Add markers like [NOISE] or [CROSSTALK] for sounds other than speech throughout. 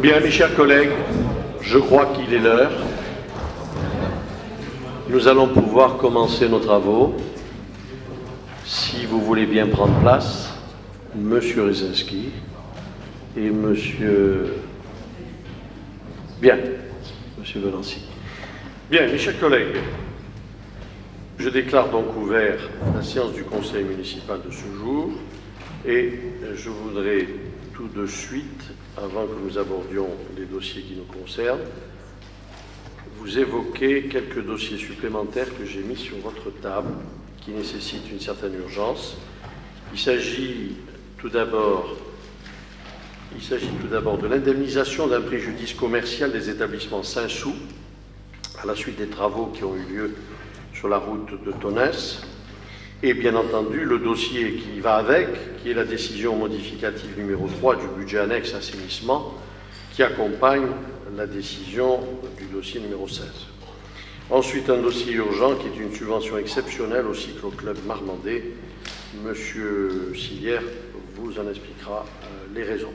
Bien, mes chers collègues, je crois qu'il est l'heure. Nous allons pouvoir commencer nos travaux. Si vous voulez bien prendre place, Monsieur Rezinski et Monsieur... Bien, Monsieur Valency. Bien, mes chers collègues, je déclare donc ouvert la séance du Conseil municipal de ce jour et je voudrais tout de suite, avant que nous abordions les dossiers qui nous concernent, vous évoquer quelques dossiers supplémentaires que j'ai mis sur votre table qui nécessitent une certaine urgence. Il s'agit tout d'abord il s'agit tout d'abord de l'indemnisation d'un préjudice commercial des établissements Saint-Sou à la suite des travaux qui ont eu lieu sur la route de Tonnes et bien entendu le dossier qui va avec, qui est la décision modificative numéro 3 du budget annexe assainissement qui accompagne la décision du dossier numéro 16. Ensuite, un dossier urgent qui est une subvention exceptionnelle au cyclo-club Marmandais. Monsieur Silière vous en expliquera euh, les raisons.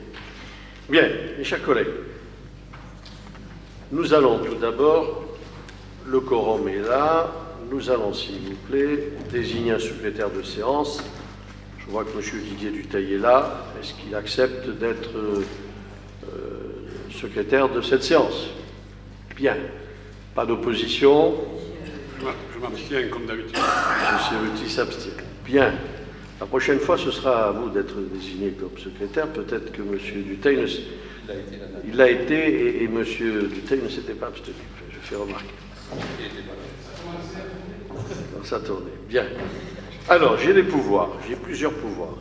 Bien, mes chers collègues, nous allons tout d'abord, le quorum est là, nous allons, s'il vous plaît, désigner un secrétaire de séance. Je vois que M. Didier Duteil est là. Est-ce qu'il accepte d'être euh, secrétaire de cette séance? Bien. Pas d'opposition? Je m'abstiens comme d'habitude. M. Ruti s'abstient. Bien. La prochaine fois, ce sera à vous d'être désigné comme secrétaire. Peut-être que M. Duteil ne Il l'a été et, et M. Duteil ne s'était pas abstenu. Je fais remarquer. Bien. Alors, j'ai des pouvoirs. J'ai plusieurs pouvoirs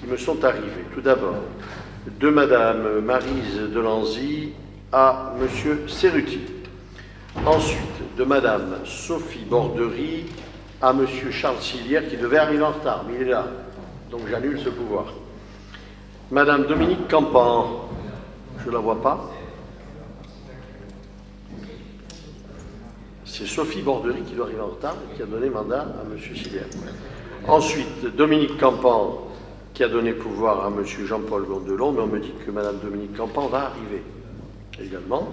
qui me sont arrivés. Tout d'abord, de Madame Marise Delanzy à Monsieur Cerruti. Ensuite, de Madame Sophie Borderie à Monsieur Charles Silière, qui devait arriver en retard, mais il est là. Donc j'annule ce pouvoir. Madame Dominique Campan, je ne la vois pas. C'est Sophie Borderie qui doit arriver en retard et qui a donné mandat à Monsieur Silière. Ensuite, Dominique Campan, qui a donné pouvoir à M. Jean-Paul Gondelon, mais on me dit que Mme Dominique Campan va arriver également.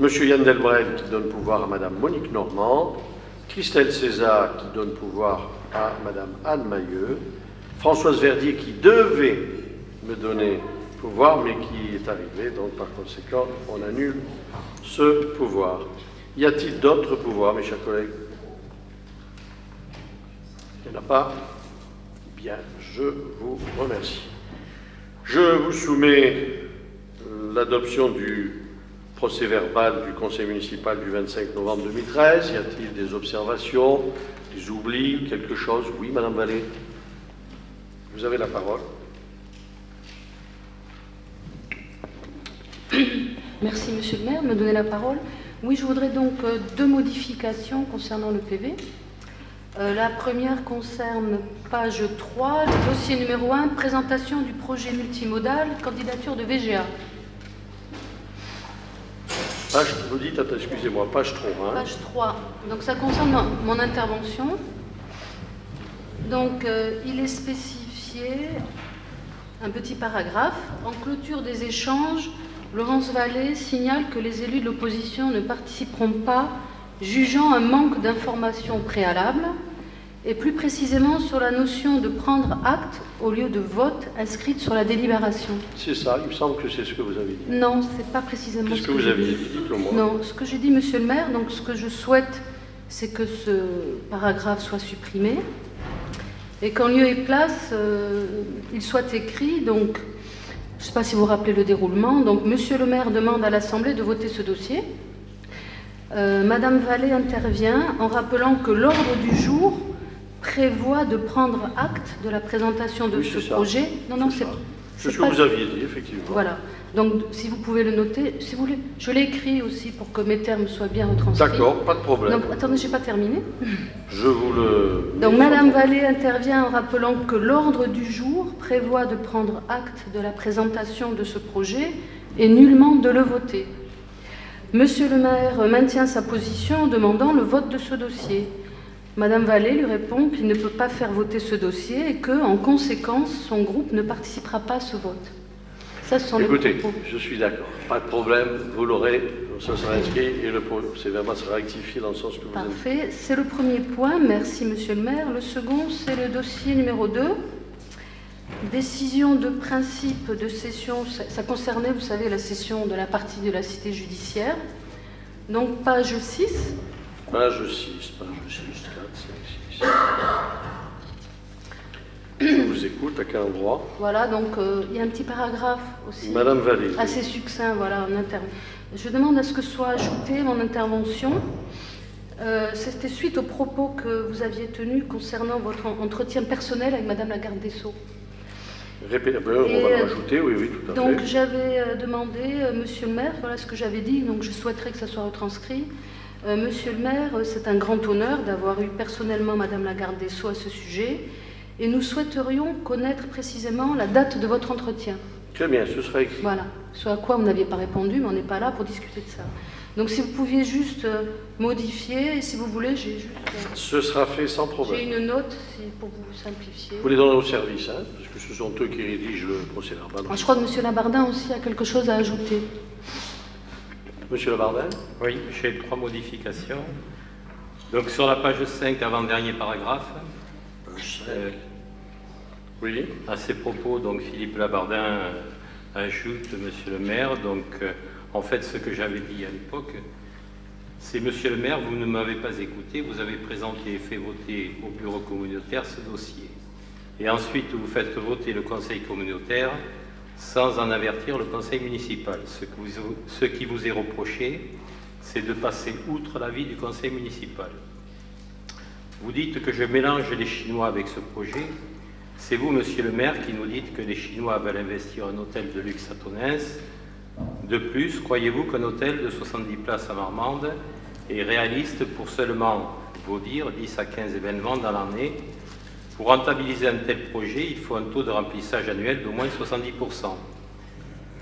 M. Yann Delbrel qui donne pouvoir à Mme Monique Normand, Christelle César qui donne pouvoir à Mme Anne Mailleux, Françoise Verdier qui devait me donner pouvoir, mais qui est arrivée, donc par conséquent, on annule ce pouvoir. Y a-t-il d'autres pouvoirs, mes chers collègues? Il n'y en a pas Bien, je vous remercie. Je vous soumets l'adoption du procès verbal du Conseil municipal du 25 novembre 2013. Y a-t-il des observations, des oublis, quelque chose? Oui, Madame Vallée, vous avez la parole. Merci, Monsieur le maire, de me donner la parole. Oui, je voudrais donc euh, deux modifications concernant le PV. Euh, la première concerne page 3, le dossier numéro 1, présentation du projet multimodal, candidature de VGA. Page, vous dites, excusez-moi, page 3. hein. Page 3. Donc ça concerne mon, mon intervention. Donc euh, il est spécifié un petit paragraphe. En clôture des échanges, Laurence Vallée signale que les élus de l'opposition ne participeront pas, jugeant un manque d'informations préalables, et plus précisément sur la notion de prendre acte au lieu de vote inscrite sur la délibération. C'est ça, il me semble que c'est ce que vous avez dit. Non, c'est pas précisément ce que vous j'ai aviez dit. Non, ce que j'ai dit, monsieur le maire, donc ce que je souhaite, c'est que ce paragraphe soit supprimé et qu'en lieu et place, euh, il soit écrit, donc, je ne sais pas si vous vous rappelez le déroulement, donc, monsieur le maire demande à l'Assemblée de voter ce dossier. Euh, Madame Vallée intervient en rappelant que l'ordre du jour prévoit de prendre acte de la présentation de Oui, ce projet. Non, non, C'est c'est ce que pas- vous aviez dit, effectivement. voilà. Donc, si vous pouvez le noter, si vous voulez, je l'ai écrit aussi pour que mes termes soient bien retranscrits. D'accord, pas de problème. Donc, attendez, j'ai pas terminé. Je vous le. Donc, Madame Vallée intervient en rappelant que l'ordre du jour prévoit de prendre acte de la présentation de ce projet et nullement de le voter. Monsieur le maire maintient sa position en demandant le vote de ce dossier. Madame Vallée lui répond qu'il ne peut pas faire voter ce dossier et que, en conséquence, son groupe ne participera pas à ce vote. Ça, ce sont Écoutez, je suis d'accord. Pas de problème, vous l'aurez, ça sera inscrit et le procès-verbal sera rectifié dans le sens que vous Parfait. C'est le premier point. Merci, monsieur le maire. Le second, c'est le dossier numéro 2. Décision de principe de cession. Ça, ça concernait, vous savez, la cession de la partie de la cité judiciaire. Donc, page 6. Page 6, page 6, 4, 5, 6. Je vous écoute, à quel endroit? Voilà, donc euh, il y a un petit paragraphe aussi. Madame Vallée. Assez succinct, voilà, en inter- Je demande à ce que soit ajouté mon intervention. Euh, C'était suite aux propos que vous aviez tenus concernant votre en- entretien personnel avec Madame la garde des Sceaux. Répé- ben, on va le euh, rajouter, oui, oui, tout à Donc fait. j'avais euh, demandé, euh, Monsieur le maire, voilà ce que j'avais dit, donc je souhaiterais que ça soit retranscrit. Euh, Monsieur le maire, euh, c'est un grand honneur d'avoir eu personnellement Madame la garde des Sceaux à ce sujet, et nous souhaiterions connaître précisément la date de votre entretien. Très bien, ce sera écrit. Voilà, ce à quoi vous n'aviez pas répondu, mais on n'est pas là pour discuter de ça. Donc si vous pouviez juste euh, modifier, et si vous voulez, j'ai juste euh, Ce sera fait sans j'ai problème. une note si- pour vous simplifier. Vous les donnez au service, hein, parce que ce sont eux qui rédigent le procès-verbal. Alors, je crois que Monsieur Labardin aussi a quelque chose à ajouter. Monsieur Labardin Oui, j'ai trois modifications. Donc sur la page 5, avant-dernier paragraphe, Oui. à ces propos, donc Philippe Labardin euh, ajoute, Monsieur le maire, donc euh, en fait ce que j'avais dit à l'époque, c'est Monsieur le maire, vous ne m'avez pas écouté, vous avez présenté et fait voter au bureau communautaire ce dossier. Et ensuite vous faites voter le conseil communautaire sans en avertir le conseil municipal. Ce, que vous- ce qui vous est reproché, c'est de passer outre l'avis du conseil municipal. Vous dites que je mélange les Chinois avec ce projet. C'est vous, monsieur le maire, qui nous dites que les Chinois veulent investir un hôtel de luxe à Tonnes. De plus, croyez-vous qu'un hôtel de 70 places à Marmande est réaliste pour seulement, vous dire, 10 à 15 événements dans l'année? Pour rentabiliser un tel projet, il faut un taux de remplissage annuel d'au moins 70%.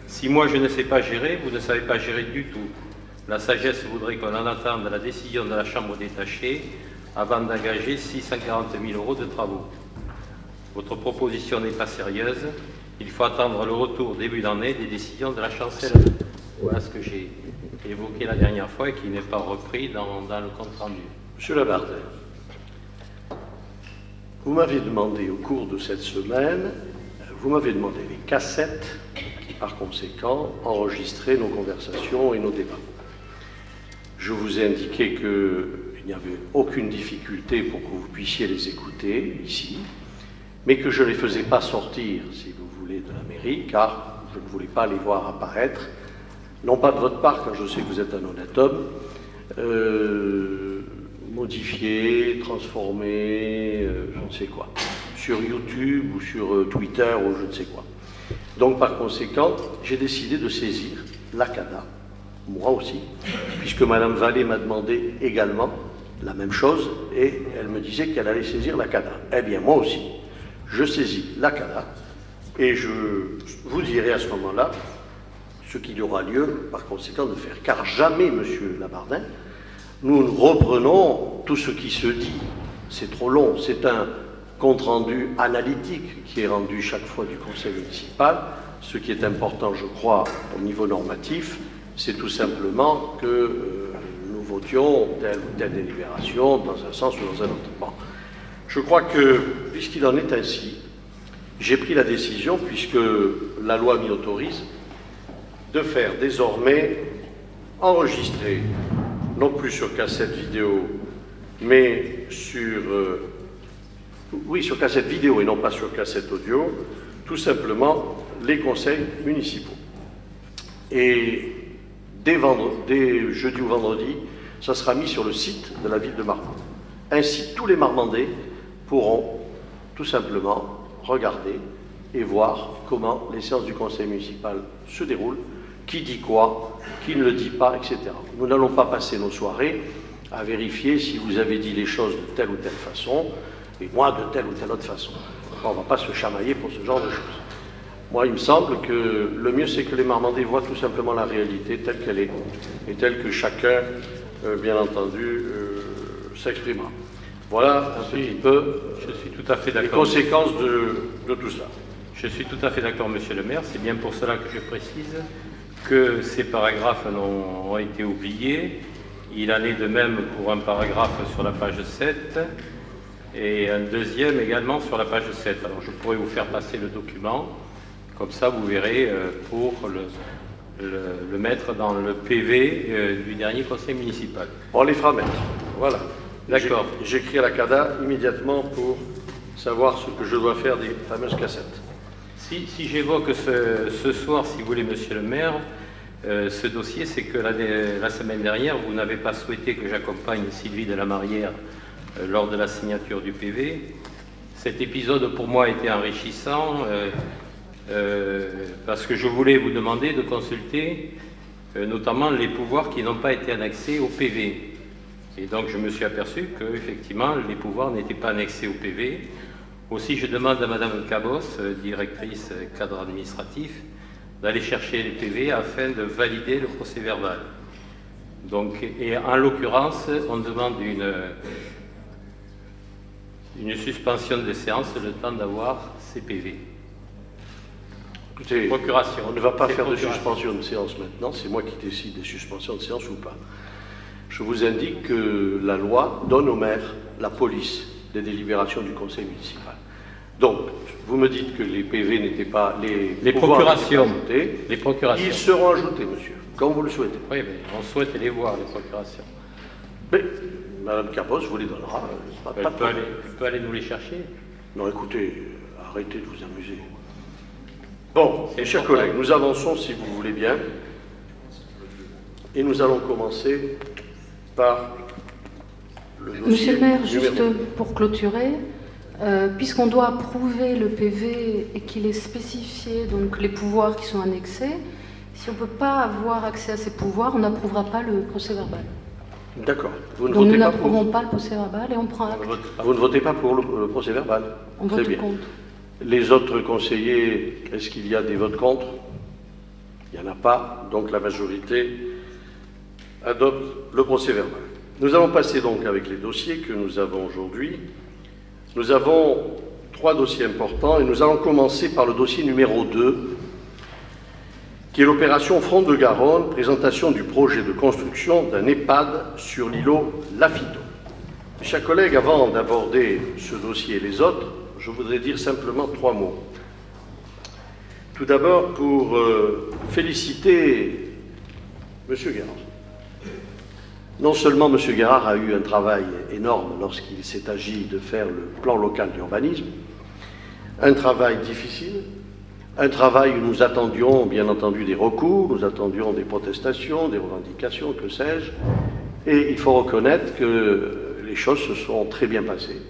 Si moi je ne sais pas gérer, vous ne savez pas gérer du tout. La sagesse voudrait qu'on en attende la décision de la Chambre détachée avant d'engager 640 000 euros de travaux. Votre proposition n'est pas sérieuse. Il faut attendre le retour début d'année des décisions de la chancellerie. Voilà ce que j'ai évoqué la dernière fois et qui n'est pas repris dans, dans le compte rendu. Monsieur Labardin, vous m'avez demandé au cours de cette semaine, vous m'avez demandé les cassettes qui, par conséquent, enregistraient nos conversations et nos débats. Je vous ai indiqué qu'il n'y avait aucune difficulté pour que vous puissiez les écouter ici, mais que je ne les faisais pas sortir, si vous voulez, de la mairie, car je ne voulais pas les voir apparaître, non pas de votre part, car je sais que vous êtes un honnête homme, euh, modifié, transformé, euh, je ne sais quoi, sur YouTube ou sur euh, Twitter ou je ne sais quoi. Donc par conséquent, j'ai décidé de saisir l'ACADA, moi aussi, puisque Madame Vallée m'a demandé également la même chose et elle me disait qu'elle allait saisir l'ACADA. Eh bien moi aussi, je saisis l'ACADA et je vous dirai à ce moment-là ce qu'il aura lieu par conséquent de faire. Car jamais, Monsieur Labardin, nous reprenons tout ce qui se dit. C'est trop long. C'est un compte-rendu analytique qui est rendu chaque fois du conseil municipal. Ce qui est important, je crois, au niveau normatif, c'est tout simplement que euh, telle ou telle délibération dans un sens ou dans un autre. Bon. Je crois que, puisqu'il en est ainsi, j'ai pris la décision, puisque la loi m'y autorise, de faire désormais enregistrer, non plus sur cassette vidéo, mais sur, euh, oui, sur cassette vidéo et non pas sur cassette audio, tout simplement les conseils municipaux. Et dès jeudi ou vendredi, ça sera mis sur le site de la ville de Marmande. Ainsi, tous les Marmandais pourront tout simplement regarder et voir comment les séances du conseil municipal se déroulent, qui dit quoi, qui ne le dit pas, etc. Nous n'allons pas passer nos soirées à vérifier si vous avez dit les choses de telle ou telle façon, et moi de telle ou telle autre façon. On ne va pas se chamailler pour ce genre de choses. Moi, il me semble que le mieux, c'est que les Marmandais voient tout simplement la réalité telle qu'elle est, et telle que chacun, bien entendu, euh, s'exprimera. Voilà un petit peu Je suis tout à fait les conséquences de, de tout cela. Je suis tout à fait d'accord, monsieur le maire. C'est bien pour cela que je précise que ces paragraphes ont, été oubliés. Il en est de même pour un paragraphe sur la page 7 et un deuxième également sur la page 7. Alors je pourrais vous faire passer le document, comme ça vous verrez euh, pour le, le, mettre dans le PV euh, du dernier conseil municipal. On les fera mettre, voilà. D'accord. J'écris à la CADA immédiatement pour savoir ce que je dois faire des fameuses cassettes. Si, si j'évoque ce, ce, soir, si vous voulez, monsieur le maire, euh, ce dossier, c'est que la, la, semaine dernière, vous n'avez pas souhaité que j'accompagne Sylvie de la Marrière euh, lors de la signature du PV. Cet épisode, pour moi, a été enrichissant euh, parce que je voulais vous demander de consulter notamment les pouvoirs qui n'ont pas été annexés au PV. Et donc je me suis aperçu que effectivement les pouvoirs n'étaient pas annexés au PV. Aussi, je demande à Madame Cabos, euh, directrice euh, cadre administratif, d'aller chercher les PV afin de valider le procès verbal. Donc, et en l'occurrence, on demande une, une suspension de séance le temps d'avoir ces PV. Écoutez, procuration. on ne va pas faire de suspension de séance maintenant, c'est moi qui décide des suspensions de séance ou pas je vous indique que la loi donne au maire la police des délibérations du conseil municipal. Donc, vous me dites que les PV n'étaient pas les, les procurations. les procurations. Ils seront ajoutés, monsieur, comme vous le souhaitez. Oui, mais on souhaite les voir, les procurations. Mais Madame Cabos vous les donnera. elle, peut aller, peut aller, nous les chercher. Non, écoutez, arrêtez de vous amuser. Bon, mes chers collègues, nous avançons si vous voulez bien. Et nous allons commencer par le Monsieur le maire, juste pour clôturer, euh, puisqu'on doit approuver le PV et qu'il est spécifié donc les pouvoirs qui sont annexés, si on ne peut pas avoir accès à ces pouvoirs, on n'approuvera pas le procès verbal. D'accord. Donc nous n'approuvons pas le procès verbal et on prend acte. Vous ne votez pas pour le, procès verbal On vote contre. Les autres conseillers, est-ce qu'il y a des votes contre? Il n'y en a pas, donc la majorité adopte le procès verbal. Nous allons passer donc avec les dossiers que nous avons aujourd'hui. Nous avons trois dossiers importants et nous allons commencer par le dossier numéro 2, qui est l'opération Front de Garonne, présentation du projet de construction d'un EHPAD sur l'îlot Lafito. Chers collègues, avant d'aborder ce dossier et les autres, je voudrais dire simplement trois mots. Tout d'abord, pour euh, féliciter M. Guérard non seulement M. Guérard a eu un travail énorme lorsqu'il s'est agi de faire le plan local d'urbanisme, un travail difficile, un travail où nous attendions bien entendu des recours, nous attendions des protestations, des revendications, que sais-je, et il faut reconnaître que les choses se sont très bien passées,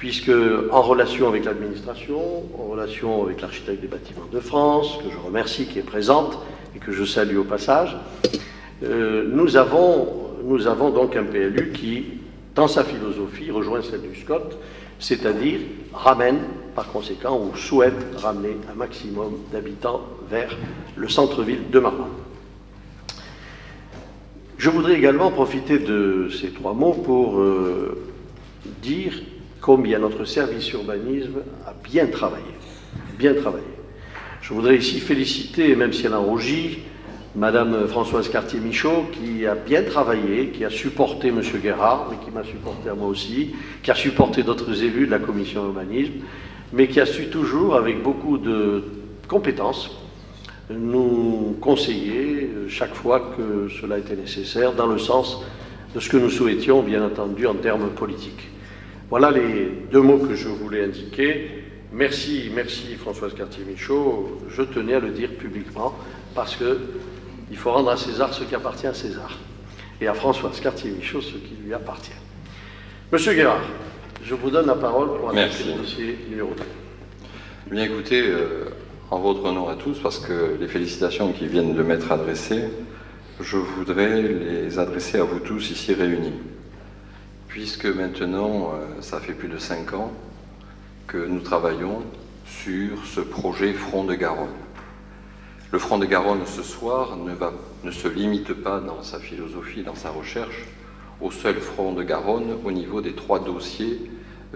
puisque en relation avec l'administration, en relation avec l'architecte des bâtiments de France, que je remercie, qui est présente et que je salue au passage, euh, nous avons donc un PLU qui, dans sa philosophie, rejoint celle du Scott, c'est-à-dire ramène, par conséquent, ou souhaite ramener un maximum d'habitants vers le centre-ville de Marmande. Je voudrais également profiter de ces trois mots pour euh, dire combien notre service urbanisme a bien travaillé. Bien travaillé. Je voudrais ici féliciter, même si elle en rougit, Madame Françoise Cartier-Michaud, qui a bien travaillé, qui a supporté M. Guérard, mais qui m'a supporté à moi aussi, qui a supporté d'autres élus de la commission urbanisme, mais qui a su toujours, avec beaucoup de compétences, nous conseiller euh, chaque fois que cela était nécessaire, dans le sens de ce que nous souhaitions, bien entendu, en termes politiques. Voilà les deux mots que je voulais indiquer. Merci, merci Françoise Cartier-Michaud. Je tenais à le dire publiquement parce que il faut rendre à César ce qui appartient à César, et à Françoise Cartier-Michaud ce qui lui appartient. Monsieur Guérard, je vous donne la parole pour attaquer le dossier numéro 2. Bien écoutez, euh, en votre nom à tous, parce que les félicitations qui viennent de m'être adressées, je voudrais les adresser à vous tous ici réunis. Puisque maintenant, euh, ça fait plus de cinq ans que nous travaillons sur ce projet Front de Garonne. Le Front de Garonne ce soir ne, se limite pas dans sa philosophie, dans sa recherche, au seul Front de Garonne au niveau des trois dossiers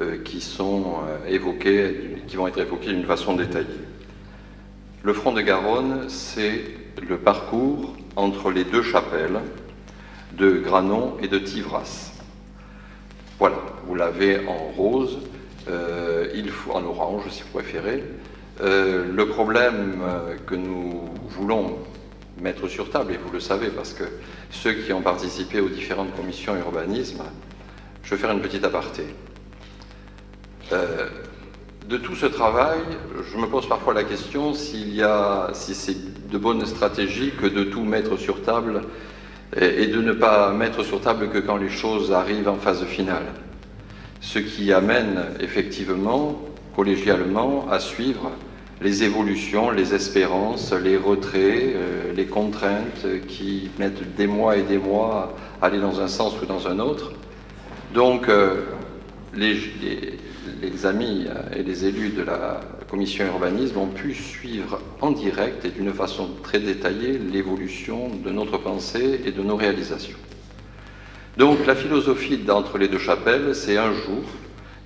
euh, qui sont euh, évoqués, qui vont être évoqués d'une façon détaillée. Le front de Garonne, c'est le parcours entre les deux chapelles de Granon et de Tivras. Voilà, vous l'avez en rose, euh, en orange si vous préférez. Euh, le problème euh, que nous voulons mettre sur table, et vous le savez parce que ceux qui ont participé aux différentes commissions urbanisme, je vais faire une petite aparté. de tout ce travail, je me pose parfois la question s'il y a, si c'est de bonnes stratégies que de tout mettre sur table et de ne pas mettre sur table que quand les choses arrivent en phase finale. Ce qui amène effectivement, collégialement, à suivre les évolutions, les espérances, les retraits, euh, les contraintes qui mettent des mois et des mois à aller dans un sens ou dans un autre. Donc, euh, les, les amis et les élus de la commission urbanisme ont pu suivre en direct et d'une façon très détaillée l'évolution de notre pensée et de nos réalisations. Donc la philosophie d'entre les deux chapelles, c'est un jour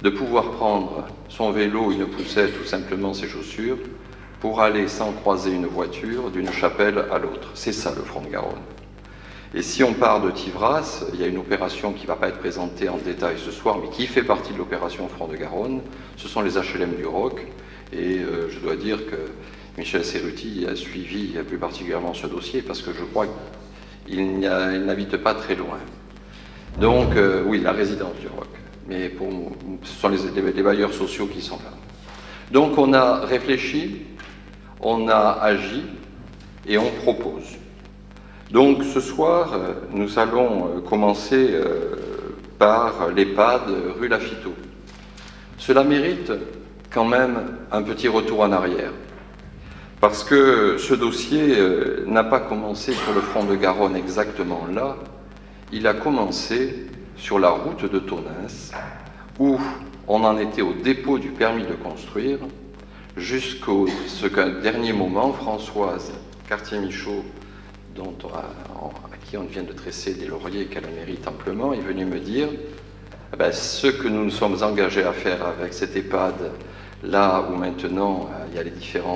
de pouvoir prendre son vélo, une poussette ou simplement ses chaussures pour aller sans croiser une voiture d'une chapelle à l'autre. C'est ça le front de Garonne. Et si on part de Tivras, il y a une opération qui ne va pas être présentée en détail ce soir, mais qui fait partie de l'opération Front de Garonne. Ce sont les HLM du Roc. Et euh, je dois dire que Michel Serruti a suivi plus particulièrement ce dossier parce que je crois qu'il n'habite pas très loin. Donc, euh, oui, la résidence du Roc. Mais ce sont les, bailleurs sociaux qui sont là. Donc, on a réfléchi, on a agi et on propose. Donc ce soir, euh, nous allons commencer par l'EHPAD rue Lafiteau. Cela mérite quand même un petit retour en arrière, parce que ce dossier n'a pas commencé sur le front de Garonne exactement là, il a commencé sur la route de Tonins, où on en était au dépôt du permis de construire, jusqu'au ce dernier moment, Françoise Cartier-Michaud dont, à, qui on vient de tresser des lauriers qu'elle mérite amplement, est venu me dire eh ben, ce que nous nous sommes engagés à faire avec cet EHPAD, là où maintenant euh, il y a les euh,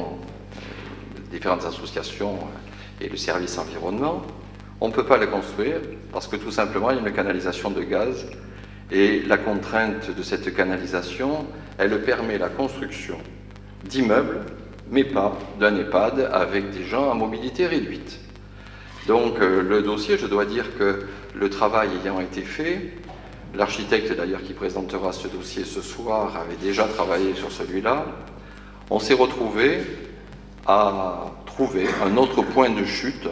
différentes associations euh, et le service environnement, on ne peut pas le construire parce que tout simplement il y a une canalisation de gaz et la contrainte de cette canalisation, elle permet la construction d'immeubles, mais pas d'un EHPAD avec des gens à mobilité réduite. Donc le dossier, je dois dire que le travail ayant été fait, l'architecte d'ailleurs qui présentera ce dossier ce soir avait déjà travaillé sur celui-là, on s'est retrouvé à trouver un autre point de chute.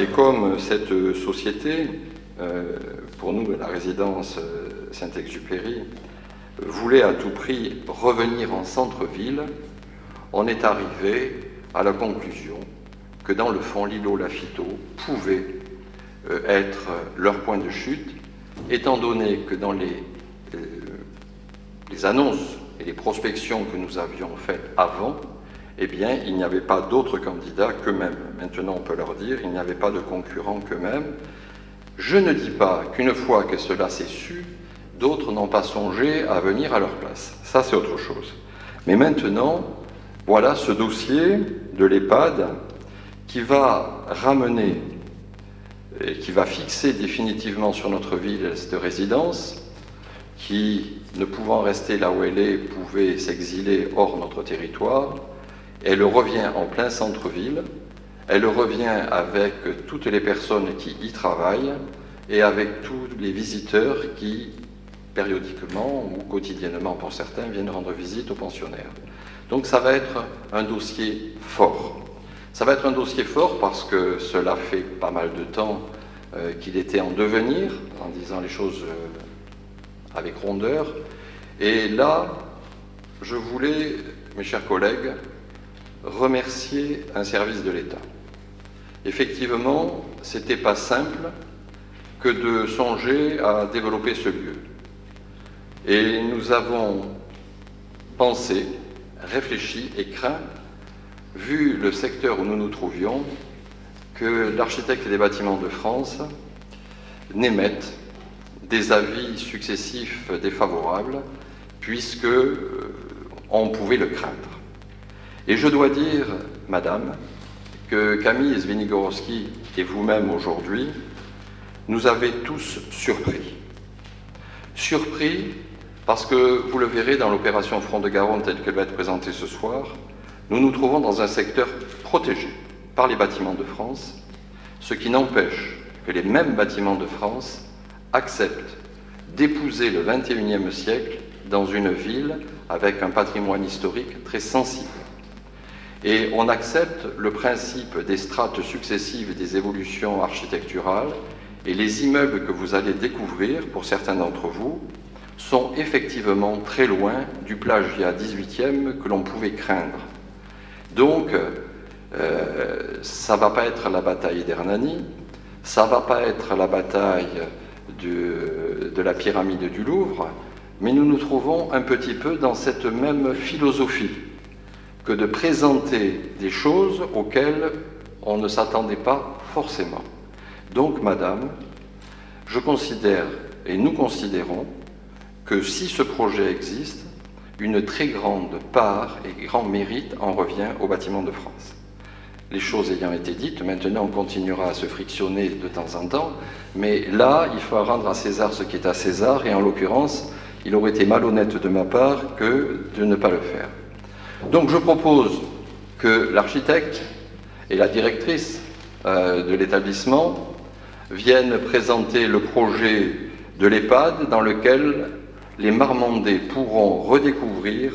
Et comme cette société, euh, pour nous la résidence euh, Saint-Exupéry, voulait à tout prix revenir en centre-ville, on est arrivé à la conclusion que dans le fond, l'îlot Lafito pouvait euh, être leur point de chute, étant donné que dans les, euh, les annonces et les prospections que nous avions faites avant, eh bien, il n'y avait pas d'autres candidats qu'eux-mêmes. Maintenant, on peut leur dire, il n'y avait pas de concurrents qu'eux-mêmes. Je ne dis pas qu'une fois que cela s'est su, d'autres n'ont pas songé à venir à leur place. Ça, c'est autre chose. Mais maintenant, voilà ce dossier de l'EHPAD qui va ramener qui va fixer définitivement sur notre ville cette résidence, qui, ne pouvant rester là où elle est, pouvait s'exiler hors notre territoire. Elle revient en plein centre-ville, elle revient avec toutes les personnes qui y travaillent et avec tous les visiteurs qui, périodiquement ou quotidiennement pour certains, viennent rendre visite aux pensionnaires. Donc ça va être un dossier fort. Ça va être un dossier fort parce que cela fait pas mal de temps euh, qu'il était en devenir, en disant les choses euh, avec rondeur. Et là, je voulais, mes chers collègues, remercier un service de l'État. Effectivement, c'était pas simple que de songer à développer ce lieu. Et nous avons pensé, réfléchi et craint vu le secteur où nous nous trouvions, que l'architecte des bâtiments de France n'émette des avis successifs défavorables, puisque euh, on pouvait le craindre. Et je dois dire Madame, que Camille Svenigorowski et vous-même aujourd'hui nous avez tous surpris. Surpris parce que, vous le verrez dans l'opération Front de Garonne telle qu'elle va être présentée ce soir, nous nous trouvons dans un secteur protégé par les bâtiments de France, ce qui n'empêche que les mêmes bâtiments de France acceptent d'épouser le XXIe siècle dans une ville avec un patrimoine historique très sensible. Et on accepte le principe des strates successives des évolutions architecturales, et les immeubles que vous allez découvrir, pour certains d'entre vous, sont effectivement très loin du plagiat 18e que l'on pouvait craindre. Donc, euh, ça ne va pas être la bataille d'Hernani, ça ne va pas être la bataille de la pyramide du Louvre, mais nous nous trouvons un petit peu dans cette même philosophie que de présenter des choses auxquelles on ne s'attendait pas forcément. Donc, Madame, je considère, et nous considérons, que si ce projet existe, une très grande part et grand mérite en revient au bâtiment de France. Les choses ayant été dites, maintenant on continuera à se frictionner de temps en temps, mais là, il faut rendre à César ce qui est à César, et en l'occurrence, il aurait été malhonnête de ma part que de ne pas le faire. Donc je propose que l'architecte et la directrice euh, de l'établissement viennent présenter le projet de l'EHPAD dans lequel les Marmandais pourront redécouvrir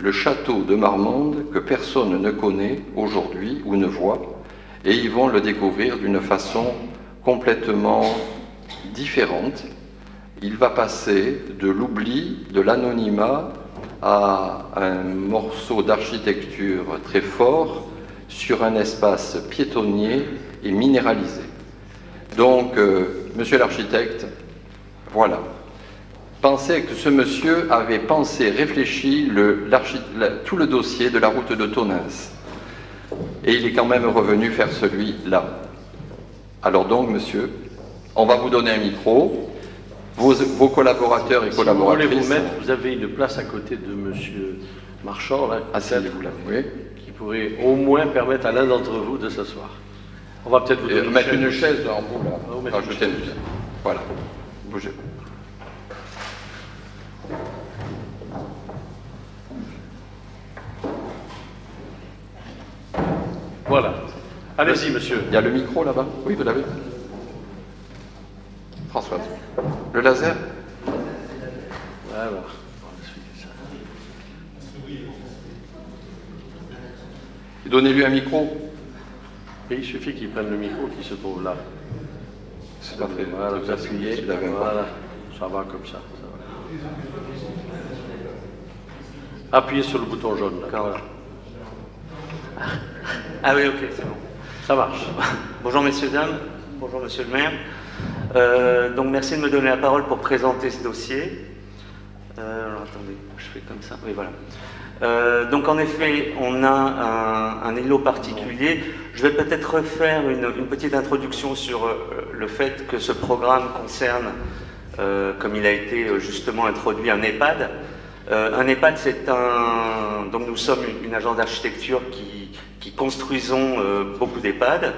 le château de Marmande que personne ne connaît aujourd'hui ou ne voit, et ils vont le découvrir d'une façon complètement différente. Il va passer de l'oubli, de l'anonymat, à un morceau d'architecture très fort sur un espace piétonnier et minéralisé. Donc, euh, monsieur l'architecte, voilà. Pensez que ce monsieur avait pensé, réfléchi tout le dossier de la route de Tonins. Et il est quand même revenu faire celui-là. Alors donc, monsieur, on va vous donner un micro. Vos, collaborateurs et collaboratrices. Vous, voulez vous, mettre, vous avez une place à côté de monsieur Marchand, là, ah, vous oui. qui pourrait au moins permettre à l'un d'entre vous de s'asseoir. On va peut-être vous donner mettre une chaise en vous, là. Rajouter une chaise. Voilà. Bougez. Voilà. Allez-y, monsieur. Il y a le micro là-bas Oui, vous l'avez Françoise. Le laser Voilà. Donnez-lui un micro. Et il suffit qu'il prenne le micro qui se trouve là. C'est pas très Voilà, vous appuyez. Voilà. Ça va comme ça. Appuyez sur le bouton jaune. Là. Ah oui, ok, c'est bon. Ça marche. Bonjour messieurs, dames. Bonjour monsieur le maire. Euh, donc merci de me donner la parole pour présenter ce dossier. Euh, alors attendez, je fais comme ça. Oui, voilà. Euh, donc en effet, on a un, îlot particulier. Je vais peut-être refaire une, petite introduction sur le fait que ce programme concerne, comme il a été justement introduit, un EHPAD. Un EHPAD, c'est un... Donc nous sommes une, agence d'architecture qui, construisons beaucoup d'EHPAD.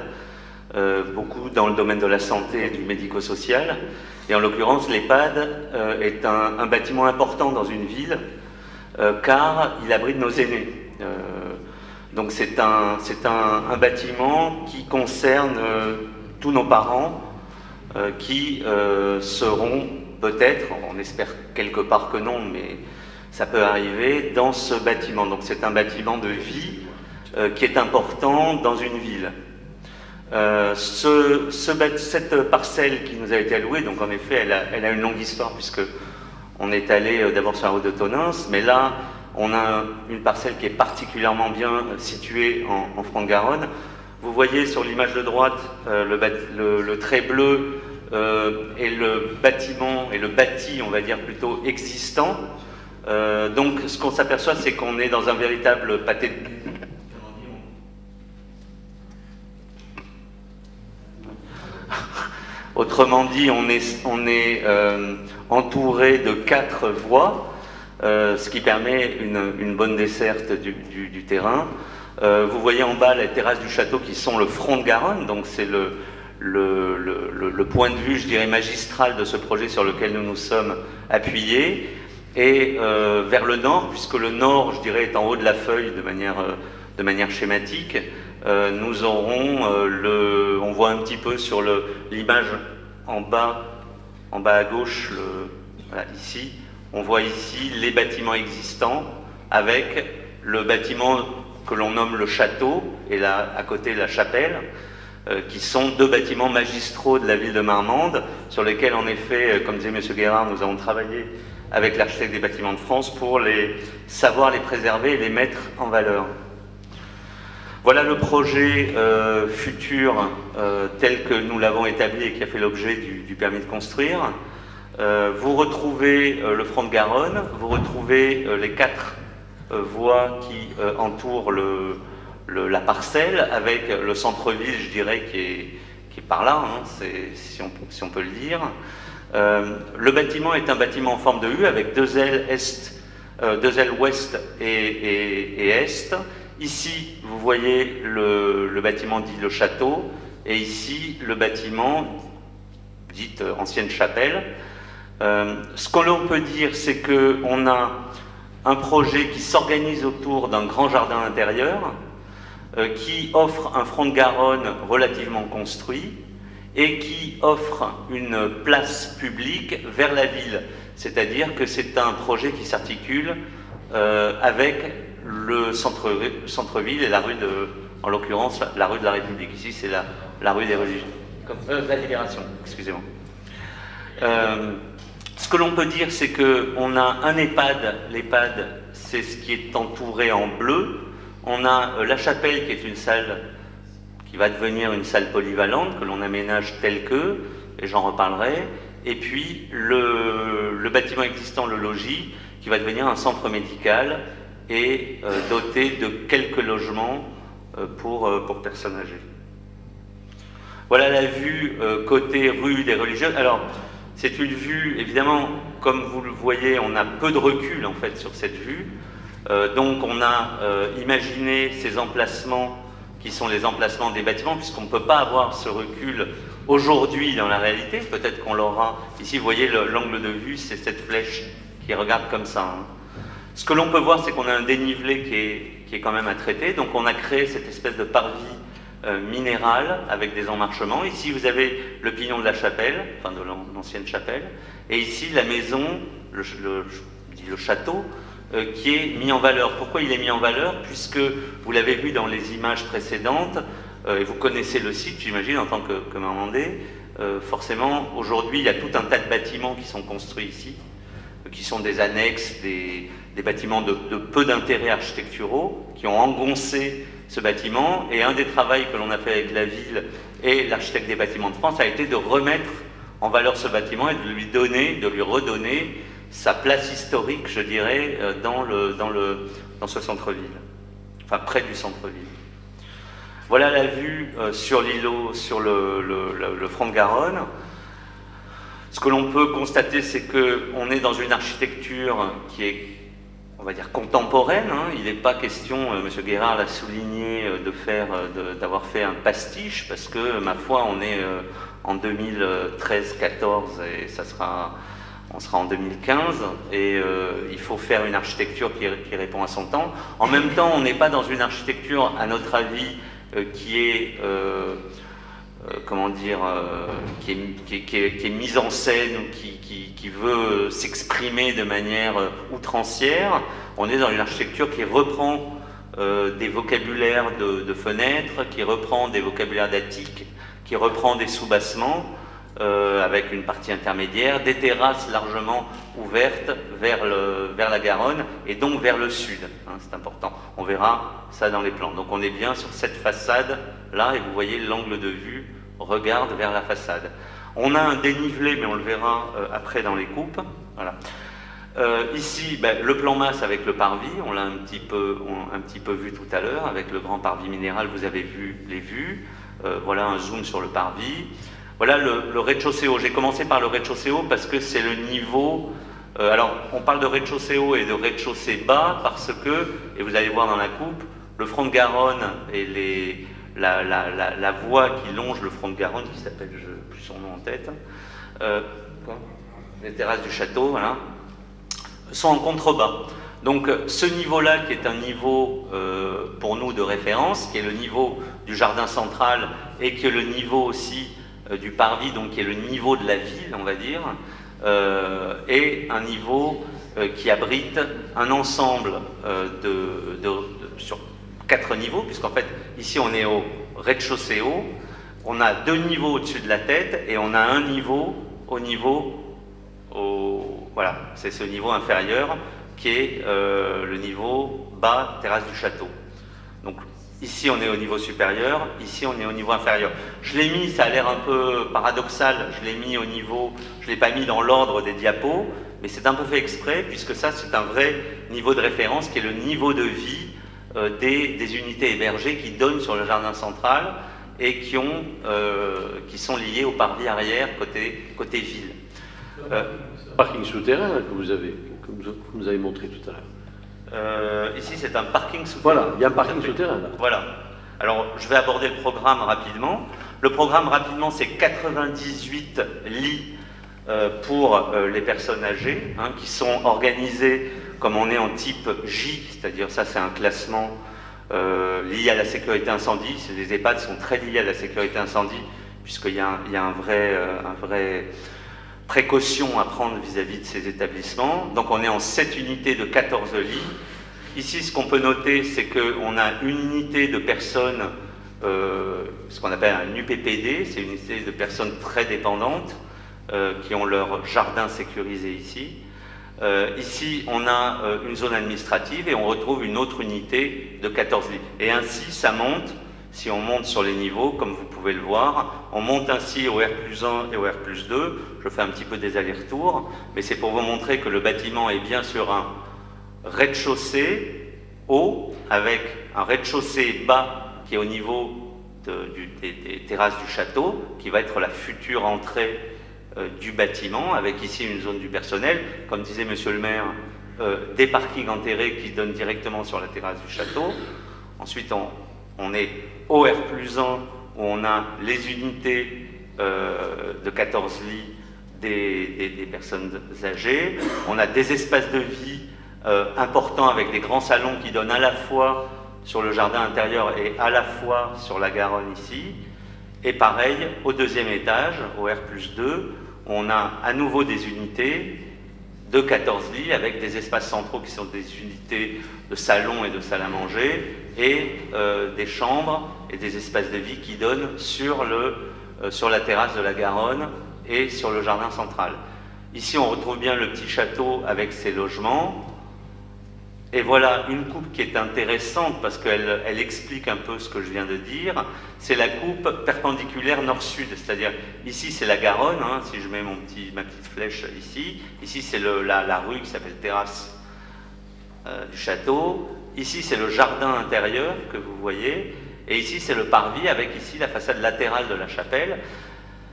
Euh, beaucoup dans le domaine de la santé et du médico-social. Et en l'occurrence, l'EHPAD euh, est un, bâtiment important dans une ville euh, car il abrite nos aînés. donc c'est un, un, un, bâtiment qui concerne tous nos parents qui seront peut-être, on espère quelque part que non, mais ça peut arriver, dans ce bâtiment. Donc c'est un bâtiment de vie qui est important dans une ville. Euh, ce, cette parcelle qui nous a été allouée, donc en effet, elle a, une longue histoire puisque on est allé euh, d'abord sur la route de Tonins, mais là, on a une parcelle qui est particulièrement bien située en, en Franche-Garonne. Vous voyez sur l'image de droite euh, le, le, trait bleu euh, et le bâtiment et le bâti, on va dire plutôt existant. Euh, donc, ce qu'on s'aperçoit, c'est qu'on est dans un véritable pâté de [LAUGHS] Autrement dit, on est, euh, entouré de quatre voies, euh, ce qui permet une, bonne desserte du, terrain. vous voyez en bas les terrasses du château qui sont le front de Garonne, donc c'est le, le, point de vue, je dirais, magistral de ce projet sur lequel nous nous sommes appuyés. Et vers le nord, puisque le nord, je dirais, est en haut de la feuille de manière, de manière schématique, nous aurons le. On voit un petit peu sur l'image en bas, en bas à gauche, ici, on voit ici les bâtiments existants avec le bâtiment que l'on nomme le château et là à côté la chapelle, euh, qui sont deux bâtiments magistraux de la ville de Marmande, sur lesquels en effet, euh, comme disait M. Guérard, nous avons travaillé avec l'architecte des bâtiments de France pour les savoir les préserver et les mettre en valeur. Voilà le projet euh, futur tel que nous l'avons établi et qui a fait l'objet du, permis de construire. vous retrouvez le front de Garonne, vous retrouvez les quatre euh, voie qui euh, entoure la parcelle, avec le centre-ville, je dirais, qui est, par là, hein, si, on, peut le dire. Euh, le bâtiment est un bâtiment en forme de U avec deux ailes est, deux ailes ouest et, est. Ici, vous voyez le, bâtiment dit le château, et ici le bâtiment dit ancienne chapelle. ce qu'on peut dire, c'est qu'on a un projet qui s'organise autour d'un grand jardin intérieur, euh, qui offre un front de Garonne relativement construit et qui offre une place publique vers la ville. C'est-à-dire que c'est un projet qui s'articule euh, avec le centre-ville centre et la rue de, en l'occurrence, la rue de la République. Ici, c'est la, rue des religions. Euh, la Libération, excusez-moi. Ce que l'on peut dire, c'est qu'on a un EHPAD. L'EHPAD, c'est ce qui est entouré en bleu. On a euh, la chapelle, qui est une salle qui va devenir une salle polyvalente, que l'on aménage tel que, et j'en reparlerai. Et puis le, bâtiment existant, le logis, qui va devenir un centre médical et euh, doté de quelques logements euh, pour, pour personnes âgées. Voilà la vue côté rue des religieuses. Alors, c'est une vue, évidemment, comme vous le voyez, on a peu de recul en fait sur cette vue. Euh, donc on a euh, imaginé ces emplacements qui sont les emplacements des bâtiments, puisqu'on ne peut pas avoir ce recul aujourd'hui dans la réalité. Peut-être qu'on l'aura. Ici, vous voyez l'angle de vue, c'est cette flèche qui regarde comme ça. Hein. Ce que l'on peut voir, c'est qu'on a un dénivelé qui est, qui est quand même à traiter. Donc on a créé cette espèce de parvis euh, minéral avec des emmarchements. Ici, vous avez le pignon de la chapelle, enfin de l'ancienne chapelle, et ici la maison, le, le, château, qui est mis en valeur. Pourquoi il est mis en valeur? Puisque vous l'avez vu dans les images précédentes, euh, et vous connaissez le site, j'imagine, en tant que, que Marmandais, forcément, aujourd'hui, il y a tout un tas de bâtiments qui sont construits ici, qui sont des annexes, des, des bâtiments de, de peu d'intérêt architecturaux, qui ont engoncé ce bâtiment. Et un des travaux que l'on a fait avec la ville et l'architecte des bâtiments de France a été de remettre en valeur ce bâtiment et de lui donner, de lui redonner sa place historique, je dirais, euh, dans, le, dans, le, dans ce centre-ville, enfin près du centre-ville. Voilà la vue euh, sur l'îlot, sur le, le, front de Garonne. Ce que l'on peut constater, c'est qu'on est dans une architecture qui est on va dire contemporaine. Hein. Il n'est pas question, euh, M. Guérard l'a souligné, euh, de faire, d'avoir fait un pastiche, parce que, ma foi, on est en 2013-14 et ça sera, on sera en 2015, et il faut faire une architecture qui, répond à son temps. En même temps, on n'est pas dans une architecture, à notre avis, qui est euh, comment dire, euh, qui est, mise en scène ou qui, veut s'exprimer de manière euh, outrancière. On est dans une architecture qui reprend des vocabulaires de, fenêtres, qui reprend des vocabulaires d'attiques, qui reprend des sous-bassements. avec une partie intermédiaire, des terrasses largement ouvertes vers, le, vers la Garonne et donc vers le sud. Hein, c'est important. On verra ça dans les plans. Donc on est bien sur cette façade là et vous voyez l'angle de vue regarde vers la façade. On a un dénivelé, mais on le verra euh, après dans les coupes. Voilà. Euh, ici, ben, le plan masse avec le parvis, on l'a un, petit peu, un petit peu vu tout à l'heure, avec le grand parvis minéral, vous avez vu les vues. Euh, voilà un zoom sur le parvis. Voilà le, rez-de-chaussée haut. J'ai commencé par le rez-de-chaussée haut parce que c'est le niveau. alors, on parle de rez-de-chaussée haut et de rez-de-chaussée bas parce que, et vous allez voir dans la coupe, le front de Garonne et les, la, voie qui longe le front de Garonne, qui s'appelle, je n'ai plus son nom en tête, euh, les terrasses du château, voilà, sont en contrebas. Donc ce niveau-là, qui est un niveau euh, pour nous de référence, qui est le niveau du jardin central et qui est le niveau aussi euh, du parvis, donc qui est le niveau de la ville, on va dire, est un niveau qui abrite un ensemble de, sur quatre niveaux, puisqu'en fait, ici on est au rez-de-chaussée haut, on a deux niveaux au-dessus de la tête et on a un niveau au niveau, au, voilà, c'est ce niveau inférieur qui est euh, le niveau bas, terrasse du château. Donc ici on est au niveau supérieur, ici on est au niveau inférieur. Je l'ai mis, ça a l'air un peu paradoxal, je l'ai mis au niveau, je ne l'ai pas mis dans l'ordre des diapos, mais c'est un peu fait exprès puisque ça c'est un vrai niveau de référence qui est le niveau de vie euh, des, unités hébergées qui donnent sur le jardin central et qui, ont, euh, qui sont liées au parvis arrière côté, côté ville. Euh, parking souterrain que vous avez, que vous nous avez montré tout à l'heure. Ici, c'est un parking souterrain. Voilà, il y a un parking souterrain là. Voilà. Alors, je vais aborder le programme rapidement. Le programme rapidement, c'est 98 lits pour les personnes âgées, hein, qui sont organisés comme on est en type J, c'est-à-dire ça c'est un classement euh, lié à la sécurité incendie, les EHPAD sont très liés à la sécurité incendie, puisqu'il y, a un, vrai, euh, un vrai précaution à prendre vis-à-vis de ces établissements. Donc on est en 7 unités de 14 lits. Ici, ce qu'on peut noter, c'est qu'on a une unité de personnes, euh, ce qu'on appelle un UPPD, c'est une unité de personnes très dépendantes, qui ont leur jardin sécurisé ici. Euh, ici, on a euh, une zone administrative et on retrouve une autre unité de 14 lits. Et ainsi, ça monte, si on monte sur les niveaux, comme vous pouvez le voir, on monte ainsi au R plus 1 et au R plus 2. Je fais un petit peu des allers-retours, mais c'est pour vous montrer que le bâtiment est bien sur un rez-de-chaussée haut, avec un rez-de-chaussée bas qui est au niveau des terrasses du château, qui va être la future entrée euh, du bâtiment, avec ici une zone du personnel, comme disait Monsieur le maire, euh, des parkings enterrés qui donnent directement sur la terrasse du château. Ensuite, on, est au R plus 1, où on a les unités euh, de 14 lits des, personnes âgées. On a des espaces de vie importants avec des grands salons qui donnent à la fois sur le jardin intérieur et à la fois sur la Garonne ici. Et pareil, au deuxième étage, au R plus 2, on a à nouveau des unités de 14 lits avec des espaces centraux qui sont des unités de salon et de salle à manger et euh, des chambres et des espaces de vie qui donnent sur, le, euh, sur la terrasse de la Garonne et sur le jardin central. Ici, on retrouve bien le petit château avec ses logements. Et voilà une coupe qui est intéressante parce qu'elle elle explique un peu ce que je viens de dire. C'est la coupe perpendiculaire nord-sud, c'est-à-dire ici c'est la Garonne, hein, si je mets mon petit, ma petite flèche ici. Ici c'est la, rue qui s'appelle Terrasse euh, du Château. Ici c'est le jardin intérieur que vous voyez. Et ici c'est le parvis avec ici la façade latérale de la chapelle.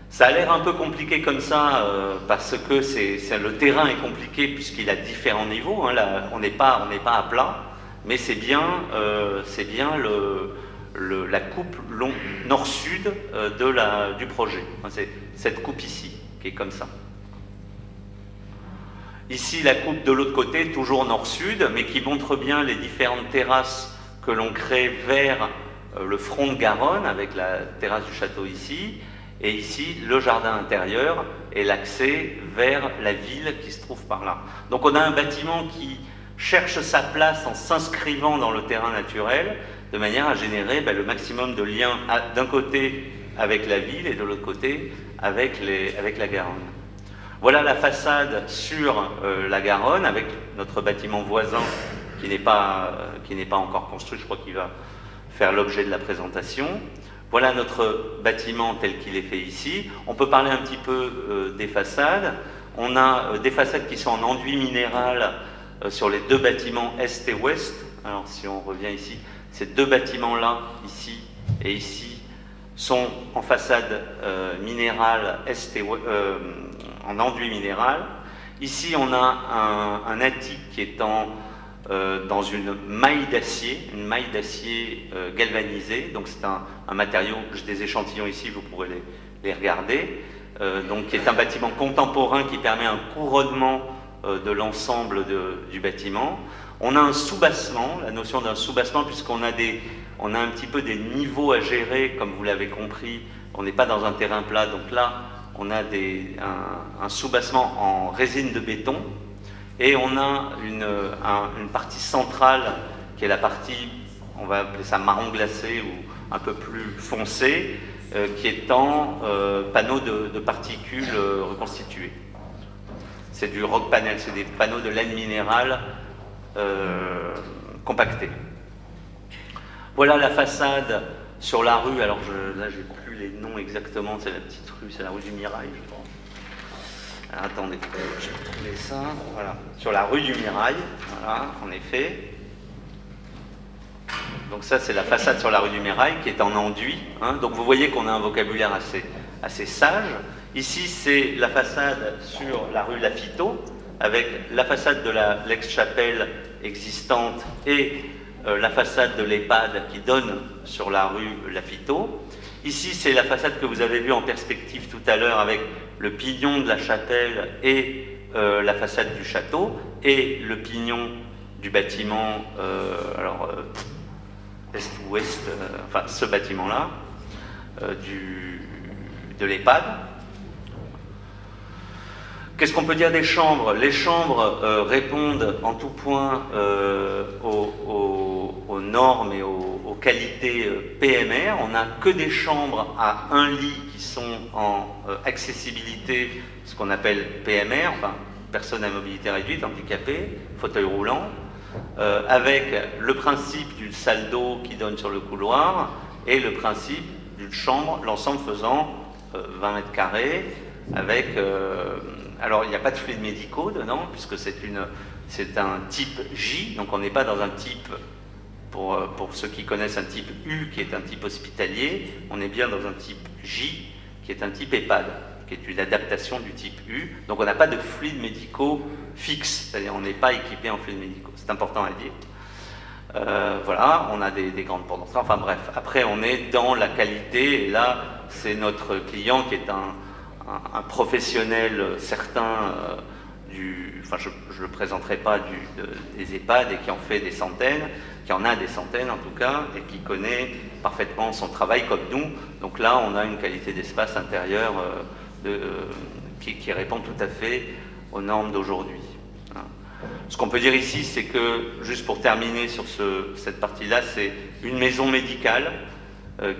Ça a l'air un peu compliqué comme ça euh, parce que c'est, le terrain est compliqué puisqu'il a différents niveaux. Hein, on n'est pas, pas à plat, mais c'est bien, euh, bien la coupe nord-sud euh, du projet. c'est cette coupe ici qui est comme ça. Ici, la coupe de l'autre côté, toujours nord-sud, mais qui montre bien les différentes terrasses que l'on crée vers le front de Garonne, avec la terrasse du château ici, et ici, le jardin intérieur et l'accès vers la ville qui se trouve par là. Donc on a un bâtiment qui cherche sa place en s'inscrivant dans le terrain naturel, de manière à générer ben, le maximum de liens d'un côté avec la ville et de l'autre côté avec, les, avec, la Garonne. Voilà la façade sur euh, la Garonne avec notre bâtiment voisin qui n'est pas, euh, pas encore construit, je crois qu'il va faire l'objet de la présentation. Voilà notre bâtiment tel qu'il est fait ici. On peut parler un petit peu euh, des façades. On a euh, des façades qui sont en enduit minéral euh, sur les deux bâtiments est et ouest. Alors si on revient ici, ces deux bâtiments-là, ici et ici, sont en façade minérale est et en enduit minéral. Ici, on a un, un attique qui est en dans une maille d'acier, une maille d'acier galvanisée. Donc c'est un, matériau, j'ai des échantillons ici, vous pourrez les, regarder. donc qui est un bâtiment contemporain qui permet un couronnement de l'ensemble du bâtiment. On a un soubassement, la notion d'un soubassement, puisqu'on a, a un petit peu des niveaux à gérer, comme vous l'avez compris. On n'est pas dans un terrain plat, donc là, on a des, un, soubassement en résine de béton, et on a une, une, partie centrale, qui est la partie, on va appeler ça marron glacé ou un peu plus foncé, euh, qui est en euh, panneaux de, particules euh, reconstitués. C'est du rock panel, c'est des panneaux de laine minérale euh, compacté. Voilà la façade sur la rue. Alors je, là, j'ai plus les noms exactement. C'est la petite rue, c'est la rue du Mirail, attendez, je vais ça. Sur la rue du Mirail. Voilà, en effet. Donc ça, c'est la façade sur la rue du Mirail qui est en enduit. Hein. Donc vous voyez qu'on a un vocabulaire assez, assez sage. Ici, c'est la façade sur la rue Lafiteau, avec la façade de l'ex-chapelle existante et euh, la façade de l'EHPAD qui donne sur la rue Lafiteau. Ici, c'est la façade que vous avez vue en perspective tout à l'heure avec le pignon de la chapelle et euh, la façade du château et le pignon du bâtiment, euh, alors est-ouest, enfin ce bâtiment-là, de l'EHPAD. Qu'est-ce qu'on peut dire des chambres? Les chambres euh, répondent en tout point euh, aux, normes et aux, qualités euh, PMR. On n'a que des chambres à un lit qui sont en accessibilité, ce qu'on appelle PMR, enfin personne à mobilité réduite, handicapé, fauteuil roulant, avec le principe d'une salle d'eau qui donne sur le couloir et le principe d'une chambre, l'ensemble faisant 20 mètres carrés, avec alors, il n'y a pas de fluides médicaux dedans, puisque c'est un type J, donc on n'est pas dans un type, pour, euh, pour, ceux qui connaissent un type U, qui est un type hospitalier, on est bien dans un type J, qui est un type EHPAD, qui est une adaptation du type U. Donc, on n'a pas de fluides médicaux fixes, c'est-à-dire on n'est pas équipé en fluides médicaux. C'est important à dire. Euh, voilà, on a des, grandes portes Enfin bref, après on est dans la qualité, et là c'est notre client qui est un, un, professionnel certain euh, du, enfin je ne le présenterai pas du, des EHPAD et qui en fait des centaines, qui en a des centaines en tout cas, et qui connaît parfaitement son travail comme nous. Donc là, on a une qualité d'espace intérieur euh, euh, qui, répond tout à fait aux normes d'aujourd'hui. Hein. Ce qu'on peut dire ici, c'est que, juste pour terminer sur ce, cette partie-là, c'est une maison médicale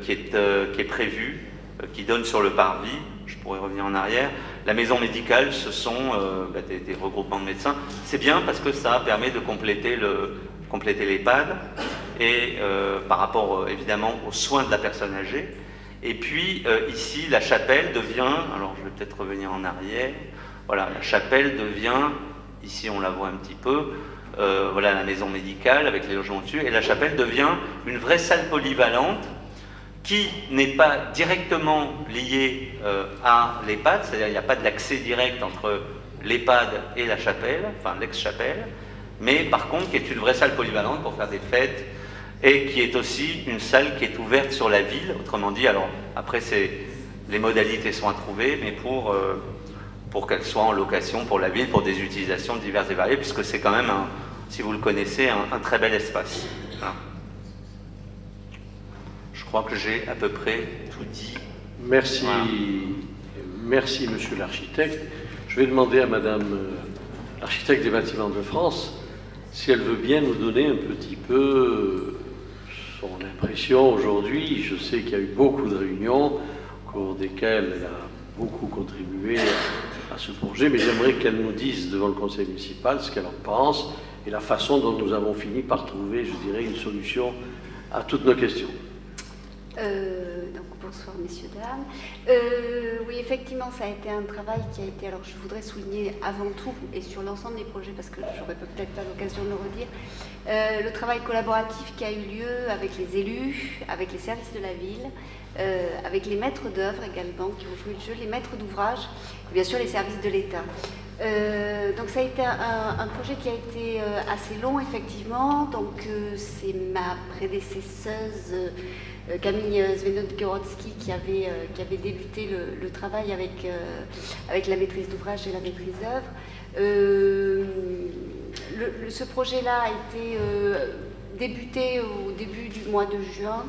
qui est prévue, qui donne sur le parvis, je pourrais revenir en arrière. La maison médicale, ce sont euh, bah, des, regroupements de médecins. C'est bien parce que ça permet de compléter le compléter l'EHPAD et euh, par rapport euh, évidemment aux soins de la personne âgée. Et puis ici, la chapelle devient, alors je vais peut-être revenir en arrière, voilà, la chapelle devient, ici on la voit un petit peu, voilà la maison médicale avec les logements dessus, et la chapelle devient une vraie salle polyvalente qui n'est pas directement lié euh, à l'EHPAD, c'est-à-dire il n'y a pas de l'accès direct entre l'EHPAD et la chapelle, enfin l'ex-chapelle, mais par contre qui est une vraie salle polyvalente pour faire des fêtes et qui est aussi une salle qui est ouverte sur la ville, autrement dit, alors après les modalités sont à trouver, mais pour, euh, pour qu'elle soit en location pour la ville, pour des utilisations diverses et variées, puisque c'est quand même, si vous le connaissez, un, très bel espace. Hein. Je crois que j'ai à peu près tout dit. Merci, merci monsieur l'architecte. Je vais demander à madame euh, l'architecte des bâtiments de France si elle veut bien nous donner un petit peu euh, son impression aujourd'hui. Je sais qu'il y a eu beaucoup de réunions au cours desquelles elle a beaucoup contribué à, ce projet, mais j'aimerais qu'elle nous dise devant le conseil municipal ce qu'elle en pense et la façon dont nous avons fini par trouver, je dirais, une solution à toutes nos questions. Euh, donc bonsoir messieurs, dames. Euh, oui, effectivement, ça a été un travail qui a été, alors je voudrais souligner avant tout, et sur l'ensemble des projets, parce que j'aurais peut-être pas l'occasion de le redire, euh, le travail collaboratif qui a eu lieu avec les élus, avec les services de la ville, avec les maîtres d'œuvre également qui ont joué le jeu, les maîtres d'ouvrage, et bien sûr les services de l'État. donc ça a été un, projet qui a été assez long effectivement. Donc c'est ma prédécesseuse Camille Svenod-Gorodsky qui avait, qui avait débuté le, travail avec, avec la maîtrise d'ouvrage et la maîtrise d'œuvre. ce projet-là a été débuté au début du mois de juin.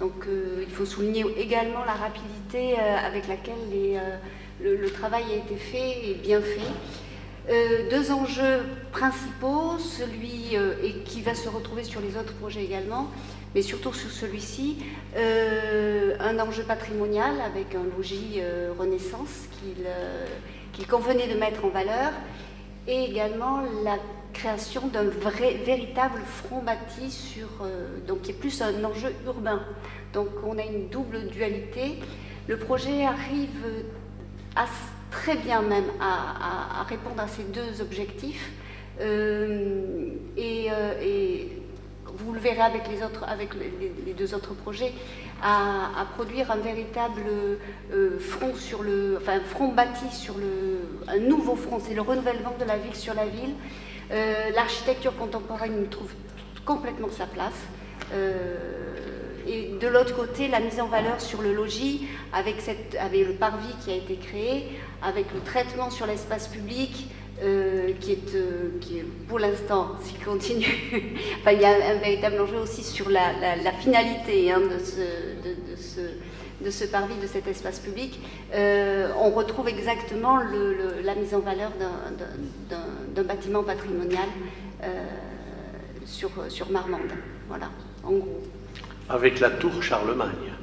Donc euh, il faut souligner également la rapidité euh, avec laquelle euh, le, travail a été fait et bien fait. deux enjeux principaux, celui et qui va se retrouver sur les autres projets également, mais surtout sur celui-ci, un enjeu patrimonial avec un logis Renaissance qu'il convenait de mettre en valeur, et également la création d'un véritable front bâti sur, euh, donc qui est plus un enjeu urbain. Donc on a une double dualité. Le projet arrive très bien même à, répondre à ces deux objectifs. Euh, euh, et, vous le verrez avec les, deux autres projets, à, produire un véritable front sur le, enfin front bâti sur le, un nouveau front, c'est le renouvellement de la ville sur la ville, euh, l'architecture contemporaine trouve complètement sa place. Euh, et de l'autre côté, la mise en valeur sur le logis, avec le parvis qui a été créé, avec le traitement sur l'espace public, euh, qui, est, qui, est, pour l'instant, s'il continue, [LAUGHS] enfin, il y a un, véritable enjeu aussi sur la, finalité hein, de, ce, parvis, de cet espace public, euh, on retrouve exactement la mise en valeur d'un bâtiment patrimonial euh, sur Marmande. Voilà, en gros. Avec la tour Charlemagne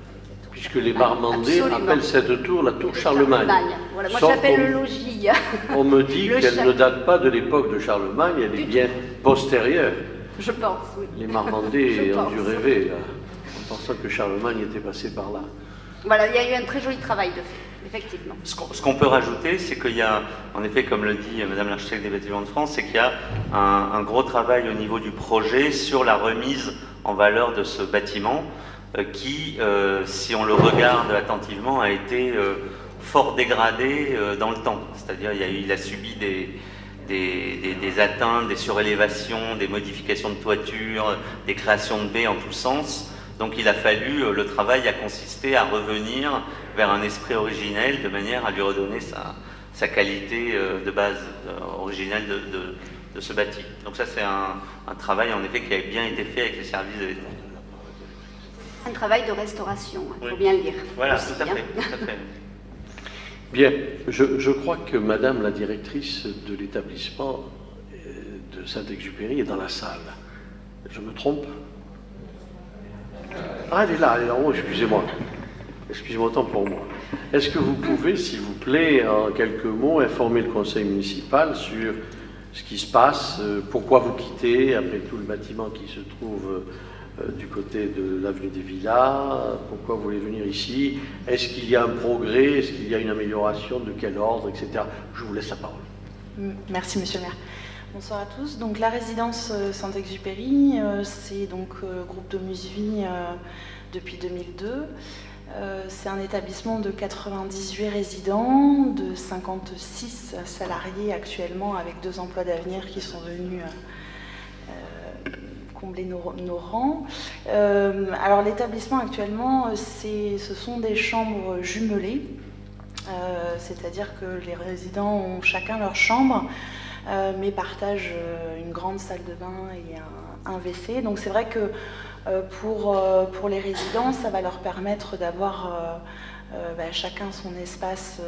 puisque les Marmandais appellent cette tour la tour Charlemagne. Voilà, moi j'appelle le logis. On me dit [LAUGHS] qu'elle ne date pas de l'époque de Charlemagne, elle est bien postérieure. Je pense, oui. Les Marmandais [LAUGHS] ont dû rêver, là, en pensant que Charlemagne était passé par là. Voilà, il y a eu un très joli travail de fait, effectivement. Ce qu'on peut rajouter, c'est qu'il y a, en effet, comme le dit Madame l'architecte des bâtiments de France, c'est qu'il y a un, gros travail au niveau du projet sur la remise en valeur de ce bâtiment qui, euh, si on le regarde attentivement, a été euh, fort dégradé dans le temps. C'est-à-dire il, a subi des, des, atteintes, des surélévations, des modifications de toiture, des créations de baies en tous sens. Donc il a fallu, euh, le travail a consisté à revenir vers un esprit originel de manière à lui redonner sa, sa qualité euh, de base euh, originelle de, de, ce bâti. Donc ça c'est un, un, travail en effet qui a bien été fait avec les services de l'État. Un travail de restauration, il faut bien le dire. Voilà, tout, à fait, tout à fait. [LAUGHS] Bien, je, je, crois que Madame la directrice de l'établissement de Saint-Exupéry est dans la salle. Je me trompe? Ah, elle est là, elle est en haut, excusez-moi. Excusez-moi autant pour moi. Est-ce que vous pouvez, s'il vous plaît, en quelques mots, informer le conseil municipal sur ce qui se passe, euh, pourquoi vous quittez, après tout le bâtiment qui se trouve euh, du côté de l'avenue des Villas, pourquoi vous voulez venir ici, est-ce qu'il y a un progrès, est-ce qu'il y a une amélioration, de quel ordre, etc. Je vous laisse la parole. Merci, monsieur le maire. Bonsoir à tous. Donc la résidence euh, Saint-Exupéry, euh, c'est donc euh, groupe de Musevie depuis 2002. c'est un établissement de 98 résidents, de 56 salariés actuellement, avec deux emplois d'avenir qui sont venus combler nos, rangs. alors l'établissement actuellement, ce sont des chambres jumelées, c'est-à-dire que les résidents ont chacun leur chambre. Euh, mais partagent euh, une grande salle de bain et un, WC. Donc c'est vrai que euh, pour, pour les résidents, ça va leur permettre d'avoir bah, chacun son espace.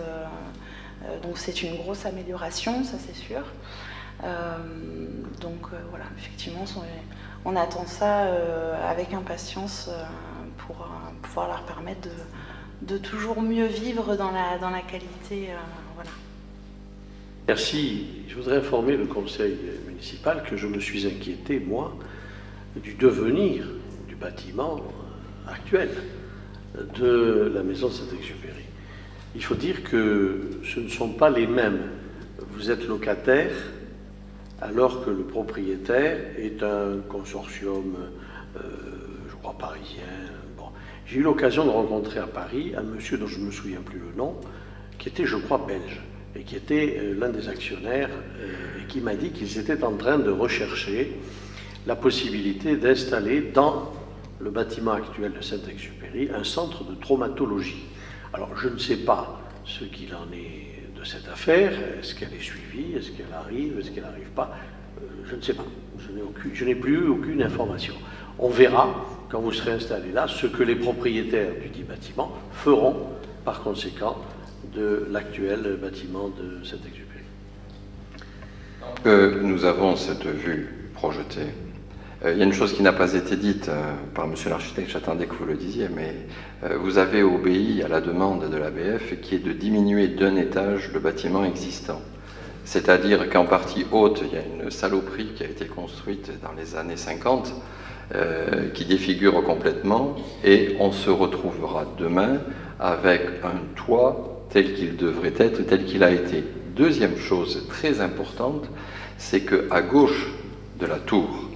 donc c'est une grosse amélioration, ça c'est sûr. donc voilà, effectivement, on attend ça avec impatience pour pouvoir leur permettre de, toujours mieux vivre dans la, dans la qualité. voilà. Merci. Je voudrais informer le conseil municipal que je me suis inquiété, moi, du devenir du bâtiment actuel de la maison de Saint-Exupéry. Il faut dire que ce ne sont pas les mêmes. Vous êtes locataire alors que le propriétaire est un consortium, euh, je crois, parisien. J'ai eu l'occasion de rencontrer à Paris un monsieur dont je ne me souviens plus le nom, qui était, je crois, belge, et qui était euh, l'un des actionnaires, euh, et qui m'a dit qu'ils étaient en train de rechercher la possibilité d'installer dans le bâtiment actuel de Saint-Exupéry un centre de traumatologie. Alors, je ne sais pas ce qu'il en est cette affaire, est-ce qu'elle est suivie, est-ce qu'elle arrive, est-ce qu'elle n'arrive pas, euh, je ne sais pas, je n'ai plus aucune information. On verra, quand vous serez installé là, ce que les propriétaires du dit bâtiment feront, par conséquent, de l'actuel bâtiment de Saint-Exupéry. Que nous avons cette vue projetée. Euh, il y a une chose qui n'a pas été dite euh, par Monsieur l'architecte, j'attendais que vous le disiez, mais euh, vous avez obéi à la demande de l'ABF qui est de diminuer d'un étage le bâtiment existant. C'est-à-dire qu'en partie haute, il y a une saloperie qui a été construite dans les années 50 qui défigure complètement et on se retrouvera demain avec un toit tel qu'il devrait être, tel qu'il a été. Deuxième chose très importante, c'est qu'à gauche de la tour,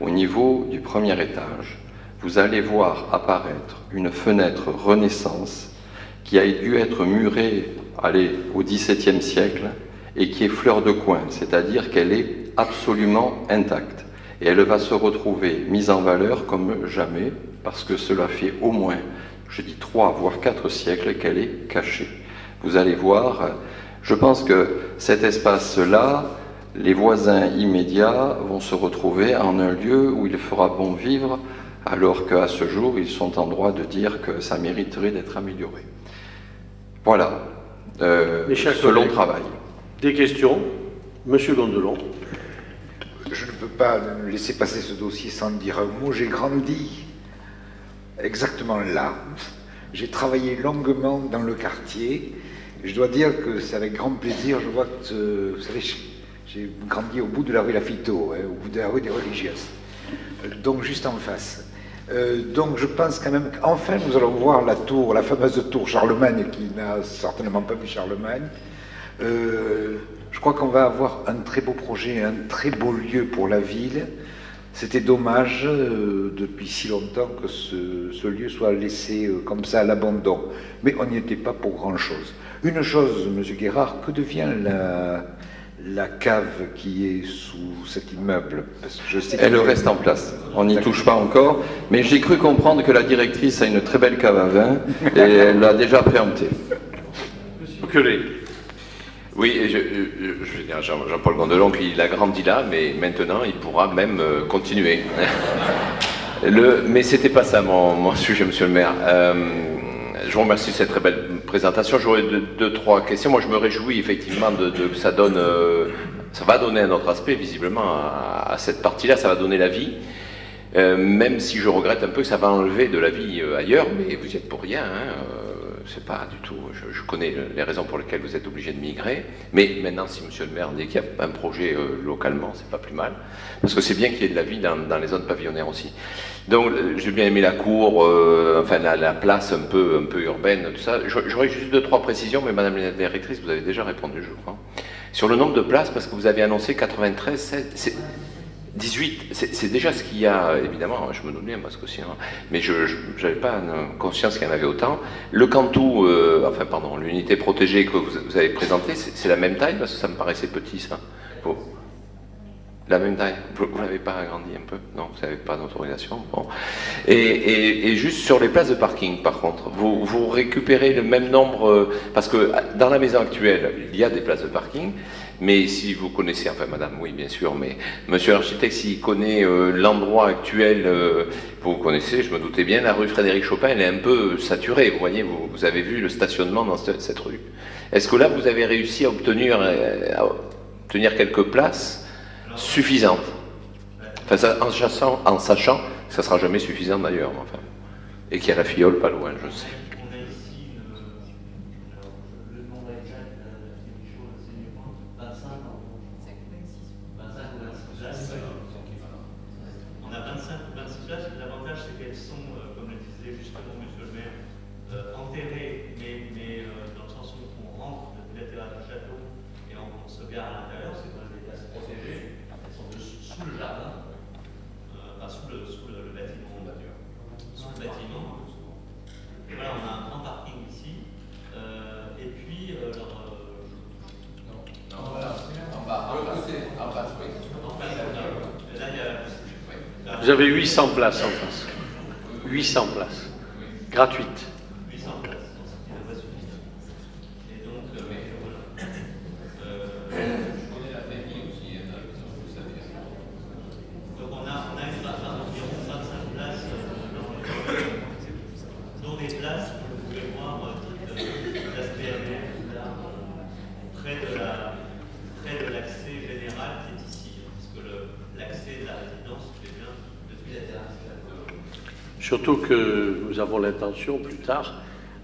au niveau du premier étage, vous allez voir apparaître une fenêtre Renaissance qui a dû être murée au XVIIe siècle et qui est fleur de coin, c'est-à-dire qu'elle est absolument intacte. Et elle va se retrouver mise en valeur comme jamais, parce que cela fait au moins, je dis trois, voire quatre siècles qu'elle est cachée. Vous allez voir, je pense que cet espace-là, les voisins immédiats vont se retrouver en un lieu où il fera bon vivre, alors qu'à ce jour, ils sont en droit de dire que ça mériterait d'être amélioré. Voilà, euh, ce long travail. Des questions? Monsieur Gondelon. Je ne peux pas laisser passer ce dossier sans dire un mot. J'ai grandi exactement là. J'ai travaillé longuement dans le quartier. Je dois dire que c'est avec grand plaisir, je vois que, vous savez, j'ai grandi au bout de la rue Lafito, hein, au bout de la rue des religieuses, euh, donc juste en face. Euh, donc je pense quand même qu'enfin nous allons voir la tour, la fameuse tour Charlemagne qui n'a certainement pas vu Charlemagne. Euh, je crois qu'on va avoir un très beau projet, un très beau lieu pour la ville. C'était dommage depuis si longtemps que ce, ce lieu soit laissé comme ça à l'abandon. Mais on n'y était pas pour grand-chose. Une chose, Monsieur Guérard, que devient la, la cave qui est sous cet immeuble Elle reste en place. On n'y touche pas encore. Mais j'ai cru comprendre que la directrice a une très belle cave à vin et elle l'a déjà préemptée. Monsieur Oui, je, je, veux dire, Jean-Paul Gondelon, il a grandi là, mais maintenant il pourra même euh, continuer. [LAUGHS] le, mais c'était pas ça mon, sujet, monsieur le maire. Euh, je vous remercie de cette très belle présentation. J'aurais deux, trois questions. Moi, je me réjouis effectivement de, que ça donne, euh, ça va donner un autre aspect visiblement à, cette partie-là. Ça va donner la vie. Euh, même si je regrette un peu que ça va enlever de la vie euh, ailleurs, mais vous y êtes pour rien. Hein, c'est pas du tout. Je, connais les raisons pour lesquelles vous êtes obligé de migrer. Mais maintenant, si Monsieur le Maire dit qu'il y a un projet localement, c'est pas plus mal, parce que c'est bien qu'il y ait de la vie dans, les zones pavillonnaires aussi. Donc j'ai bien aimé la cour, euh, enfin la, place un peu, un peu urbaine, tout ça. J'aurais juste deux, trois précisions, mais Madame la directrice, vous avez déjà répondu, je crois. Sur le nombre de places, parce que vous avez annoncé 93, c'est 18, c'est déjà ce qu'il y a, évidemment, je me doute bien, parce que sinon, mais je n'avais pas conscience qu'il y en avait autant. Le Cantou, euh, enfin pardon, l'unité protégée que vous, avez présentée, c'est la même taille, parce que ça me paraissait petit, ça. La même taille? Vous ne l'avez pas agrandi un peu? Non, vous n'avez pas d'autorisation? Et, juste sur les places de parking, par contre, vous, vous récupérez le même nombre, euh, parce que dans la maison actuelle, il y a des places de parking, mais si vous connaissez, enfin madame, oui bien sûr, mais monsieur l'architecte, s'il connaît euh, l'endroit actuel, euh, vous connaissez, je me doutais bien, la rue Frédéric Chopin, elle est un peu saturée, vous voyez, vous, avez vu le stationnement dans cette, rue. Est-ce que là, vous avez réussi à obtenir, à obtenir quelques places suffisante. Enfin, en, sachant, en sachant que ça ne sera jamais suffisant d'ailleurs. Enfin, et qu'il y a la fiole pas loin, je sais. 800 places en face. 800 places. Gratuites. Nous avons l'intention plus tard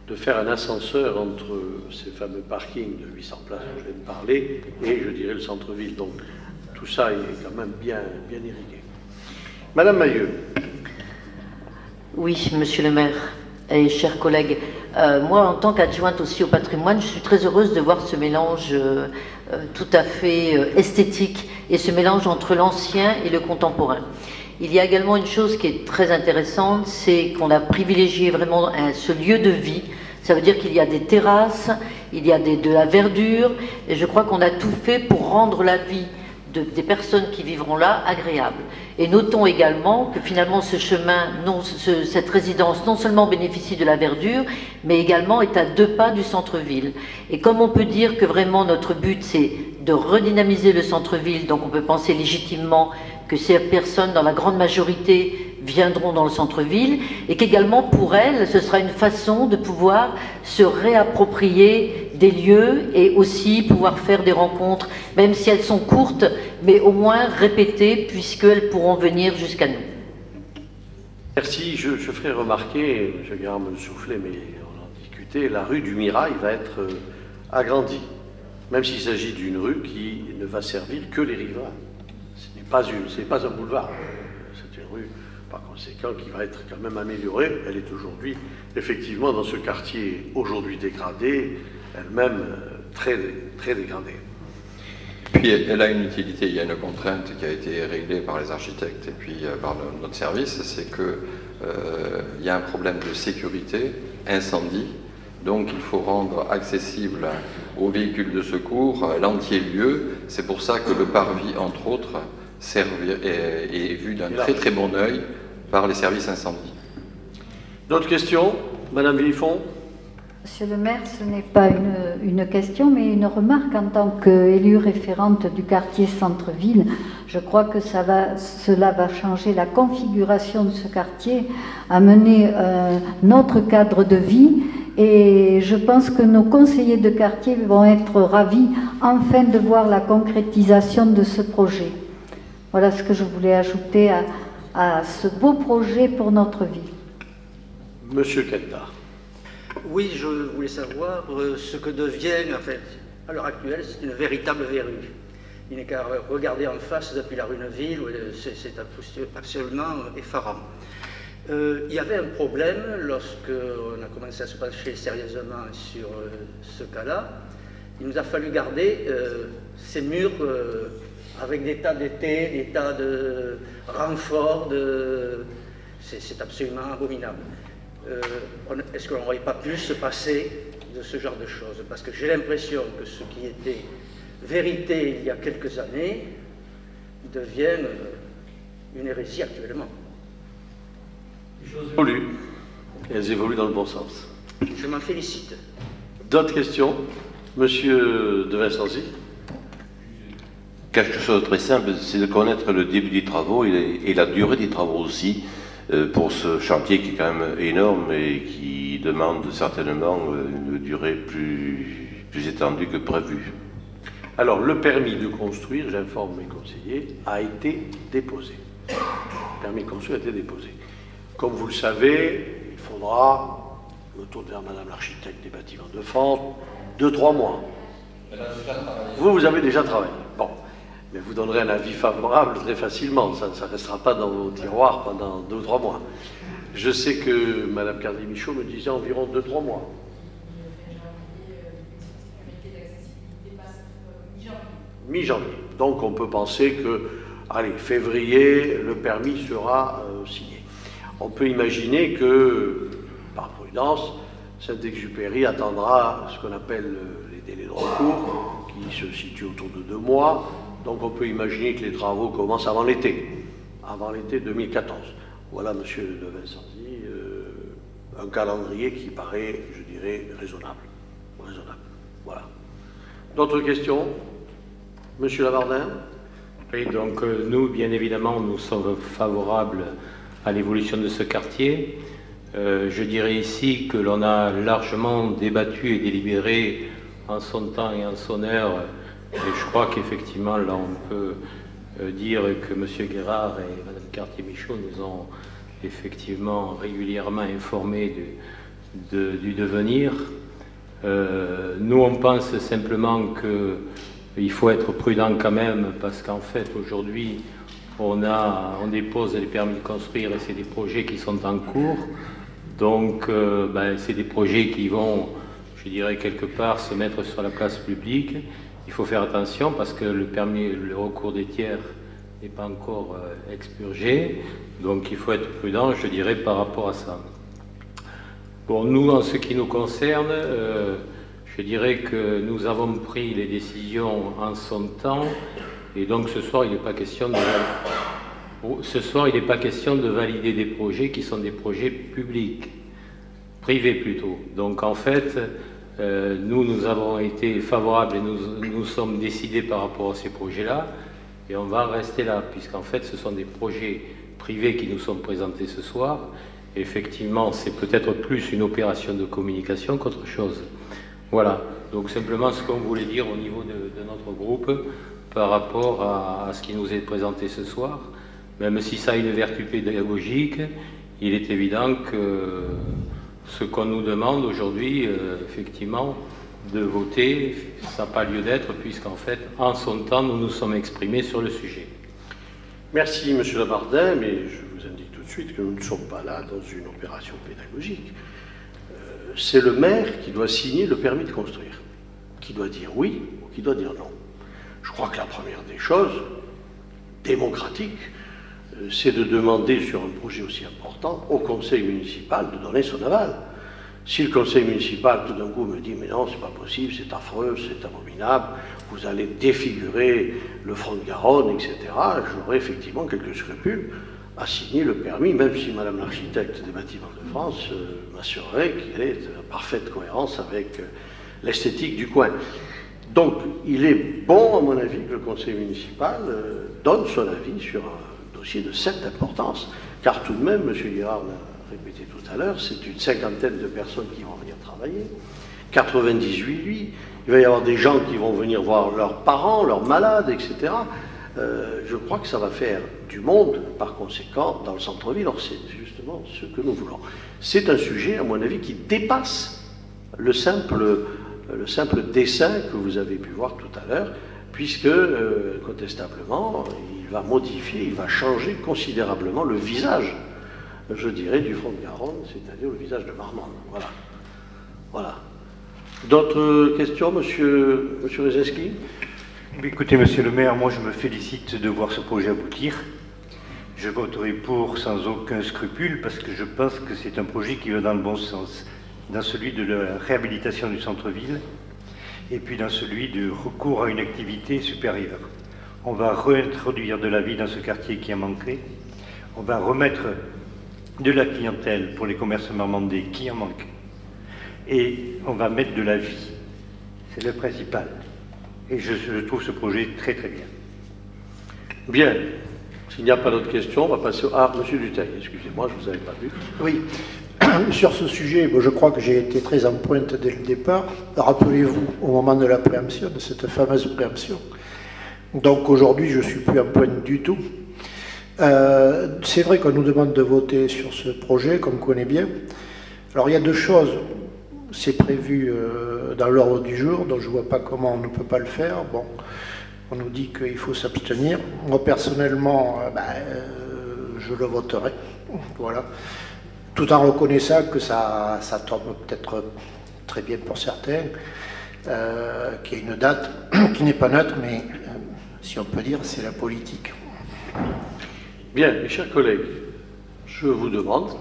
de faire un ascenseur entre ces fameux parkings de 800 places dont je viens de parler et, je dirais, le centre-ville. Donc tout ça est quand même bien, bien irrigué. Madame Mailleux. Oui, monsieur le maire et chers collègues, euh, moi, en tant qu'adjointe aussi au patrimoine, je suis très heureuse de voir ce mélange euh, euh, tout à fait esthétique et ce mélange entre l'ancien et le contemporain. Il y a également une chose qui est très intéressante, c'est qu'on a privilégié vraiment ce lieu de vie. Ça veut dire qu'il y a des terrasses, il y a de la verdure, et je crois qu'on a tout fait pour rendre la vie des personnes qui vivront là agréable. Et notons également que finalement ce chemin, cette résidence, non seulement bénéficie de la verdure, mais également est à deux pas du centre-ville. Et comme on peut dire que vraiment notre but c'est de redynamiser le centre-ville, donc on peut penser légitimement que ces personnes, dans la grande majorité, viendront dans le centre-ville et qu'également pour elles, ce sera une façon de pouvoir se réapproprier des lieux et aussi pouvoir faire des rencontres, même si elles sont courtes, mais au moins répétées, puisqu'elles pourront venir jusqu'à nous. Merci. Je, ferai remarquer, je garde me souffler, mais on en discutait, la rue du Mirail va être euh, agrandie, même s'il s'agit d'une rue qui ne va servir que les riverains pas une, c'est pas un boulevard. C'est une rue, par conséquent, qui va être quand même améliorée. Elle est aujourd'hui, effectivement, dans ce quartier aujourd'hui dégradé, elle-même euh, très, très dégradée. Puis elle a une utilité, il y a une contrainte qui a été réglée par les architectes et puis euh, par notre service, c'est qu'il euh, y a un problème de sécurité, incendie, donc il faut rendre accessible aux véhicules de secours l'entier lieu. C'est pour ça que le parvis, entre autres, servir, est, vu d'un très très bon œil par les services incendies. D'autres questions Madame Villifond Monsieur le maire, ce n'est pas une, question, mais une remarque en tant qu'élue référente du quartier centre-ville. Je crois que ça va, cela va changer la configuration de ce quartier, amener euh, notre cadre de vie. Et je pense que nos conseillers de quartier vont être ravis enfin de voir la concrétisation de ce projet. Voilà ce que je voulais ajouter à, ce beau projet pour notre vie. Monsieur Kenta. Oui, je voulais savoir euh, ce que devient, en fait, à l'heure actuelle, c'est une véritable verrue. Il n'est qu'à regarder en face depuis la rue Neuville, c'est absolument effarant. Euh, il y avait un problème lorsqu'on a commencé à se pencher sérieusement sur euh, ce cas-là. Il nous a fallu garder ces murs avec des tas d'été, des tas de renforts, de... c'est absolument abominable. Euh, est-ce qu'on n'aurait pas pu se passer de ce genre de choses? Parce que j'ai l'impression que ce qui était vérité il y a quelques années devient euh, une hérésie actuellement. Les choses évoluent. elles évoluent dans le bon sens. Je m'en félicite. D'autres questions? Monsieur de Vincenzi quelque chose de très simple, c'est de connaître le début des travaux et, la durée des travaux aussi euh, pour ce chantier qui est quand même énorme et qui demande certainement euh, une durée plus, plus étendue que prévu. Alors, le permis de construire, j'informe mes conseillers, a été déposé. Le permis de construire a été déposé. Comme vous le savez, il faudra, je me tourne vers Madame l'architecte des bâtiments de France, deux, trois mois. Vous, vous avez déjà travaillé. Bon vous donnerez un avis favorable très facilement. Ça ne restera pas dans vos tiroirs pendant deux ou trois mois. Je sais que Mme Cardi-Michaud me disait environ deux, trois mois. Mi-janvier. Donc on peut penser que, allez, février, le permis sera euh, signé. On peut imaginer que, par prudence, Saint-Exupéry attendra ce qu'on appelle euh, les délais de recours, qui se situent autour de deux mois, donc on peut imaginer que les travaux commencent avant l'été, avant l'été 2014. Voilà, monsieur de Vincenzi, euh, un calendrier qui paraît, je dirais, raisonnable. Raisonnable. Voilà. D'autres questions? Monsieur Lavardin? Oui, donc euh, nous, bien évidemment, nous sommes favorables à l'évolution de ce quartier. Euh, je dirais ici que l'on a largement débattu et délibéré en son temps et en son heure. Et je crois qu'effectivement, là, on peut euh, dire que M. Guérard et Mme Cartier-Michaud nous ont effectivement régulièrement informés du, devenir. Euh, nous, on pense simplement qu'il faut être prudent quand même, parce qu'en fait, aujourd'hui, on, on dépose les permis de construire et c'est des projets qui sont en cours. Donc, euh, ben, c'est des projets qui vont, je dirais, quelque part se mettre sur la place publique. Il faut faire attention parce que le permis, le recours des tiers n'est pas encore euh, expurgé. Donc, il faut être prudent, je dirais, par rapport à ça. Bon, nous, en ce qui nous concerne, euh, je dirais que nous avons pris les décisions en son temps. Et donc, ce soir, il n'est pas question de ce soir, il n'est pas question de valider des projets qui sont des projets publics, privés plutôt. Donc en fait, euh, nous, nous avons été favorables et nous, nous sommes décidés par rapport à ces projets-là, et on va rester là, puisqu'en fait, ce sont des projets privés qui nous sont présentés ce soir. effectivement, c'est peut-être plus une opération de communication qu'autre chose. Voilà, donc simplement ce qu'on voulait dire au niveau de, notre groupe par rapport à ce qui nous est présenté ce soir. Même si ça a une vertu pédagogique, il est évident que ce qu'on nous demande aujourd'hui, euh, effectivement, de voter, ça n'a pas lieu d'être, puisqu'en fait, en son temps, nous nous sommes exprimés sur le sujet. Merci, Monsieur Labardin, mais je vous indique tout de suite que nous ne sommes pas là dans une opération pédagogique. Euh, c'est le maire qui doit signer le permis de construire, qui doit dire oui ou qui doit dire non. Je crois que la première des choses, démocratique, euh, c'est de demander sur un projet aussi important au conseil municipal de donner son aval. Si le conseil municipal tout d'un coup me dit mais non, c'est pas possible, c'est affreux, c'est abominable, vous allez défigurer le front de Garonne, etc., j'aurais effectivement quelques scrupules à signer le permis, même si Madame l'architecte des bâtiments de France euh, m'assurerait qu'il est en parfaite cohérence avec euh, l'esthétique du coin. Donc, il est bon, à mon avis, que le conseil municipal donne son avis sur un de cette importance, car tout de même, M. Girard l'a répété tout à l'heure, c'est une cinquantaine de personnes qui vont venir travailler, 98 lui, il va y avoir des gens qui vont venir voir leurs parents, leurs malades, etc. Euh, je crois que ça va faire du monde, par conséquent, dans le centre-ville. Or, c'est justement ce que nous voulons. C'est un sujet, à mon avis, qui dépasse le simple, le simple dessin que vous avez pu voir tout à l'heure, puisque, euh, contestablement, il va modifier, il va changer considérablement le visage, je dirais, du front de Garonne, c'est-à-dire le visage de Marmande. Voilà. Voilà. D'autres questions, monsieur, monsieur Rezeski? Écoutez, monsieur le maire, moi je me félicite de voir ce projet aboutir. Je voterai pour sans aucun scrupule parce que je pense que c'est un projet qui va dans le bon sens, dans celui de la réhabilitation du centre-ville et puis dans celui du recours à une activité supérieure. On va réintroduire de la vie dans ce quartier qui a manqué. On va remettre de la clientèle pour les commerces marmandais qui en manquent. Et on va mettre de la vie. C'est le principal. Et je, trouve ce projet très très bien. Bien. S'il n'y a pas d'autres questions, on va passer à... Ah, Monsieur Duteil, excusez-moi, je ne vous avais pas vu. Oui. [COUGHS] Sur ce sujet, je crois que j'ai été très en pointe dès le départ. Rappelez-vous, au moment de la préemption, de cette fameuse préemption, donc aujourd'hui, je ne suis plus en point du tout. Euh, c'est vrai qu'on nous demande de voter sur ce projet, comme on connaît bien. Alors il y a deux choses. C'est prévu euh, dans l'ordre du jour, donc je ne vois pas comment on ne peut pas le faire. Bon, on nous dit qu'il faut s'abstenir. Moi personnellement, euh, ben, je le voterai. Voilà. Tout en reconnaissant que ça, ça tombe peut-être très bien pour certains, qu'il y a une date [COUGHS] qui n'est pas neutre, mais si on peut dire, c'est la politique. Bien, mes chers collègues, je vous demande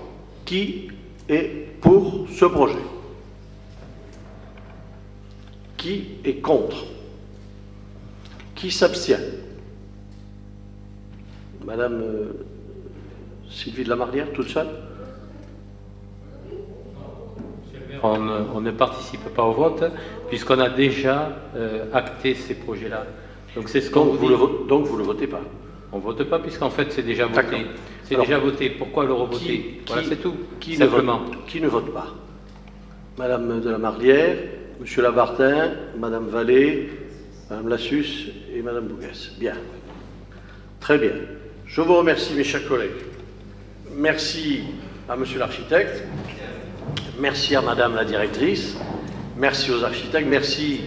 qui est pour ce projet Qui est contre? Qui s'abstient? Madame euh, Sylvie de la Marlière, toute seule? On, ne participe pas au vote puisqu'on a déjà euh, acté ces projets-là. Donc c'est ce qu'on vous, le, donc vous le votez pas On vote pas puisqu'en fait c'est déjà voté. C'est déjà voté. Pourquoi le revoter Voilà, c'est tout. Qui simplement. Ne vote, qui ne vote pas Madame de la Marlière, Monsieur Labartin, Madame Vallée, Madame Lassus et Madame Bouguès. Bien. Très bien. Je vous remercie, mes chers collègues. Merci à Monsieur l'architecte. Merci à Madame la directrice, merci aux architectes, merci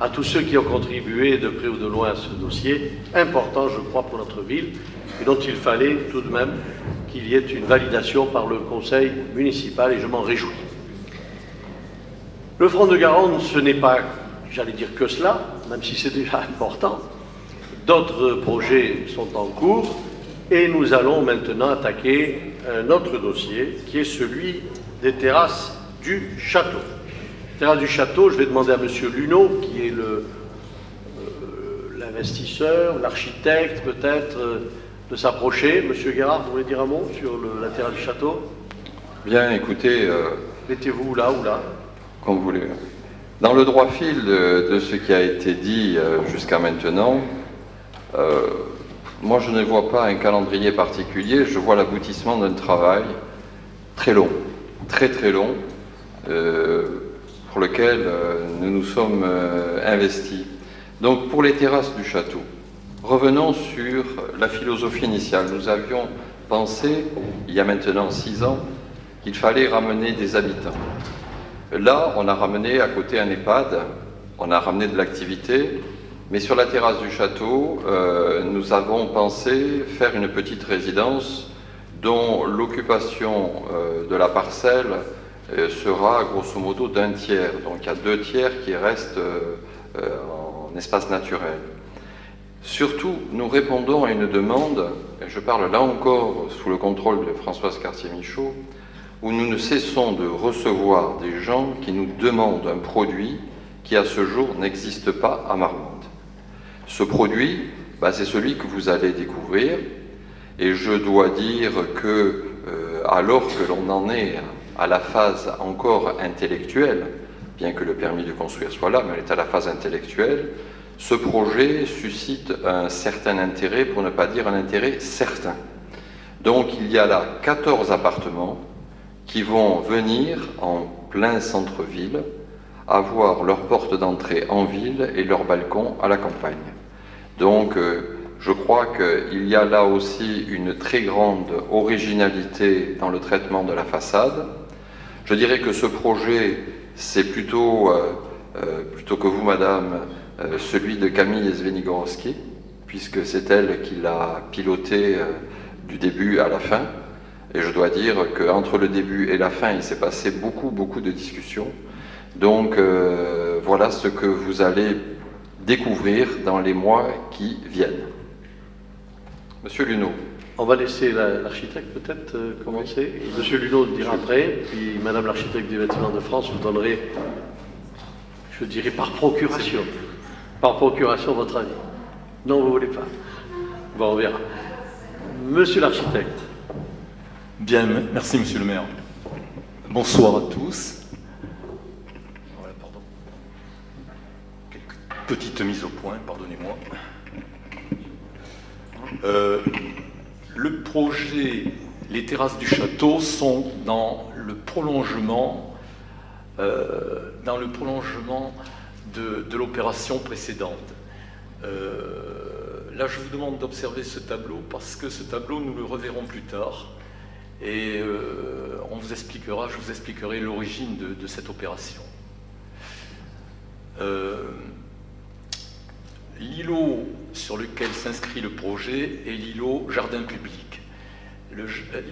à tous ceux qui ont contribué de près ou de loin à ce dossier, important je crois pour notre ville, et dont il fallait tout de même qu'il y ait une validation par le conseil municipal, et je m'en réjouis. Le front de Garonne, ce n'est pas, j'allais dire que cela, même si c'est déjà important. D'autres projets sont en cours, et nous allons maintenant attaquer un autre dossier, qui est celui des terrasses du château. Terrasses du château, je vais demander à M. Luneau, qui est euh, l'investisseur, l'architecte peut-être, euh, de s'approcher. Monsieur Guérard, vous voulez dire un mot sur la terrasse du château? Bien, écoutez. Euh, Mettez-vous là ou là Comme vous voulez. Dans le droit fil de, ce qui a été dit jusqu'à maintenant, moi je ne vois pas un calendrier particulier, je vois l'aboutissement d'un travail très long très très long euh, pour lequel euh, nous nous sommes euh, investis. Donc pour les terrasses du château, revenons sur la philosophie initiale. Nous avions pensé, il y a maintenant six ans, qu'il fallait ramener des habitants. Là, on a ramené à côté un EHPAD, on a ramené de l'activité, mais sur la terrasse du château, nous avons pensé faire une petite résidence dont l'occupation euh, de la parcelle euh, sera grosso modo d'un tiers. Donc il y a deux tiers qui restent euh, en espace naturel. Surtout, nous répondons à une demande, et je parle là encore sous le contrôle de Françoise Cartier-Michaud, où nous ne cessons de recevoir des gens qui nous demandent un produit qui à ce jour n'existe pas à Marmande. Ce produit, bah, c'est celui que vous allez découvrir, et je dois dire que, euh, alors que l'on en est à la phase encore intellectuelle, bien que le permis de construire soit là, mais elle est à la phase intellectuelle, ce projet suscite un certain intérêt, pour ne pas dire un intérêt certain. Donc il y a là 14 appartements qui vont venir en plein centre-ville, avoir leur porte d'entrée en ville et leur balcon à la campagne. Donc euh, je crois qu'il y a là aussi une très grande originalité dans le traitement de la façade. Je dirais que ce projet, c'est plutôt, euh, euh, plutôt que vous, Madame, euh, celui de Camille Svenigorski, puisque c'est elle qui l'a piloté du début à la fin. Et je dois dire qu'entre le début et la fin, il s'est passé beaucoup, beaucoup de discussions. Donc voilà ce que vous allez découvrir dans les mois qui viennent. Monsieur Luneau. On va laisser l'architecte peut-être euh, commencer. Monsieur Luneau le dira après, puis Madame l'architecte des bâtiments de France vous donnerait, je dirais par procuration, par procuration votre avis. Non, vous ne voulez pas. Bon, on verra. Monsieur l'architecte. Bien, merci Monsieur le maire. Bonsoir à tous. Voilà, pardon. Quelques petites mises au point, pardonnez-moi. Euh, le projet, les terrasses du château sont dans le prolongement, euh, dans le prolongement de, l'opération précédente. Euh, là, je vous demande d'observer ce tableau parce que ce tableau, nous le reverrons plus tard et on vous expliquera, je vous expliquerai l'origine de, de, cette opération. L'îlot sur lequel s'inscrit le projet est l'îlot jardin public.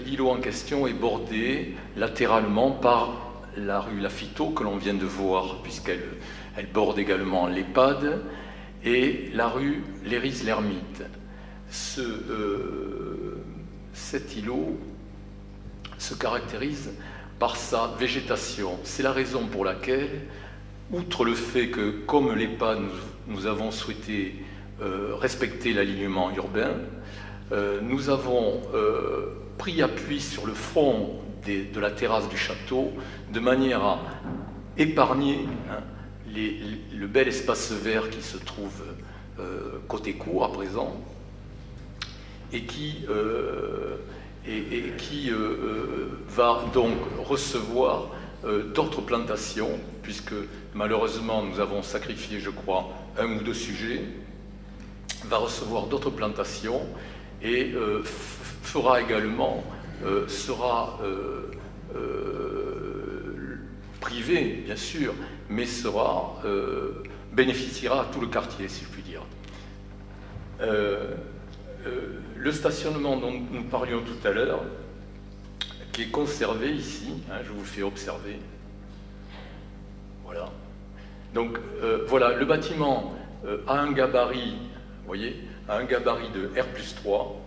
L'îlot en question est bordé latéralement par la rue Lafito que l'on vient de voir, puisqu'elle elle borde également l'EHPAD, et la rue Léris-l'Ermite. Ce, euh, cet îlot se caractérise par sa végétation. C'est la raison pour laquelle, outre le fait que, comme l'EHPAD, nous avons souhaité euh, respecter l'alignement urbain. Euh, nous avons euh, pris appui sur le front de la terrasse du château, de manière à épargner hein, le bel espace vert qui se trouve euh, côté cour à présent, euh, et, qui va donc recevoir d'autres plantations, puisque malheureusement nous avons sacrifié, je crois, un ou deux sujets, va recevoir d'autres plantations et fera également, euh, sera euh, euh, privé, bien sûr, mais sera, bénéficiera à tout le quartier, si je puis dire. le stationnement dont nous parlions tout à l'heure, qui est conservé ici, hein, je vous fais observer. Voilà. Donc voilà, le bâtiment a un gabarit, voyez, a un gabarit de R plus 3,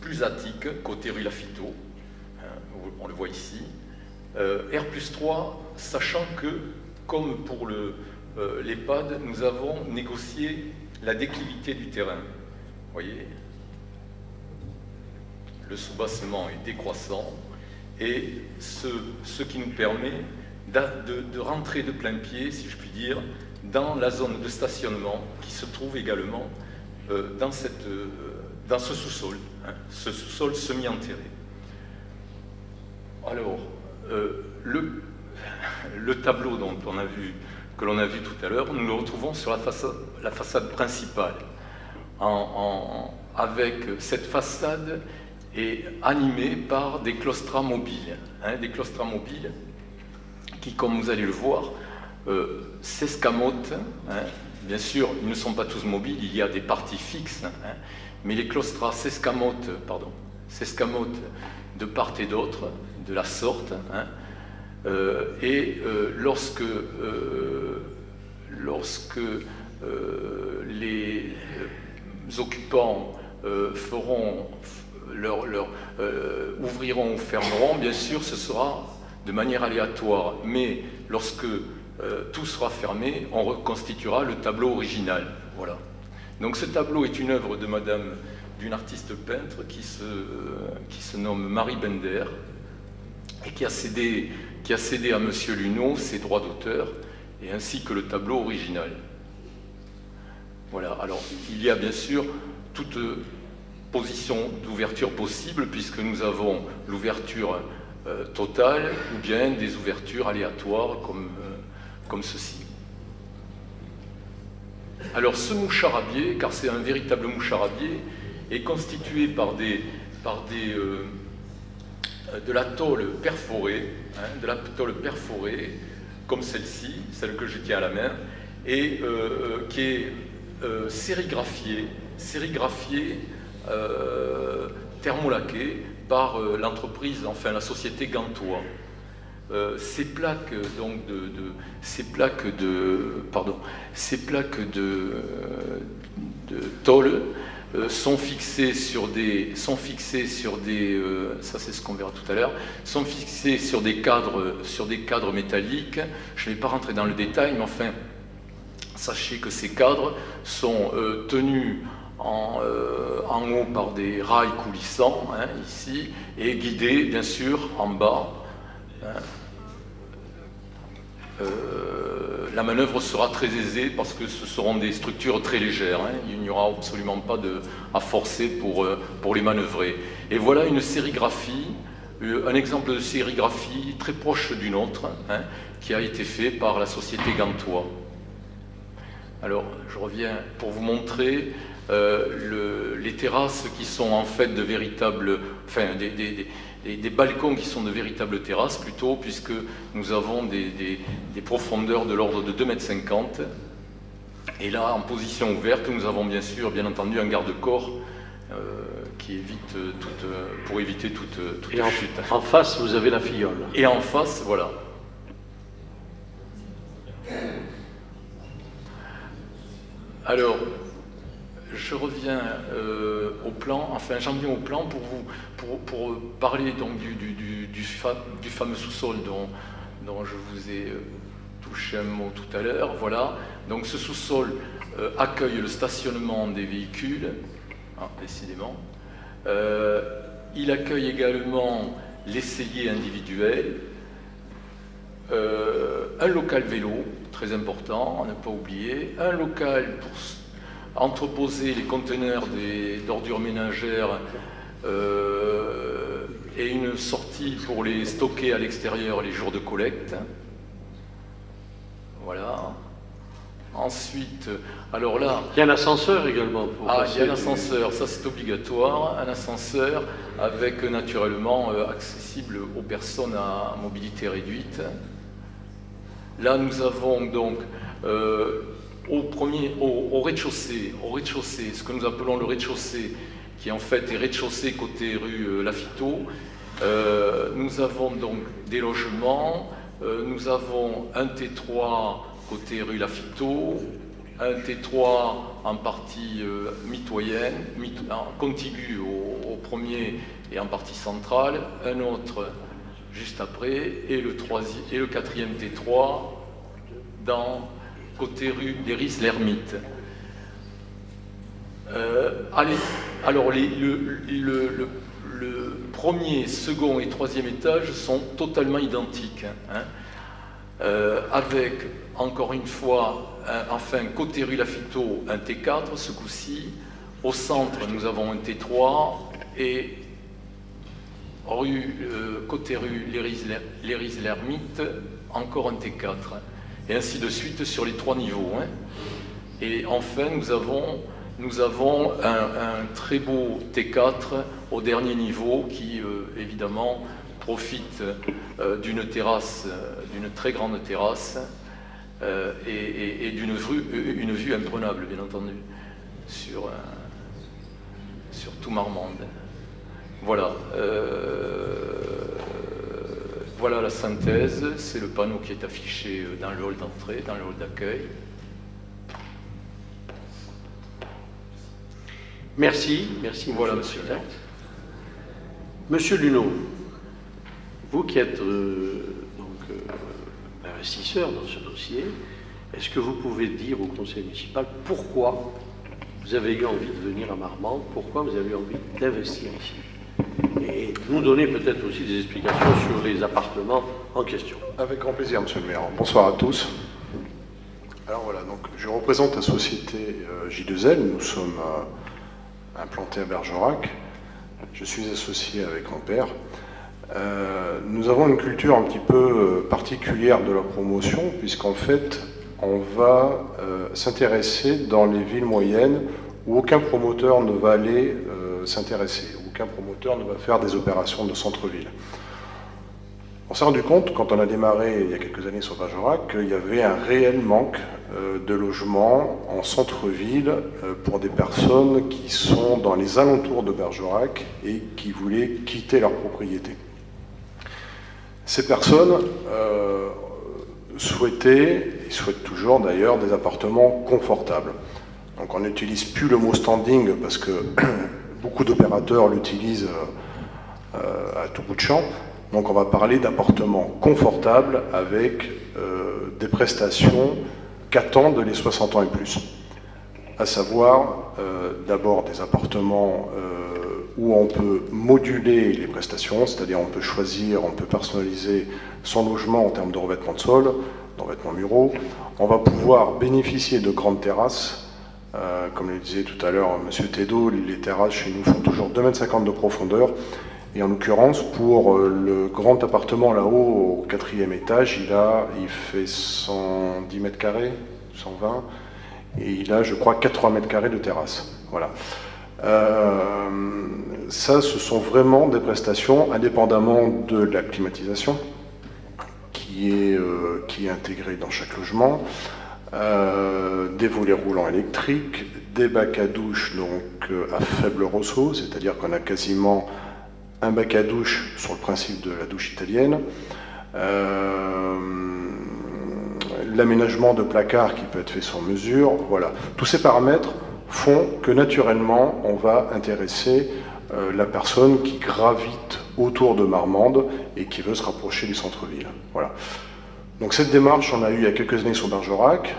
plus attique, côté rue Lafito, hein, on le voit ici. Euh, R plus 3, sachant que, comme pour euh, l'EHPAD, nous avons négocié la déclivité du terrain. Voyez Le soubassement est décroissant et ce, qui nous permet de, rentrer de plein pied, si je puis dire, dans la zone de stationnement qui se trouve également euh, dans, cette, dans ce sous-sol. Hein, ce sous-sol semi-enterré. Alors, euh, le, [LAUGHS] le, tableau que l'on a vu tout à l'heure, nous le retrouvons sur la façade, principale, avec cette façade est animée par des claustras mobiles, hein, des claustras mobiles qui, comme vous allez le voir, euh, s'escamotent. Hein. Bien sûr, ils ne sont pas tous mobiles, il y a des parties fixes, mais les claustras s'escamotent, pardon, de part et d'autre, de la sorte, hein. et lorsque, les occupants feront ouvriront ou fermeront, bien sûr, ce sera de manière aléatoire, mais lorsque tout sera fermé, on reconstituera le tableau original. Voilà. Donc ce tableau est une œuvre de madame, d'une artiste peintre qui se, qui se nomme Marie Bender et qui a cédé, qui a cédé à monsieur Luneau ses droits d'auteur et ainsi que le tableau original. Voilà, alors il y a bien sûr toute position d'ouverture possible puisque nous avons l'ouverture euh, totale ou bien des ouvertures aléatoires comme, euh, comme ceci. Alors ce moucharabier, car c'est un véritable moucharabier, est constitué par, des, par des, euh, de la tôle perforée, hein, de la tôle perforée, comme celle-ci, celle que je tiens à la main, et euh, euh, qui est sérigraphiée, sérigraphiée thermolaquée par l'entreprise, enfin la société Gantois. Euh, ces plaques donc de, ces plaques de pardon ces plaques de, de tôle euh, sont fixées sur des sont fixées sur des euh, ça c'est ce qu'on verra tout à l'heure sont fixées sur des cadres sur des cadres métalliques. Je ne vais pas rentrer dans le détail mais enfin sachez que ces cadres sont tenus en, en, haut par des rails coulissants hein, ici et guidés bien sûr en bas hein, euh, la manœuvre sera très aisée parce que ce seront des structures très légères. Hein. Il n'y aura absolument pas de, à forcer pour, euh, pour les manœuvrer. Et voilà une sérigraphie, euh, un exemple de sérigraphie très proche d'une autre, hein, qui a été fait par la société Gantois. Alors, je reviens pour vous montrer les terrasses qui sont en fait de véritables, enfin, des balcons qui sont de véritables terrasses plutôt, puisque nous avons des, profondeurs de l'ordre de 2,50 m. Et là, en position ouverte, nous avons bien sûr, bien entendu, un garde-corps euh, qui évite toute, pour éviter toute, toute Et chute. En, face, vous avez la fiole. Et en face, voilà. Alors, je reviens euh, au plan, enfin j'en viens au plan pour, vous, pour, parler donc du, du, fameux sous-sol dont, dont, je vous ai euh, touché un mot tout à l'heure. Voilà, donc ce sous-sol euh, accueille le stationnement des véhicules, ah, décidément. il accueille également l'essayer individuel, un local vélo, très important, à ne pas oublier, un local pour entreposer les conteneurs d'ordures ménagères euh, et une sortie pour les stocker à l'extérieur les jours de collecte. Voilà. Ensuite, alors là... Il y a un ascenseur également pour Ah, il y a un ascenseur, ça c'est obligatoire, un ascenseur avec naturellement euh, accessible aux personnes à mobilité réduite. Là, nous avons donc euh, au, au, rez-de-chaussée, au rez-de-chaussée, ce que nous appelons le rez-de-chaussée, qui en fait est rez-de-chaussée côté rue euh, Lafiteau. nous avons donc des logements, nous avons un T3 côté rue Lafiteau, un T3 en partie euh, mitoyenne, contigu au, premier et en partie centrale, un autre juste après, et le, troisième, et le quatrième T3 dans côté rue d'Eris l'Ermite. Euh, alors le, premier, second et troisième étage sont totalement identiques, hein, euh, avec encore une fois, enfin, côté rue Lafiteau, un T4 ce coup-ci. Au centre, nous avons un T3 et rue, euh, côté rue Léris l'Ermite, encore un T4. Et ainsi de suite sur les trois niveaux. Hein. Et enfin, nous avons, nous avons un, très beau T4 au dernier niveau qui, euh, évidemment, profite euh, d'une terrasse, d'une très grande terrasse euh, et, d'une vue, une vue imprenable, bien entendu, sur, euh, sur tout Marmande. Voilà. Euh, voilà la synthèse, c'est le panneau qui est affiché dans le hall d'entrée, dans le hall d'accueil. Merci, merci, voilà, monsieur. Monsieur Luneau, vous qui êtes investisseur dans ce dossier. Est-ce que vous pouvez dire au conseil municipal pourquoi vous avez eu envie de venir à Marmande, pourquoi vous avez eu envie d'investir ici? Et nous donner peut-être aussi des explications sur les appartements en question. Avec grand plaisir, monsieur le maire. Bonsoir à tous. Alors voilà, donc je représente la société euh, J2L. Nous sommes euh, implantés à Bergerac. Je suis associé avec mon père. Euh, nous avons une culture un petit peu particulière de la promotion, puisqu'en fait, on va s'intéresser dans les villes moyennes où aucun promoteur ne va aller s'intéresser, promoteur ne va faire des opérations de centre-ville. On s'est rendu compte, quand on a démarré il y a quelques années sur Bergerac, qu'il y avait un réel manque de logements en centre-ville pour des personnes qui sont dans les alentours de Bergerac et qui voulaient quitter leur propriété. Ces personnes euh, souhaitaient, et souhaitent toujours d'ailleurs, des appartements confortables. Donc on n'utilise plus le mot standing parce que [CLEARS THROAT] beaucoup d'opérateurs l'utilisent euh, à tout bout de champ. Donc on va parler d'appartements confortables avec euh, des prestations qu'attendent les 60 ans et plus. À savoir d'abord des appartements où on peut moduler les prestations, c'est-à-dire on peut choisir, on peut personnaliser son logement en termes de revêtement de sol, de revêtement muraux. On va pouvoir bénéficier de grandes terrasses. Euh, comme le disait tout à l'heure M. Tedo, les terrasses chez nous font toujours 2,50 m de profondeur. Et en l'occurrence, pour euh, le grand appartement là-haut, au quatrième étage, il, a, il fait 110 mètres carrés, 120, et il a, je crois, 80 mètres carrés de terrasse. Voilà. Euh, ça, ce sont vraiment des prestations indépendamment de la climatisation qui est, euh, qui est intégrée dans chaque logement, euh, des volets roulants électriques, des bacs à douche donc à faible ressaut, c'est-à-dire qu'on a quasiment un bac à douche sur le principe de la douche italienne, l'aménagement de placards qui peut être fait sur mesure, voilà. Tous ces paramètres font que naturellement, on va intéresser euh, la personne qui gravite autour de Marmande et qui veut se rapprocher du centre-ville. Donc cette démarche, on a eu il y a quelques années sur Bergerac.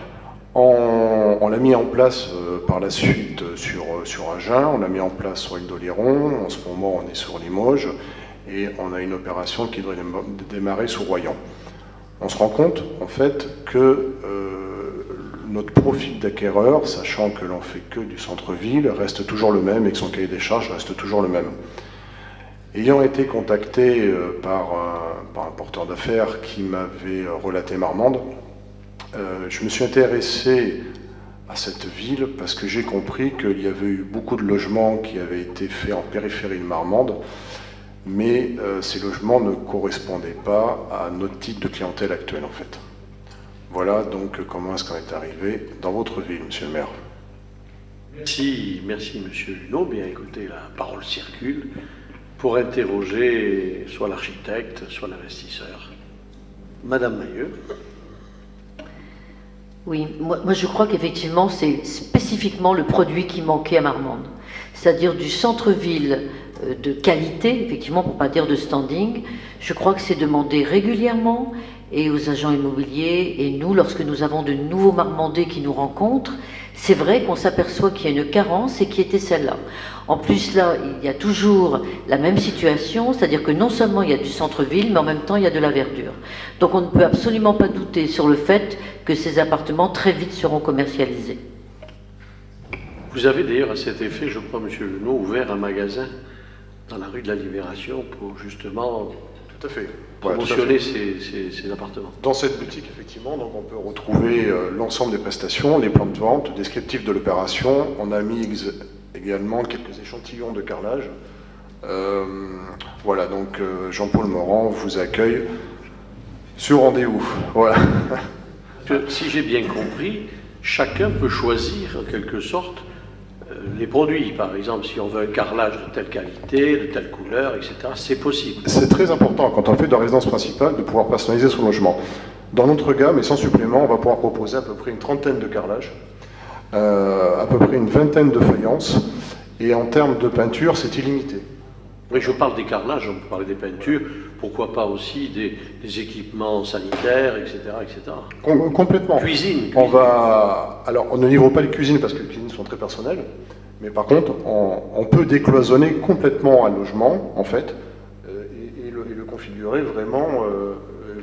On, l'a mis en place euh, par la suite sur, sur Agen, on l'a mis en place sur île d'Oléron, en ce moment on est sur Limoges, et on a une opération qui devrait démarrer sur Royan. On se rend compte en fait que notre profil d'acquéreur, sachant que l'on fait que du centre-ville, reste toujours le même et que son cahier des charges reste toujours le même. Ayant été contacté euh, par un, porteur d'affaires qui m'avait euh, relaté Marmande, euh, je me suis intéressé à cette ville parce que j'ai compris qu'il y avait eu beaucoup de logements qui avaient été faits en périphérie de Marmande, mais ces logements ne correspondaient pas à notre type de clientèle actuelle en fait. Voilà donc comment est-ce qu'on est arrivé dans votre ville, monsieur le maire. Merci, merci monsieur Luneau. Bien écoutez, la parole circule pour interroger soit l'architecte, soit l'investisseur. Madame Mailleux. Oui, moi, je crois qu'effectivement c'est spécifiquement le produit qui manquait à Marmande, c'est-à-dire du centre-ville euh, de qualité, effectivement pour pas dire de standing. Je crois que c'est demandé régulièrement et aux agents immobiliers et nous, lorsque nous avons de nouveaux marmandais qui nous rencontrent, c'est vrai qu'on s'aperçoit qu'il y a une carence et qui était celle-là. En plus, là, il y a toujours la même situation, c'est-à-dire que non seulement il y a du centre-ville, mais en même temps, il y a de la verdure. Donc on ne peut absolument pas douter sur le fait que ces appartements très vite seront commercialisés. Vous avez d'ailleurs à cet effet, je crois, Monsieur Lenot, ouvert un magasin dans la rue de la Libération pour justement tout à fait. Promotionner ces, appartements. Dans cette boutique, effectivement, donc on peut retrouver euh, l'ensemble des prestations, les plans de vente, descriptifs de l'opération. On a mis également quelques échantillons de carrelage. Euh, voilà, donc euh, Jean-Paul Morand vous accueille sur rendez-vous. [LAUGHS] Voilà. si j'ai bien compris, chacun peut choisir en quelque sorte les produits. Par exemple, si on veut un carrelage de telle qualité, de telle couleur, etc., c'est possible. C'est très important quand on fait de la résidence principale de pouvoir personnaliser son logement. Dans notre gamme, et sans supplément, on va pouvoir proposer à peu près une trentaine de carrelages, euh, à peu près une vingtaine de faïences, et en termes de peinture, c'est illimité. Oui, je parle des carrelages, on peut parler des peintures, pourquoi pas aussi des, équipements sanitaires, etc. etc. complètement. Cuisine, On va. Alors, on ne livre pas les cuisines parce que les cuisines sont très personnelles, mais par contre, on, peut décloisonner complètement un logement, en fait, euh, et, le, configurer vraiment, euh,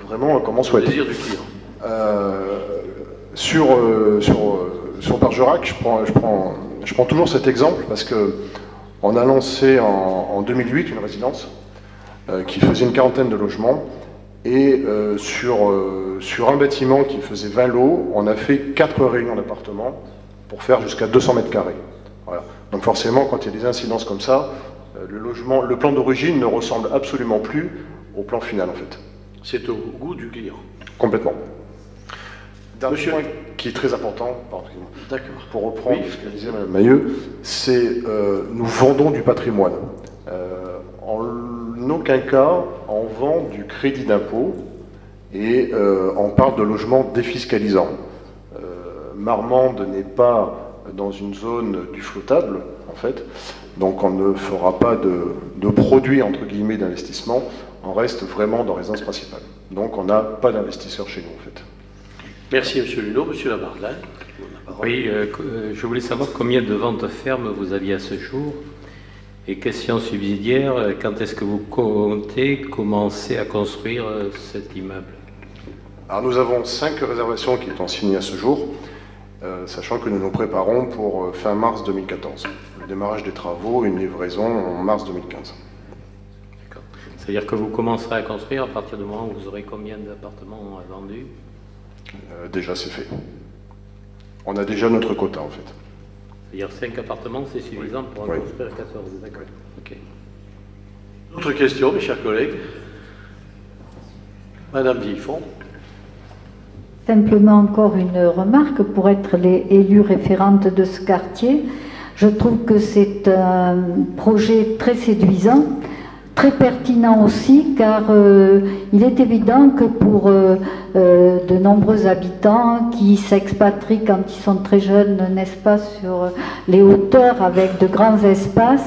vraiment comme on souhaite. Le désir du client. Euh, sur, sur, sur Bergerac, je prends, je, prends, je prends toujours cet exemple parce que on a lancé en, 2008 une résidence euh, qui faisait une quarantaine de logements. Et euh, sur, euh, sur un bâtiment qui faisait 20 lots, on a fait 4 réunions d'appartements pour faire jusqu'à 200 mètres carrés. Voilà. Donc forcément, quand il y a des incidences comme ça, le, logement, le plan d'origine ne ressemble absolument plus au plan final en fait. C'est au goût du client. Complètement. Dernier point qui est très important, pour reprendre ce que disait Mme Mailleux, c'est euh, nous vendons du patrimoine. Euh, en aucun cas, on vend du crédit d'impôt et euh, on parle de logements défiscalisants. Marmande n'est pas dans une zone du flottable, en fait, donc on ne fera pas de, de produits, entre guillemets, d'investissement, on reste vraiment dans résidence principale. Donc on n'a pas d'investisseurs chez nous, en fait. Merci, M. Luneau. Monsieur Labardin. Oui, euh, euh, je voulais savoir combien de ventes fermes vous aviez à ce jour. Et question subsidiaire, euh, quand est-ce que vous comptez commencer à construire cet immeuble? Alors nous avons cinq réservations qui sont signées à ce jour, sachant que nous nous préparons pour fin mars 2014. Le démarrage des travaux, une livraison en mars 2015. D'accord. C'est-à-dire que vous commencerez à construire à partir du moment où vous aurez combien d'appartements vendus? Euh, déjà c'est fait. On a déjà notre quota en fait. C'est-à-dire 5 appartements, c'est suffisant pour en construire 14, d'accord. D'autres questions, mes chers collègues? Madame Villefond. Simplement encore une remarque pour être les élus référentes de ce quartier. Je trouve que c'est un projet très séduisant très pertinent aussi car euh, il est évident que pour euh, euh, de nombreux habitants qui s'expatrient quand ils sont très jeunes, n'est-ce pas, sur les hauteurs avec de grands espaces,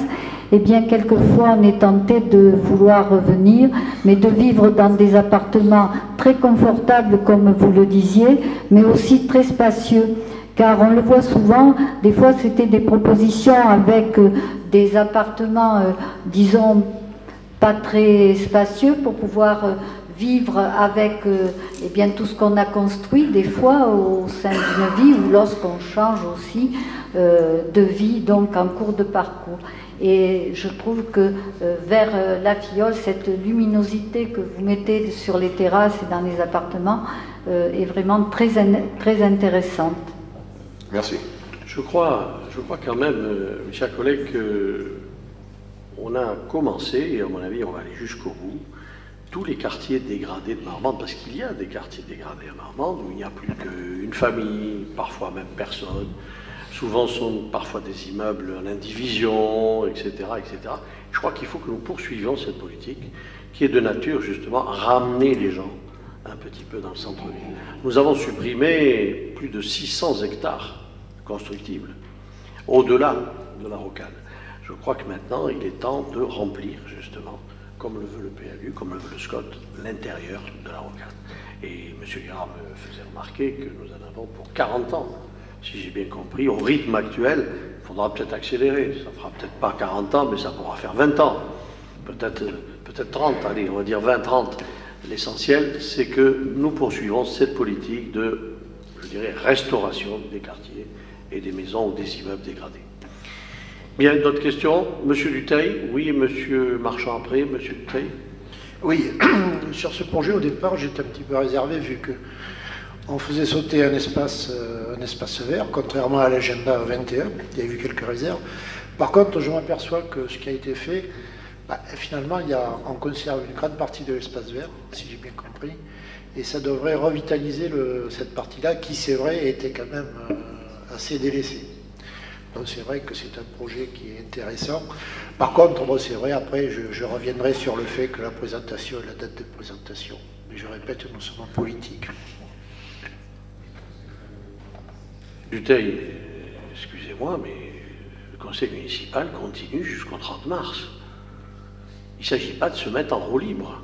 eh bien, quelquefois, on est tenté de vouloir revenir, mais de vivre dans des appartements très confortables, comme vous le disiez, mais aussi très spacieux. Car on le voit souvent, des fois c'était des propositions avec des appartements, disons, pas très spacieux pour pouvoir euh, vivre avec eh bien, tout ce qu'on a construit des fois au sein d'une vie ou lorsqu'on change aussi de vie, donc en cours de parcours. Et je trouve que vers la fiole, cette luminosité que vous mettez sur les terrasses et dans les appartements est vraiment très, très intéressante. Merci. Je crois, je crois quand même, euh, mes chers collègues, qu'on a commencé, et à mon avis, on va aller jusqu'au bout, tous les quartiers dégradés de Marmande, parce qu'il y a des quartiers dégradés à Marmande où il n'y a plus qu'une famille, parfois même personne. Souvent sont parfois des immeubles en indivision, etc., etc. Je crois qu'il faut que nous poursuivions cette politique qui est de nature justement à ramener les gens un petit peu dans le centre-ville. Nous avons supprimé plus de 600 hectares constructibles, au-delà de la rocade. Je crois que maintenant, il est temps de remplir, justement, comme le veut le PLU, comme le veut le SCOT, l'intérieur de la rocade. Et M. Girard me faisait remarquer que nous en avons pour 40 ans. Si j'ai bien compris, au rythme actuel, il faudra peut-être accélérer. Ça fera peut-être pas 40 ans, mais ça pourra faire 20 ans. Peut-être peut 30, allez, on va dire 20, 30. L'essentiel, c'est que nous poursuivons cette politique de, je dirais, restauration des quartiers et des maisons ou des immeubles dégradés. Bien, d'autres questions Monsieur Duteil? Oui, Monsieur Marchand après, Monsieur Duteil Oui, [CLEARS THROAT] sur ce projet, au départ, j'étais un petit peu réservé vu que on faisait sauter un espace, euh, vert, contrairement à l'agenda 21, il y a eu quelques réserves. Par contre, je m'aperçois que ce qui a été fait, bah, finalement, il y a, on conserve une grande partie de l'espace vert, si j'ai bien compris, et ça devrait revitaliser cette partie-là, qui, c'est vrai, était quand même euh, assez délaissée. C'est vrai que c'est un projet qui est intéressant. Par contre, c'est vrai, après, je, reviendrai sur le fait que la présentation est la date de présentation. Mais je répète, nous sommes en politique. Duteil, excusez-moi, mais le conseil municipal continue jusqu'au 30 mars. Il ne s'agit pas de se mettre en roue libre.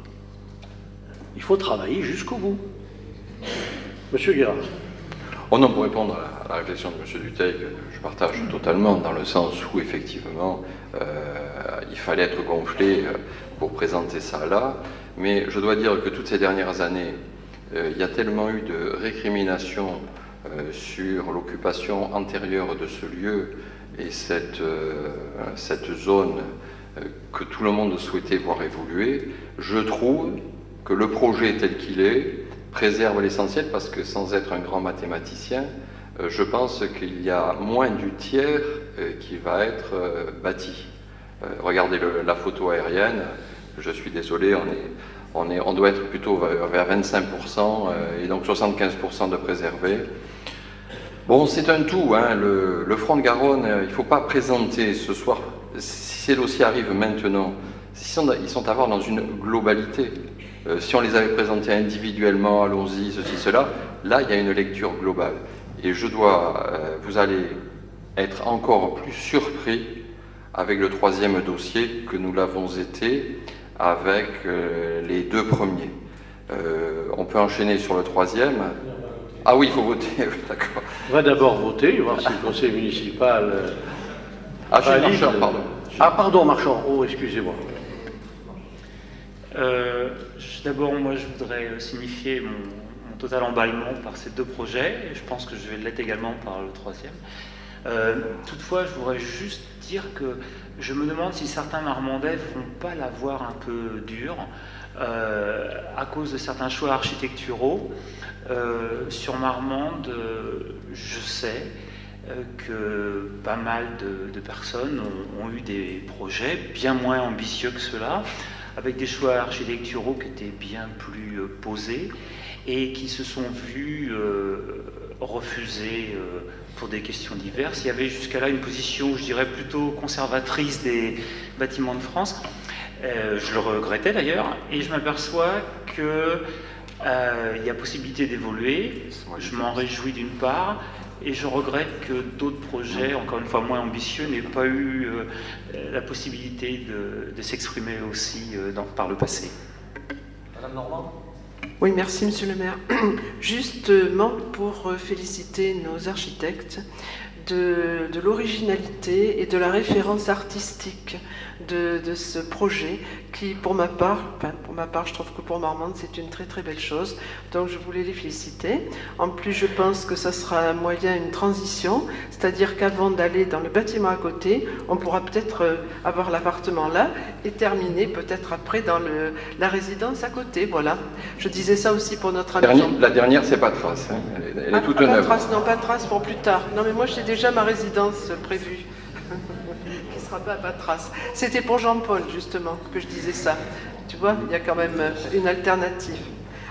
Il faut travailler jusqu'au bout. Monsieur Guérard. Oh non, pour répondre à la, réflexion de M. Duteil, que je partage totalement, dans le sens où effectivement euh, il fallait être gonflé euh, pour présenter ça là, mais je dois dire que toutes ces dernières années, euh, il y a tellement eu de récriminations sur l'occupation antérieure de ce lieu et cette, cette zone que tout le monde souhaitait voir évoluer, je trouve que le projet tel qu'il est préserve l'essentiel parce que sans être un grand mathématicien, euh, je pense qu'il y a moins du tiers euh, qui va être euh, bâti. Regardez la photo aérienne, je suis désolé, on, est, on, est, on doit être plutôt vers 25% et donc 75% de préservé. Bon, c'est un tout, hein, le, front de Garonne, il ne faut pas présenter ce soir si ces dossiers arrivent maintenant, ils sont à voir dans une globalité. Euh, si on les avait présentés individuellement, allons-y, ceci, cela, là, il y a une lecture globale. Et je dois, euh, vous allez être encore plus surpris avec le troisième dossier que nous l'avons été avec euh, les deux premiers. on peut enchaîner sur le troisième. Ah oui, il faut voter, [LAUGHS] d'accord. On va d'abord voter, voir si le conseil municipal ah, Marchand, pardon. Ah, pardon, Marchand. Oh, excusez-moi. Euh, d'abord, moi, je voudrais euh, signifier mon, total emballement par ces deux projets. Et je pense que je vais l'être également par le troisième. Euh, toutefois, je voudrais juste dire que je me demande si certains Marmandais vont pas la voir un peu dure à cause de certains choix architecturaux. sur Marmande, je sais que pas mal de, personnes ont, eu des projets bien moins ambitieux que cela, avec des choix architecturaux qui étaient bien plus euh, posés et qui se sont vus euh, refuser pour des questions diverses. Il y avait jusqu'à là une position, je dirais, plutôt conservatrice des bâtiments de France. je le regrettais d'ailleurs, et je m'aperçois que il y a possibilité d'évoluer. Je m'en réjouis d'une part, Et je regrette que d'autres projets, encore une fois moins ambitieux, n'aient pas eu la possibilité de, s'exprimer aussi par le passé. Madame Normand? Oui, merci Monsieur le maire. [CLEARS THROAT] Justement pour féliciter nos architectes de, de l'originalité et de la référence artistique de, de, ce projet qui, pour ma part, pour ma part, je trouve que pour Marmande, c'est une très très belle chose. Donc je voulais les féliciter. En plus, je pense que ça sera un moyen, une transition, c'est-à-dire qu'avant d'aller dans le bâtiment à côté, on pourra peut-être euh, avoir l'appartement là et terminer peut-être après dans le, la résidence à côté. Voilà. Je disais ça aussi pour notre ami. La dernière, c'est pas trace. Hein. Elle, est, ah, toute neuve. non, pas trace pour plus tard. Non, mais moi, j'ai déjà ma résidence prévue pas. C'était pour Jean-Paul, justement, que je disais ça. Tu vois, il y a quand même euh, une alternative.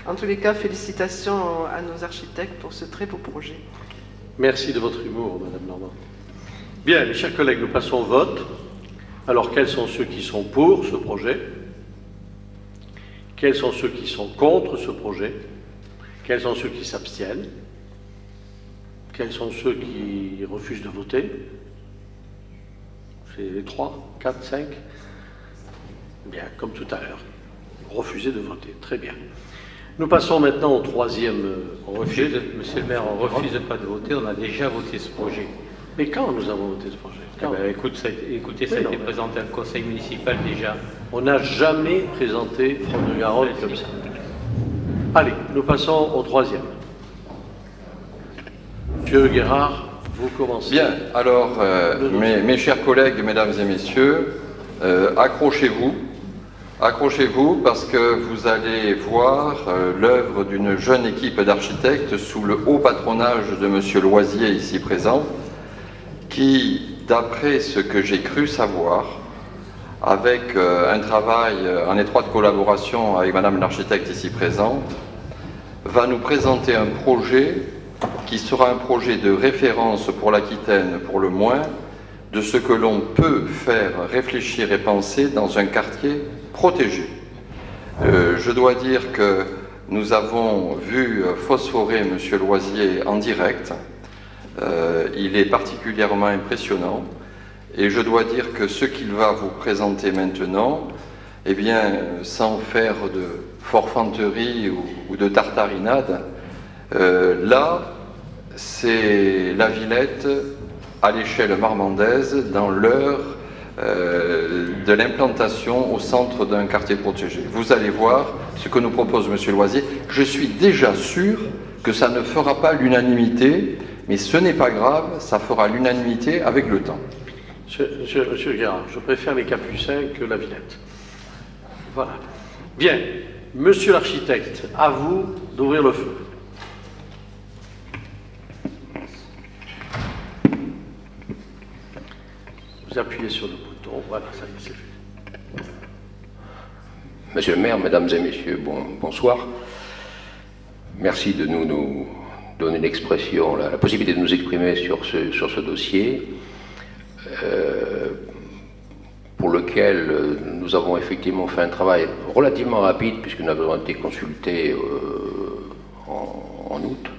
En tous les cas, félicitations à nos architectes pour ce très beau projet. Merci de votre humour, Madame Normand. Bien, mes chers collègues, nous passons au vote. Alors, quels sont ceux qui sont pour ce projet? Quels sont ceux qui sont contre ce projet? Quels sont ceux qui s'abstiennent? Quels sont ceux qui refusent de voter? C'est les 3, 4, 5 Bien, comme tout à l'heure. Refuser de voter. Très bien. Nous passons maintenant au troisième. Euh, on refuse, monsieur le maire, on ne refuse pas de voter. On a déjà voté ce projet. Mais quand nous avons voté ce projet? Eh ben, écoute, ça Écoutez, ça a été présenté au conseil municipal déjà. On n'a jamais présenté de Garonne comme ça. Allez, nous passons au troisième. Monsieur Guérard. Vous commencez. Bien, alors, euh, mes, chers collègues, mesdames et messieurs, euh, accrochez-vous. Accrochez-vous parce que vous allez voir euh, l'œuvre d'une jeune équipe d'architectes sous le haut patronage de M. Loisier, ici présent, qui, d'après ce que j'ai cru savoir, avec un travail en étroite collaboration avec Madame l'architecte ici présente, va nous présenter un projet qui sera un projet de référence pour l'Aquitaine pour le moins, de ce que l'on peut faire réfléchir et penser dans un quartier protégé. Euh, je dois dire que nous avons vu phosphorer M. Loisier en direct. Euh, il est particulièrement impressionnant. Et je dois dire que ce qu'il va vous présenter maintenant, eh bien, sans faire de forfanterie ou, de tartarinade, euh, là, c'est la Villette à l'échelle marmandaise dans l'heure euh, de l'implantation au centre d'un quartier protégé. Vous allez voir ce que nous propose M. Loisier. Je suis déjà sûr que ça ne fera pas l'unanimité, mais ce n'est pas grave, ça fera l'unanimité avec le temps. Monsieur, monsieur, je préfère les capucins que la Villette. Voilà. Bien, monsieur l'architecte, à vous d'ouvrir le feu. Appuyez sur le bouton. Voilà, ça y est, c'est fait. Monsieur le maire, mesdames et messieurs, bonsoir. Merci de nous, nous donner l'expression, la, possibilité de nous exprimer sur ce, sur ce dossier, euh, pour lequel nous avons effectivement fait un travail relativement rapide, puisque nous avons été consultés euh, en, août.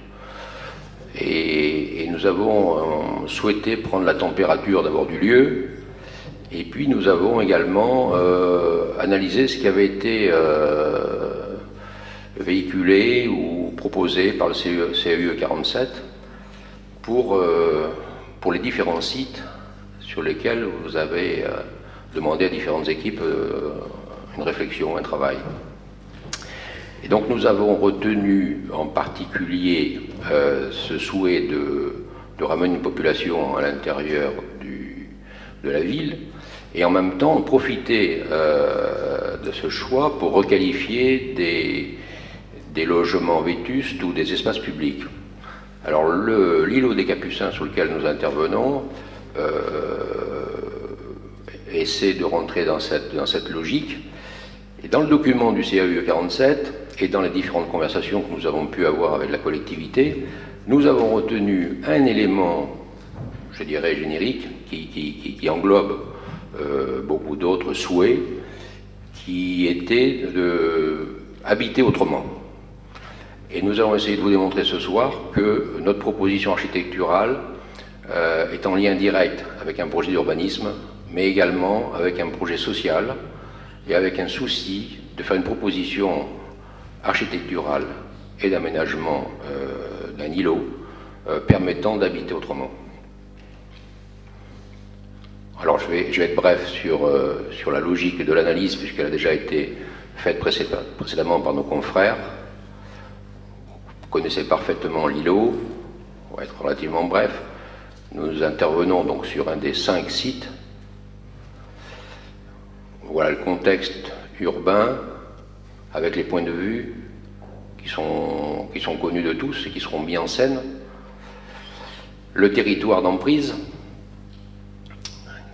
Et, nous avons euh, souhaité prendre la température d'abord du lieu, et puis nous avons également euh, analysé ce qui avait été euh, véhiculé ou proposé par le CEE 47 e pour, pour les différents sites sur lesquels vous avez demandé à différentes équipes une réflexion, un travail. Et donc nous avons retenu en particulier euh, ce souhait de, ramener une population à l'intérieur de la ville et en même temps profiter euh, de ce choix pour requalifier des, logements vétustes ou des espaces publics. Alors l'îlot des Capucins sur lequel nous intervenons euh, essaie de rentrer dans cette, dans cette logique. Et dans le document du CAUE 47, et dans les différentes conversations que nous avons pu avoir avec la collectivité, nous avons retenu un élément, je dirais générique, qui, englobe euh, beaucoup d'autres souhaits, qui était de habiter autrement. Et nous allons essayer de vous démontrer ce soir que notre proposition architecturale euh, est en lien direct avec un projet d'urbanisme, mais également avec un projet social et avec un souci de faire une proposition architecturale et d'aménagement euh, d'un îlot euh, permettant d'habiter autrement. Alors je vais, être bref sur, euh, sur la logique de l'analyse, puisqu'elle a déjà été faite précédemment par nos confrères. Vous connaissez parfaitement l'îlot, on va être relativement bref. Nous intervenons donc sur un des cinq sites. Voilà le contexte urbain, avec les points de vue qui sont, connus de tous et qui seront mis en scène. Le territoire d'emprise,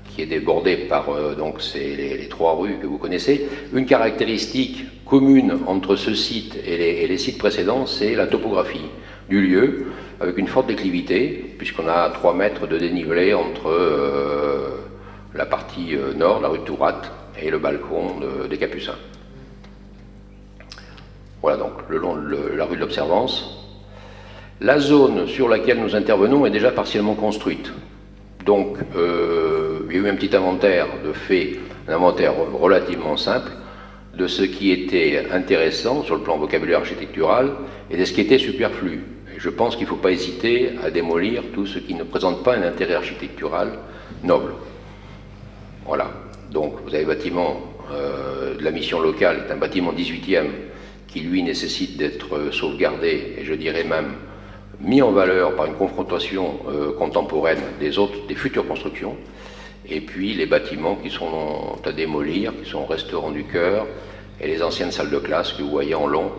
qui est débordé par euh, donc les, trois rues que vous connaissez. Une caractéristique commune entre ce site et les, sites précédents, c'est la topographie du lieu, avec une forte déclivité, puisqu'on a 3 mètres de dénivelé entre euh, la partie euh, nord, la rue de Tourat, et le balcon des Capucins. Voilà donc le long de la rue de l'Observance. La zone sur laquelle nous intervenons est déjà partiellement construite. Donc, euh, il y a eu un petit inventaire de faits, un inventaire relativement simple de ce qui était intéressant sur le plan vocabulaire architectural et de ce qui était superflu. je pense qu'il ne faut pas hésiter à démolir tout ce qui ne présente pas un intérêt architectural noble. Voilà. Donc, vous avez le bâtiment euh, de la mission locale, c'est un bâtiment 18e qui, lui, nécessite d'être sauvegardé, et je dirais même mis en valeur par une confrontation euh, contemporaine des autres, des futures constructions, et puis les bâtiments qui sont à démolir, qui sont restaurants du cœur, et les anciennes salles de classe que vous voyez en long,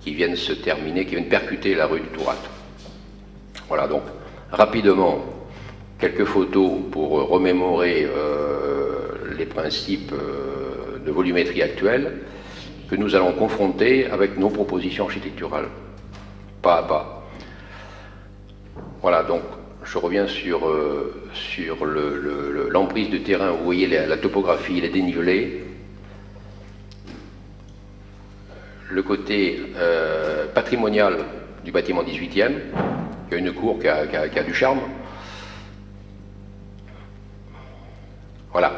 qui viennent se terminer, qui viennent percuter la rue du Tourat. Voilà donc, rapidement, quelques photos pour remémorer euh, les principes euh, de volumétrie actuelle que nous allons confronter avec nos propositions architecturales, pas à pas. Voilà, donc je reviens sur, euh, l'emprise du terrain. Vous voyez la, topographie, les dénivelés. Le côté euh, patrimonial du bâtiment 18e, qui a une cour qui a, du charme. Voilà.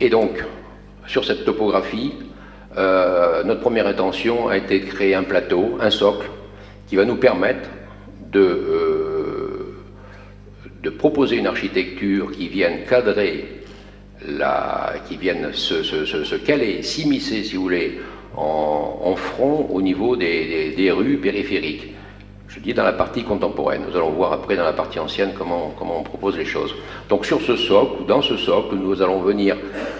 Et donc, sur cette topographie, euh, notre première intention a été de créer un plateau, un socle, qui va nous permettre de de proposer une architecture qui vienne cadrer, la, qui vienne se, caler, s'immiscer, si vous voulez, en, front au niveau des, rues périphériques. Je dis dans la partie contemporaine. Nous allons voir après dans la partie ancienne comment, on propose les choses. Donc sur ce socle, dans ce socle, nous allons venir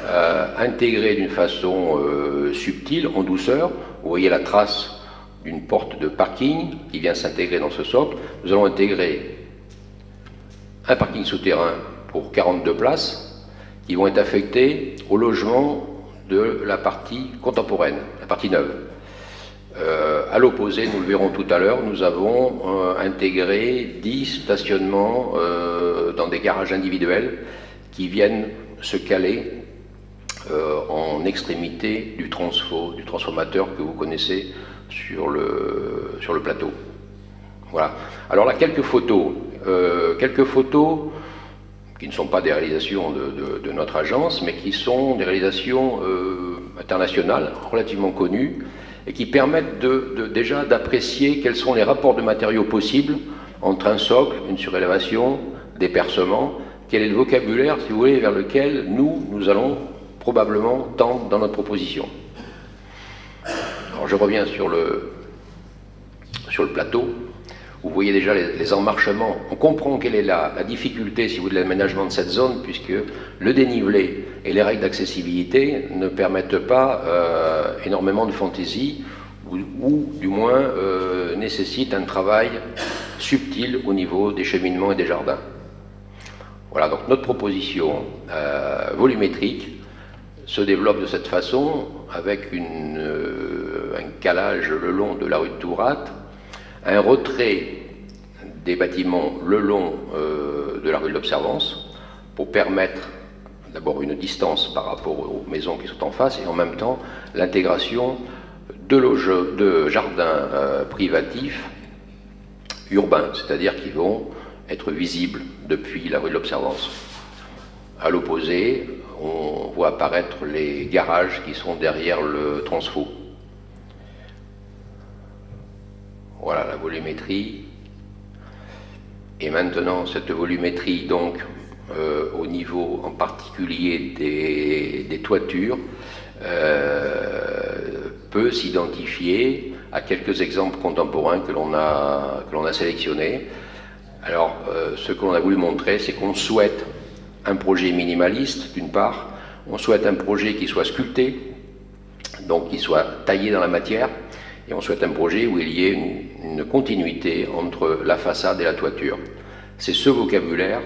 euh, intégrer d'une façon euh, subtile, en douceur. Vous voyez la trace d'une porte de parking qui vient s'intégrer dans ce socle. Nous allons intégrer un parking souterrain pour 42 places qui vont être affectées au logement de la partie contemporaine, la partie neuve. Euh, à l'opposé, nous le verrons tout à l'heure, nous avons euh, intégré 10 stationnements euh, dans des garages individuels qui viennent se caler en extrémité du transfo, du transformateur que vous connaissez sur le, plateau. Voilà. Alors là, quelques photos euh, quelques photos qui ne sont pas des réalisations de, notre agence, mais qui sont des réalisations euh, internationales relativement connues et qui permettent de, déjà d'apprécier quels sont les rapports de matériaux possibles entre un socle, une surélévation, des percements, quel est le vocabulaire, si vous voulez, vers lequel nous, nous allons probablement tendre dans notre proposition. Alors je reviens sur le, sur le plateau. Vous voyez déjà les, emmarchements. On comprend quelle est la, difficulté, si vous voulez, de l'aménagement de cette zone, puisque le dénivelé et les règles d'accessibilité ne permettent pas euh, énormément de fantaisie, ou, du moins euh, nécessitent un travail subtil au niveau des cheminements et des jardins. Voilà, donc notre proposition euh, volumétrique se développe de cette façon, avec un calage le long de la rue de Tourat, un retrait des bâtiments le long euh, de la rue de l'Observance pour permettre d'abord une distance par rapport aux maisons qui sont en face et en même temps l'intégration de, de jardins privatifs urbains, c'est-à-dire qui vont être visibles depuis la rue de l'Observance. À l'opposé, on voit apparaître les garages qui sont derrière le transfo. Voilà la volumétrie. Et maintenant, cette volumétrie, donc, euh, au niveau en particulier des, toitures, euh, peut s'identifier à quelques exemples contemporains que l'on a, sélectionnés. Alors, euh, ce que l'on a voulu montrer, c'est qu'on souhaite un projet minimaliste, d'une part, on souhaite un projet qui soit sculpté, donc qui soit taillé dans la matière, et on souhaite un projet où il y ait une, continuité entre la façade et la toiture. C'est ce vocabulaire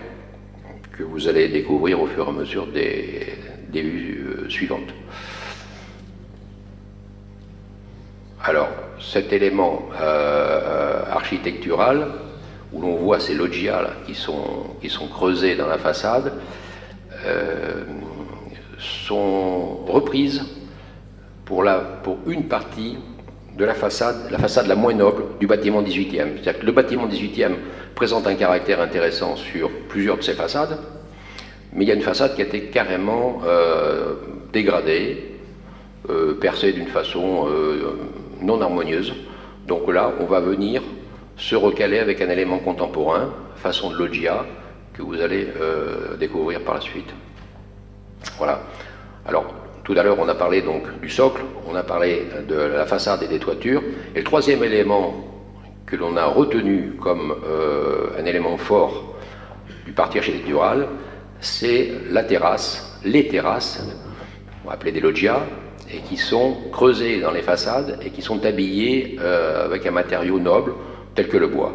que vous allez découvrir au fur et à mesure des, vues euh, suivantes. Alors, cet élément euh, architectural, où l'on voit ces loggias qui, sont, qui creusés dans la façade, euh, sont reprises pour une partie de la façade, la façade la moins noble du bâtiment 18e. C'est-à-dire que le bâtiment 18e présente un caractère intéressant sur plusieurs de ses façades, mais il y a une façade qui a été carrément euh, dégradée, euh, percée d'une façon euh, non harmonieuse. Donc là, on va venir se recaler avec un élément contemporain, façon de loggia, que vous allez découvrir par la suite. Voilà. Alors, tout à l'heure, on a parlé donc du socle, on a parlé de la façade et des toitures. Et le troisième élément que l'on a retenu comme euh, un élément fort du parti architectural, c'est la terrasse, les terrasses, on va appeler des loggias, et qui sont creusées dans les façades et qui sont habillées euh, avec un matériau noble tel que le bois.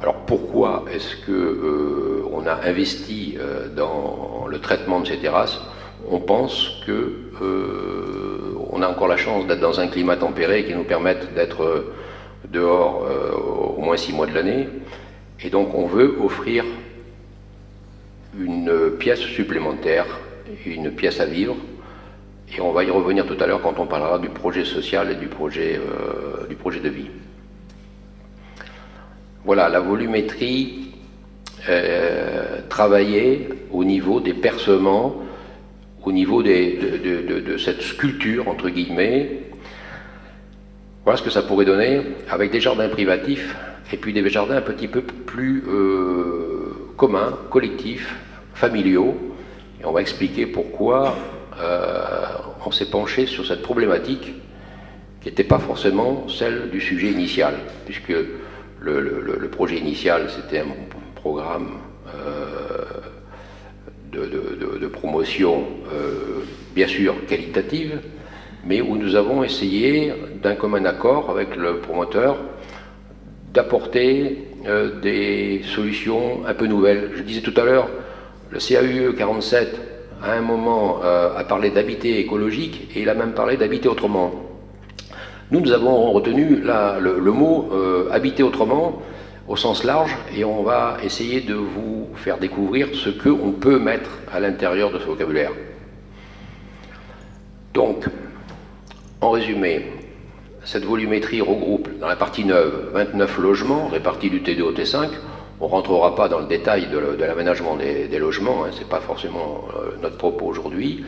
Alors pourquoi est-ce que euh, a investi dans le traitement de ces terrasses? On pense que on a encore la chance d'être dans un climat tempéré qui nous permette d'être dehors euh, au moins six mois de l'année. Et donc on veut offrir une pièce supplémentaire, une pièce à vivre. Et on va y revenir tout à l'heure quand on parlera du projet social et du projet, euh, de vie. Voilà, la volumétrie euh, travaillée au niveau des percements, au niveau de, de, cette sculpture, entre guillemets, voilà ce que ça pourrait donner avec des jardins privatifs et puis des jardins un petit peu plus euh, communs, collectifs, familiaux. Et on va expliquer pourquoi euh, on s'est penché sur cette problématique qui n'était pas forcément celle du sujet initial, puisque le, projet initial c'était un programme euh, de, promotion, bien sûr qualitative, mais où nous avons essayé, d'un commun accord avec le promoteur, d'apporter euh, des solutions un peu nouvelles. Je disais tout à l'heure, le CAUE 47, à un moment, euh, a parlé d'habiter écologique et il a même parlé d'habiter autrement. Nous, nous avons retenu le, mot euh, habiter autrement au sens large et on va essayer de vous faire découvrir ce qu'on peut mettre à l'intérieur de ce vocabulaire. Donc, en résumé, cette volumétrie regroupe dans la partie neuve 29 logements répartis du T2 au T5. On ne rentrera pas dans le détail de, l'aménagement des, logements, hein, ce n'est pas forcément euh, notre propos aujourd'hui.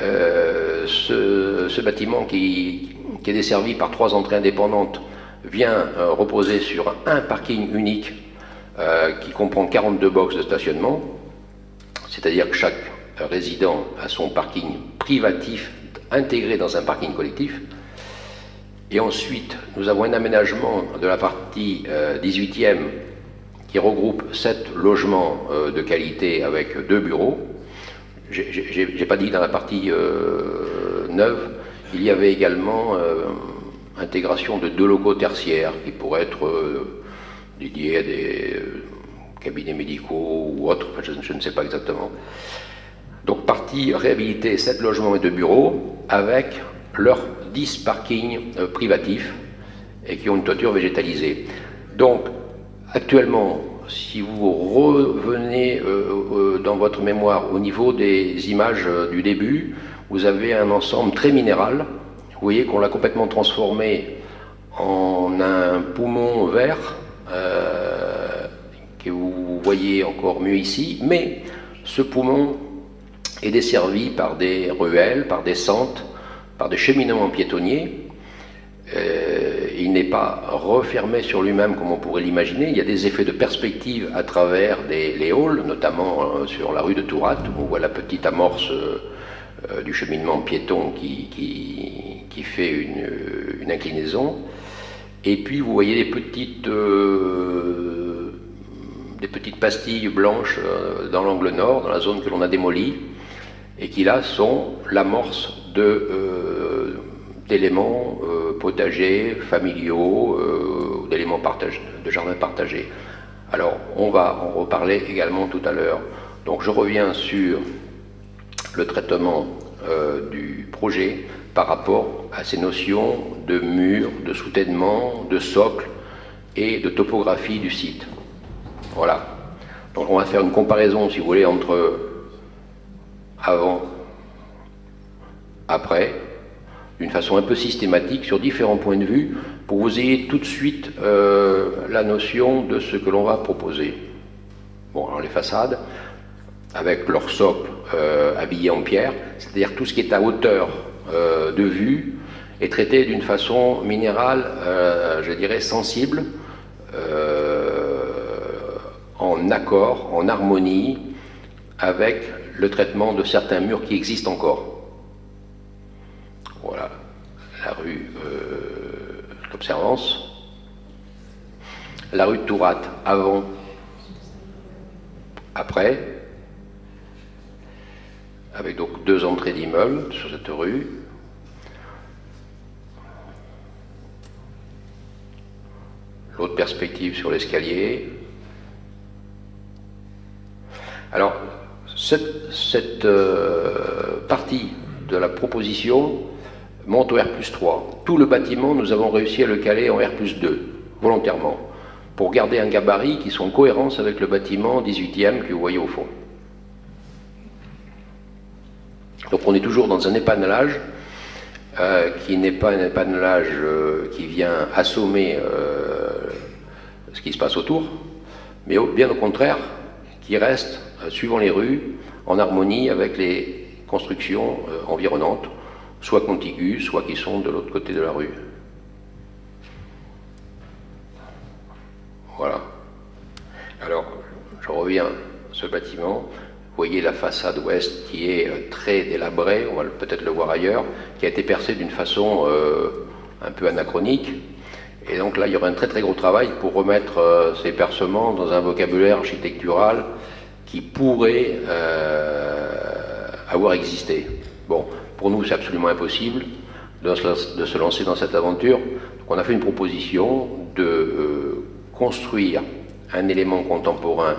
Euh, ce, bâtiment qui, est desservi par trois entrées indépendantes vient euh, reposer sur un parking unique qui comprend 42 boxes de stationnement, c'est-à-dire que chaque résident a son parking privatif intégré dans un parking collectif. Et ensuite, nous avons un aménagement de la partie 18e euh, qui regroupe sept logements euh, de qualité avec deux bureaux. J'ai pas dit dans la partie euh, neuve, il y avait également intégration de deux locaux tertiaires qui pourraient être dédiés à des cabinets médicaux ou autres, je, je, ne sais pas exactement. Donc partie réhabiliter 7 logements et 2 bureaux avec leurs 10 parkings euh, privatifs et qui ont une toiture végétalisée. Donc actuellement, si vous revenez euh, euh, dans votre mémoire au niveau des images du début, vous avez un ensemble très minéral Vous voyez qu'on l'a complètement transformé en un poumon vert, euh, que vous voyez encore mieux ici, mais ce poumon est desservi par des ruelles, par des sentes, par des cheminements piétonniers. Euh, il n'est pas refermé sur lui-même comme on pourrait l'imaginer. Il y a des effets de perspective à travers les halls, notamment euh, sur la rue de Tourat, où on voit la petite amorce du cheminement piéton qui, qui, fait une, inclinaison. Et puis vous voyez des petites, euh, des petites pastilles blanches euh, dans l'angle nord, dans la zone que l'on a démolie, et qui là sont l'amorce euh, d'éléments potagers, familiaux, d'éléments de jardins partagés. Alors on va en reparler également tout à l'heure. Donc je reviens sur le traitement du projet par rapport à ces notions de mur, de soutènement, de socle et de topographie du site. Voilà. Donc on va faire une comparaison, si vous voulez, entre avant, après, d'une façon un peu systématique sur différents points de vue pour que vous ayez tout de suite euh, la notion de ce que l'on va proposer. Bon, alors les façades, avec leur socle euh, habillé en pierre, c'est-à-dire tout ce qui est à hauteur euh, de vue est traité d'une façon minérale, euh, je dirais, sensible, euh, en accord, en harmonie avec le traitement de certains murs qui existent encore. Voilà, la rue d'Observance. La rue de Tourat, avant, après, avec donc deux entrées d'immeubles sur cette rue. L'autre perspective sur l'escalier. Alors, cette, euh, partie de la proposition monte au R 3. Tout le bâtiment, nous avons réussi à le caler en R 2, volontairement, pour garder un gabarit qui soit en cohérence avec le bâtiment 18e que vous voyez au fond. Donc on est toujours dans un épanelage euh, qui n'est pas un épanelage euh, qui vient assommer euh, ce qui se passe autour, mais bien au contraire, qui reste, suivant les rues, en harmonie avec les constructions environnantes, soit contiguës, soit qui sont de l'autre côté de la rue. Voilà. Alors, je reviens à ce bâtiment. Vous voyez la façade ouest qui est euh, très délabrée, on va peut-être le voir ailleurs, qui a été percée d'une façon euh, un peu anachronique. Et donc là, il y aura un très très gros travail pour remettre euh, ces percements dans un vocabulaire architectural qui pourrait avoir existé. Bon, pour nous, c'est absolument impossible de se, lancer dans cette aventure. Donc on a fait une proposition de construire un élément contemporain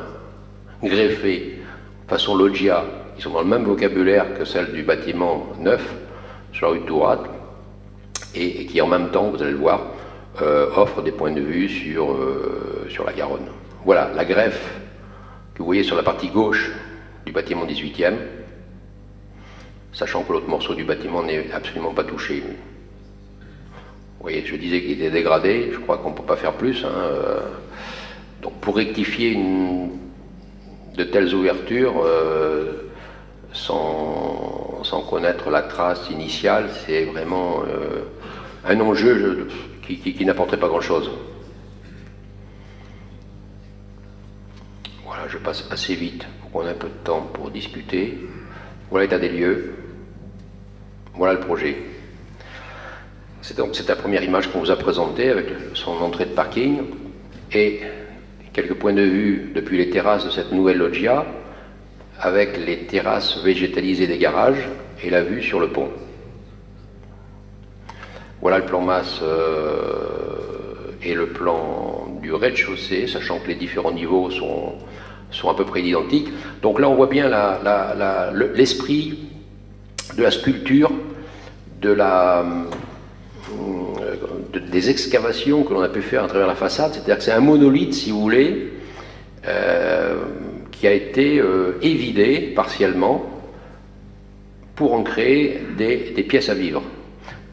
greffé façon loggia, qui sont dans le même vocabulaire que celle du bâtiment neuf sur la rue de Tourat, et, qui en même temps, vous allez le voir, euh, offre des points de vue sur, euh, sur la Garonne. Voilà, la greffe que vous voyez sur la partie gauche du bâtiment 18e, sachant que l'autre morceau du bâtiment n'est absolument pas touché. Vous voyez, je disais qu'il était dégradé, je crois qu'on ne peut pas faire plus. Hein, euh. donc pour rectifier une de telles ouvertures euh, sans, connaître la trace initiale, c'est vraiment euh, un enjeu qui, n'apporterait pas grand-chose. Voilà, je passe assez vite pour qu'on ait un peu de temps pour discuter. Voilà l'état des lieux. Voilà le projet. C'est donc cette la première image qu'on vous a présentée avec son entrée de parking. Et quelques points de vue depuis les terrasses de cette nouvelle loggia, avec les terrasses végétalisées des garages et la vue sur le pont. Voilà le plan masse euh, et le plan du rez-de-chaussée, sachant que les différents niveaux sont, sont à peu près identiques. Donc là, on voit bien l'esprit de la sculpture, de la, des excavations que l'on a pu faire à travers la façade, c'est-à-dire que c'est un monolithe, si vous voulez, euh, qui a été euh, évidé partiellement pour en créer des, pièces à vivre.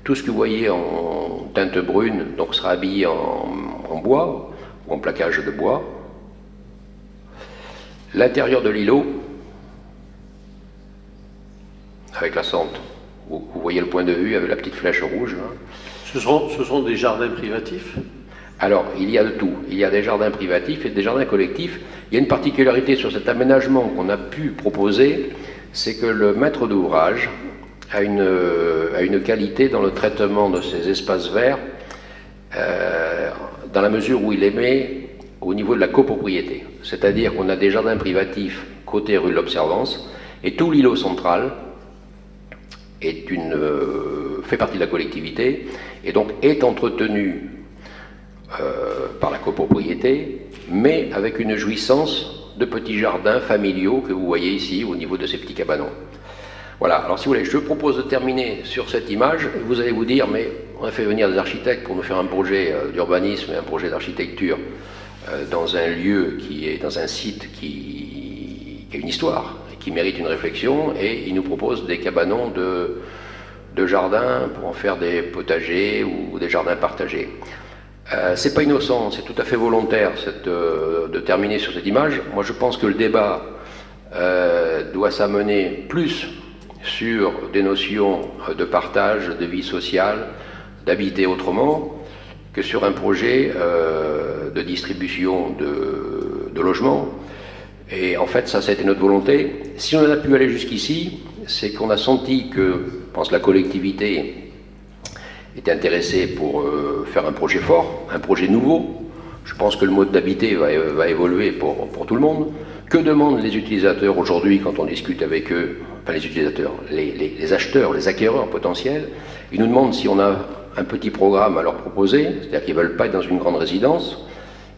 Tout ce que vous voyez en teinte brune donc sera habillé en, bois ou en plaquage de bois. L'intérieur de l'îlot, avec la sente, vous, voyez le point de vue avec la petite flèche rouge. Hein. Ce, sont, des jardins privatifs alors, il y a de tout. Il y a des jardins privatifs et des jardins collectifs. Il y a une particularité sur cet aménagement qu'on a pu proposer, c'est que le maître d'ouvrage a une, une, qualité dans le traitement de ces espaces verts, euh, dans la mesure où il les met au niveau de la copropriété. C'est-à-dire qu'on a des jardins privatifs côté rue de l'Observance, et tout l'îlot central euh, fait partie de la collectivité, et donc est entretenu euh, par la copropriété, mais avec une jouissance de petits jardins familiaux que vous voyez ici au niveau de ces petits cabanons. Voilà, alors si vous voulez, je propose de terminer sur cette image. Vous allez vous dire, mais on a fait venir des architectes pour nous faire un projet euh, d'urbanisme et un projet d'architecture euh, dans un lieu qui est dans un site qui, a une histoire, qui mérite une réflexion, et ils nous proposent des cabanons de, de jardins pour en faire des potagers ou des jardins partagés. Euh, c'est pas innocent, c'est tout à fait volontaire euh, de terminer sur cette image. Moi, je pense que le débat euh, doit s'amener plus sur des notions de partage, de vie sociale, d'habiter autrement, que sur un projet de distribution de, de logements. Et en fait, ça, ça a été notre volonté. Si on a pu aller jusqu'ici, c'est qu'on a senti que, je pense, la collectivité était intéressé pour euh, faire un projet fort, un projet nouveau. Je pense que le mode d'habiter va, évoluer pour, tout le monde. Que demandent les utilisateurs aujourd'hui quand on discute avec eux Enfin, les utilisateurs, les, les, acheteurs, les acquéreurs potentiels? Ils nous demandent si on a un petit programme à leur proposer, c'est-à-dire qu'ils ne veulent pas être dans une grande résidence.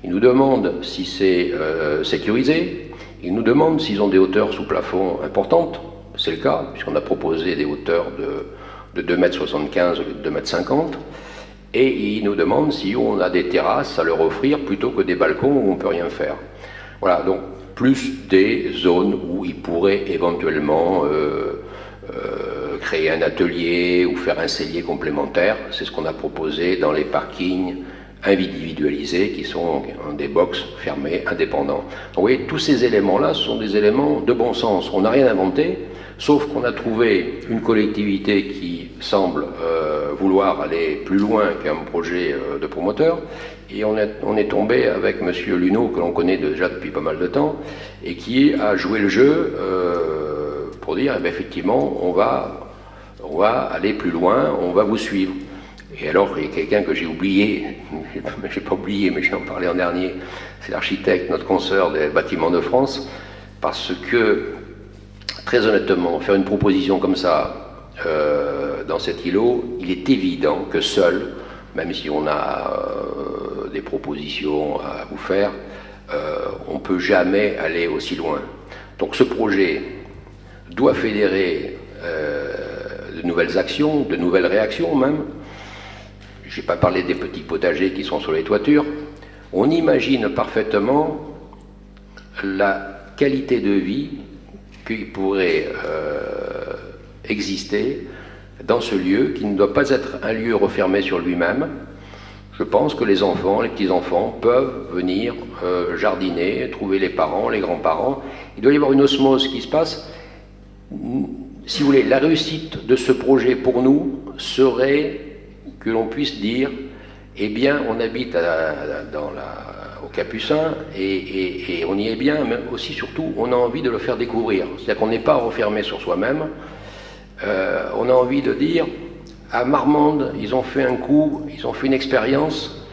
Ils nous demandent si c'est euh, sécurisé. Ils nous demandent s'ils ont des hauteurs sous plafond importantes. C'est le cas, puisqu'on a proposé des hauteurs de de 2,75 m au lieu de 2,50 m. Et ils nous demandent si on a des terrasses à leur offrir plutôt que des balcons où on ne peut rien faire. Voilà, donc plus des zones où ils pourraient éventuellement euh, euh, créer un atelier ou faire un cellier complémentaire. C'est ce qu'on a proposé dans les parkings individualisés qui sont des box fermés, indépendants. Vous voyez, tous ces éléments-là sont des éléments de bon sens. On n'a rien inventé, sauf qu'on a trouvé une collectivité qui semble euh, vouloir aller plus loin qu'un projet euh, de promoteur, et on est, tombé avec M. Luneau, que l'on connaît déjà depuis pas mal de temps, et qui a joué le jeu euh, pour dire, eh ben, effectivement, on va, on va aller plus loin, on va vous suivre. Et alors, il y a quelqu'un que j'ai oublié, [LAUGHS] je n'ai pas oublié, mais j'en parlais en dernier, c'est l'architecte, notre consoeur des bâtiments de France, parce que, très honnêtement, faire une proposition comme ça euh, dans cet îlot, il est évident que seul, même si on a euh, des propositions à vous faire, euh, on ne peut jamais aller aussi loin. Donc ce projet doit fédérer de nouvelles actions, de nouvelles réactions même, je n'ai pas parlé des petits potagers qui sont sur les toitures. On imagine parfaitement la qualité de vie qui pourrait euh, exister dans ce lieu, qui ne doit pas être un lieu refermé sur lui-même. Je pense que les enfants, les petits-enfants peuvent venir euh, jardiner, trouver les parents, les grands-parents. Il doit y avoir une osmose qui se passe. Si vous voulez, la réussite de ce projet pour nous serait que l'on puisse dire, eh bien, on habite dans la, au Capucin et, on y est bien, mais aussi surtout, on a envie de le faire découvrir. C'est-à-dire qu'on n'est pas refermé sur soi-même. Euh, on a envie de dire, à Marmande, ils ont fait un coup, ils ont fait une expérience,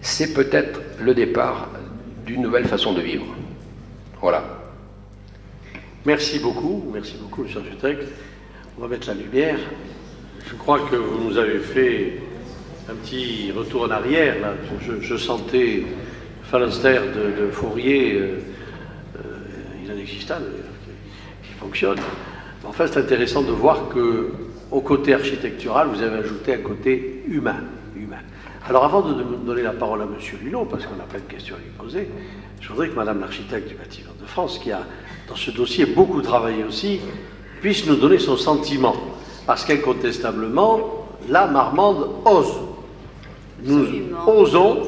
c'est peut-être le départ d'une nouvelle façon de vivre. Voilà. Merci beaucoup, merci beaucoup, M. architecte. On va mettre la lumière. Je crois que vous nous avez fait un petit retour en arrière. Là. Je, sentais phalanstère de, Fourier, euh, euh, inexistable, qui, fonctionne. Enfin, c'est intéressant de voir que au côté architectural, vous avez ajouté un côté humain. humain. Alors, avant de donner la parole à M. Lulot, parce qu'on a plein de questions à lui poser, je voudrais que Mme l'architecte du bâtiment de France, qui a dans ce dossier beaucoup travaillé aussi, puisse nous donner son sentiment. Parce qu'incontestablement, la Marmande ose. Nous osons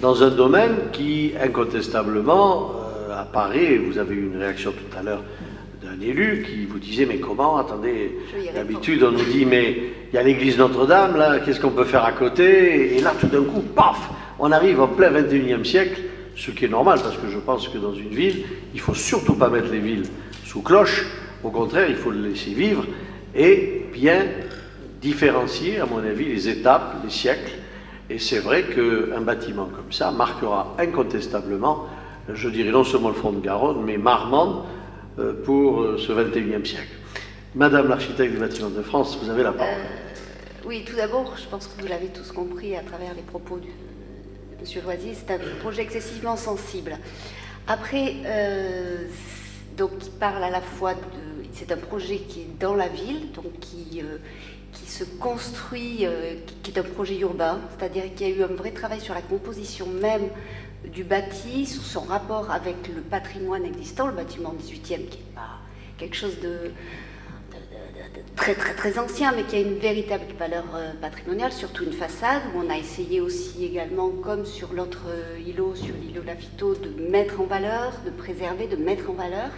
dans un domaine qui, incontestablement, euh, apparaît, vous avez eu une réaction tout à l'heure d'un élu qui vous disait mais comment attendez d'habitude on nous dit mais il y a l'église Notre-Dame là qu'est-ce qu'on peut faire à côté? Et là tout d'un coup paf! On arrive en plein 21e siècle ce qui est normal parce que je pense que dans une ville il faut surtout pas mettre les villes sous cloche. Au contraire il faut le laisser vivre et bien différencier à mon avis les étapes les siècles et c'est vrai qu'un bâtiment comme ça marquera incontestablement je dirais non seulement le front de Garonne mais Marmande euh, pour euh, ce 21e siècle. Madame l'architecte des bâtiments de France, vous avez la parole. Euh, oui, tout d'abord, je pense que vous l'avez tous compris à travers les propos de M. Loisy, c'est un projet excessivement sensible. Après, donc, il parle à la fois de. C'est un projet qui est dans la ville, donc qui, qui se construit, qui est un projet urbain, c'est-à-dire qu'il y a eu un vrai travail sur la composition même du bâti, sur son rapport avec le patrimoine existant, le bâtiment 18e qui n'est pas quelque chose de, très très très ancien, mais qui a une véritable valeur euh, patrimoniale, surtout une façade, où on a essayé aussi également, comme sur l'autre euh, îlot, sur l'îlot Lafito, de mettre en valeur, de préserver, de mettre en valeur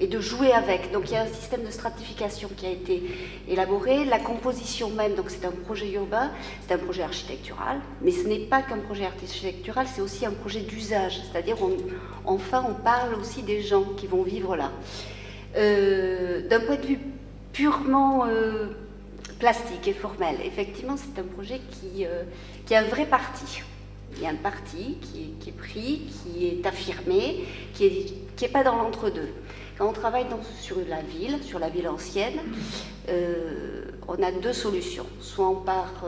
et de jouer avec. Donc il y a un système de stratification qui a été élaboré. La composition même, donc c'est un projet urbain, c'est un projet architectural, mais ce n'est pas qu'un projet architectural, c'est aussi un projet d'usage. C'est-à-dire, enfin, on parle aussi des gens qui vont vivre là. Euh, d'un point de vue purement euh, plastique et formel, effectivement, c'est un projet qui, euh, qui a un vrai parti. Il y a un parti qui est, pris, qui est affirmé, qui n'est qui est pas dans l'entre-deux. Quand on travaille sur la ville, sur la ville ancienne, euh, on a deux solutions. Soit on part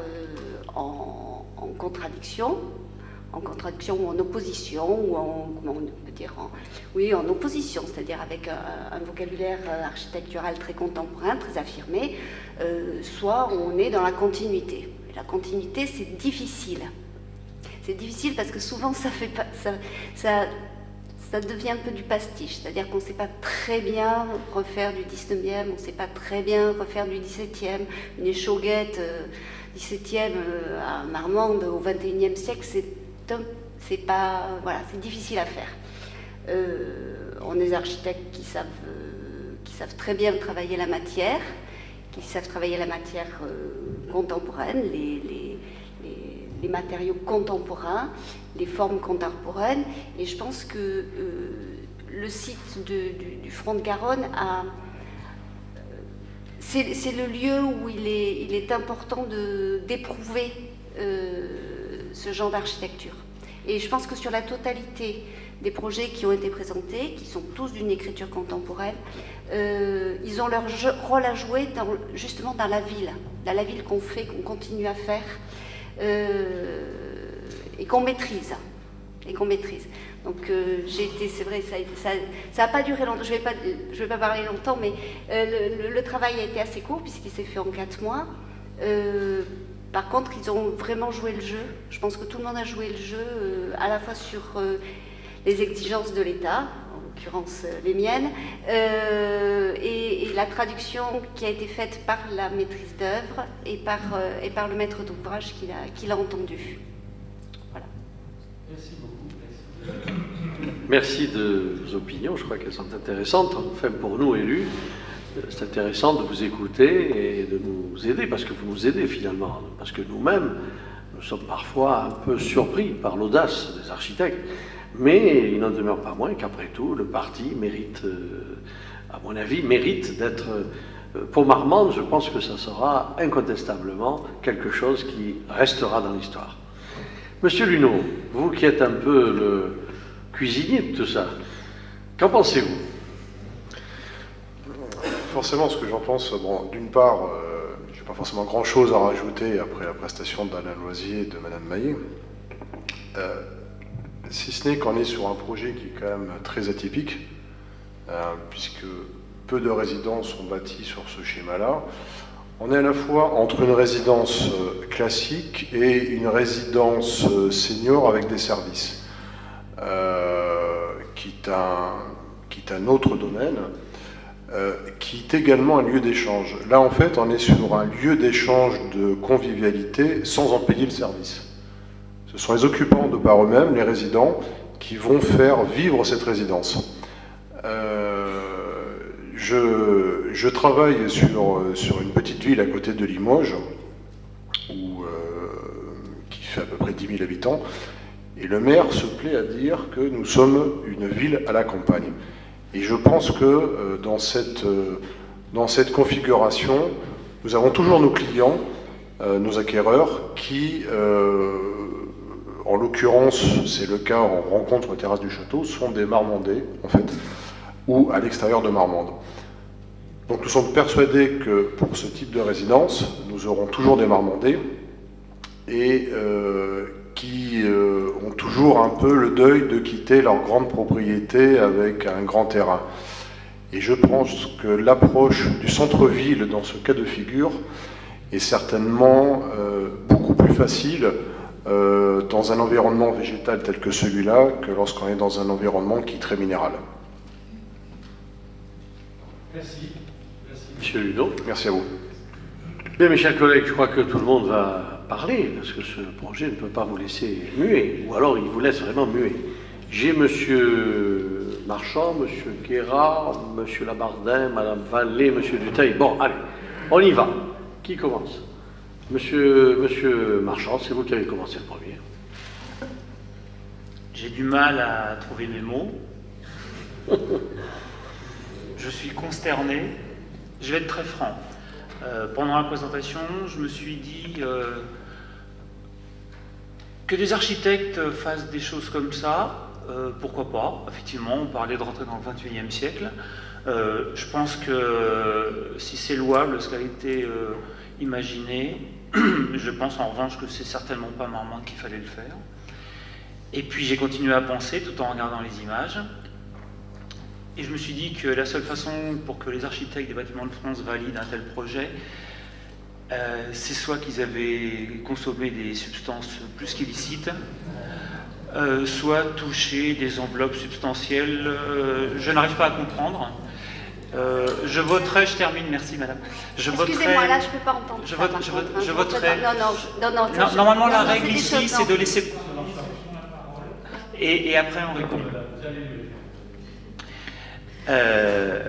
en, contradiction, en contradiction ou en opposition, ou en, comment oui, en opposition, c'est-à-dire avec un, vocabulaire architectural très contemporain, très affirmé, euh, soit on est dans la continuité. la continuité, c'est difficile. C'est difficile parce que souvent, ça devient un peu du pastiche, c'est-à-dire qu'on ne sait pas très bien refaire du 19e, on ne sait pas très bien refaire du 17e. Une échauguette 17e euh, euh, à Marmande au 21e siècle, c'est pas voilà, c'est difficile à faire. Euh, on est des architectes qui savent, qui savent très bien travailler la matière, qui savent travailler la matière contemporaine, les matériaux contemporains, les formes contemporaines. Et je pense que euh, le site du, Front de Garonne. C'est le lieu où il est, important d'éprouver euh, ce genre d'architecture. Et je pense que sur la totalité des projets qui ont été présentés, qui sont tous d'une écriture contemporaine, euh, ils ont leur rôle à jouer justement dans la ville, dans la ville qu'on fait, qu'on continue à faire, euh, et qu'on maîtrise. Et qu'on maîtrise. Donc euh, j'ai été, c'est vrai, ça n'a pas duré longtemps, je ne vais, pas, vais pas parler longtemps, mais le, travail a été assez court puisqu'il s'est fait en quatre mois. par contre, ils ont vraiment joué le jeu. Je pense que tout le monde a joué le jeu, à la fois sur les exigences de l'État, l'occurrence euh, les miennes, euh, et, la traduction qui a été faite par la maîtrise d'œuvre et, par, euh, et par le maître d'ouvrage qui l'a entendu. Voilà. Merci beaucoup. Merci de vos opinions, je crois qu'elles sont intéressantes. Enfin, pour nous élus, c'est intéressant de vous écouter et de nous aider, parce que vous nous aidez finalement, parce que nous-mêmes, nous sommes parfois un peu surpris par l'audace des architectes. Mais il n'en demeure pas moins qu'après tout, le parti mérite, euh, à mon avis, mérite d'être... Euh, pour Marmande, je pense que ça sera incontestablement quelque chose qui restera dans l'histoire. Monsieur Luneau, vous qui êtes un peu le cuisinier de tout ça, qu'en pensez-vous? Forcément, ce que j'en pense, d'une part, euh, je n'ai pas forcément grand-chose à rajouter après la prestation d'Alain Loisier et de Madame Maillet si ce n'est qu'on est sur un projet qui est quand même très atypique, euh, puisque peu de résidences sont bâties sur ce schéma-là. On est à la fois entre une résidence euh, classique et une résidence euh, senior avec des services, qui est un, qui est un autre domaine. euh, qui est également un lieu d'échange. Là, en fait, on est sur un lieu d'échange de convivialité sans en payer le service. Ce sont les occupants de par eux-mêmes, les résidents, qui vont faire vivre cette résidence. Euh, je, travaille sur, une petite ville à côté de Limoges, euh, qui fait à peu près 10 000 habitants, et le maire se plaît à dire que nous sommes une ville à la campagne. Et je pense que euh, dans, cette, configuration, nous avons toujours nos clients, nos acquéreurs, qui, en l'occurrence, c'est le cas en rencontre aux terrasses du château, sont des Marmandais, en fait, ou à l'extérieur de Marmande. Donc nous sommes persuadés que pour ce type de résidence, nous aurons toujours des Marmandais et qui euh, ont toujours un peu le deuil de quitter leur grande propriété avec un grand terrain. Et je pense que l'approche du centre-ville dans ce cas de figure est certainement euh, beaucoup plus facile euh, dans un environnement végétal tel que celui-là que lorsqu'on est dans un environnement qui est très minéral. Merci. Merci, Monsieur Ludo. Merci à vous. Bien, mes chers collègues, je crois que tout le monde va parler, parce que ce projet ne peut pas vous laisser muet, ou alors il vous laisse vraiment muet. J'ai Monsieur Marchand, Monsieur Guérard, Monsieur Labardin, Madame Vallée, Monsieur Duteil. Bon, allez, on y va. Qui commence? Monsieur, Marchand, c'est vous qui avez commencé le premier. J'ai du mal à trouver mes mots. [LAUGHS] Je suis consterné. Je vais être très franc. Euh, pendant la présentation, je me suis dit, euh, que des architectes fassent des choses comme ça, euh, pourquoi pas? Effectivement, on parlait de rentrer dans le 21e siècle. Je pense que si c'est louable ce qui a été imaginé, [CLEARS THROAT] je pense en revanche que c'est certainement pas Marmande qu'il fallait le faire. Et puis j'ai continué à penser tout en regardant les images. Et je me suis dit que la seule façon pour que les architectes des bâtiments de France valident un tel projet, euh, c'est soit qu'ils avaient consommé des substances plus qu'illicites, euh, soit touché des enveloppes substantielles. Euh, je n'arrive pas à comprendre. Je voterai, je termine, merci madame. Excusez-moi, là je ne peux pas entendre. Je, vote, je, je, voterai. Non, non, non, non, Normalement, la règle ici, c'est de laisser. Et, et, après, on répond. Euh,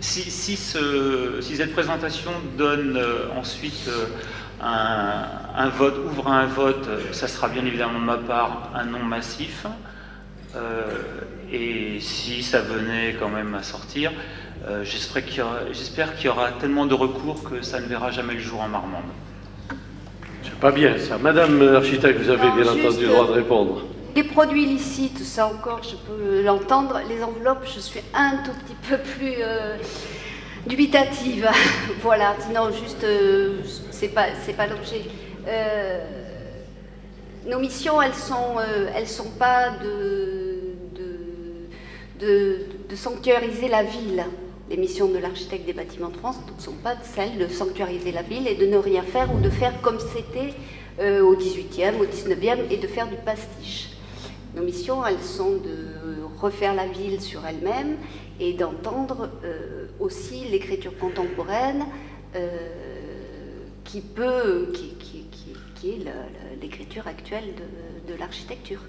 si, si, cette présentation donne euh, ensuite euh, un, vote, ouvre un vote, ça sera bien évidemment de ma part un non massif. Euh, et si ça venait quand même à sortir, j'espère qu'il y, aura tellement de recours que ça ne verra jamais le jour en Marmande. C'est pas bien ça. Madame l'architecte, vous avez bien entendu le droit de répondre. Les produits illicites, ça encore, je peux l'entendre. Les enveloppes, je suis un tout petit peu plus euh, dubitative. [LAUGHS] voilà, sinon, juste, euh, c'est pas, pas l'objet. Euh, nos missions, elles sont, elles sont pas de, de, sanctuariser la ville. Les missions de l'architecte des bâtiments de France ne sont pas celles de sanctuariser la ville et de ne rien faire ou de faire comme c'était au 18e, au 19e et de faire du pastiche. Nos missions, elles sont de refaire la ville sur elle-même et d'entendre euh, aussi l'écriture contemporaine euh, qui peut, qui, qui, est l'écriture actuelle de, l'architecture.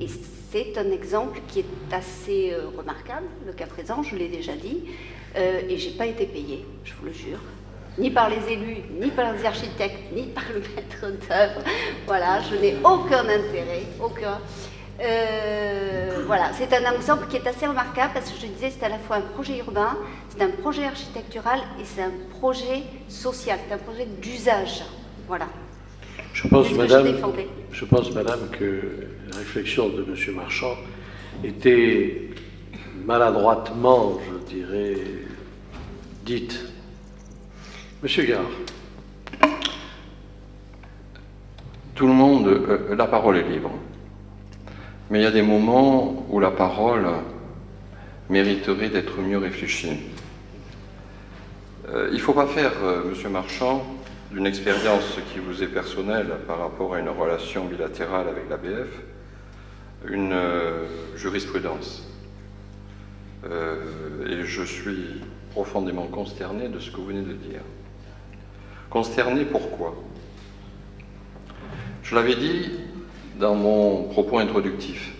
Et c'est un exemple qui est assez euh, remarquable, le cas présent, je l'ai déjà dit, et j'ai pas été payée, je vous le jure ni par les élus, ni par les architectes, ni par le [LAUGHS] maître d'œuvre. Voilà, je n'ai aucun intérêt, aucun. Euh, voilà, c'est un exemple qui est assez remarquable parce que je disais c'est à la fois un projet urbain, c'est un projet architectural et c'est un projet social, c'est un projet d'usage. Voilà. Je pense, madame, je pense, madame, que la réflexion de M. Marchand était maladroitement, je dirais, dite. Monsieur Gard. Tout le monde, euh, la parole est libre. Mais il y a des moments où la parole mériterait d'être mieux réfléchie. Euh, il ne faut pas faire, euh, Monsieur Marchand, d'une expérience qui vous est personnelle par rapport à une relation bilatérale avec l'ABF, une euh, jurisprudence. euh, et je suis profondément consterné de ce que vous venez de dire. Consterné pourquoi? Je l'avais dit dans mon propos introductif.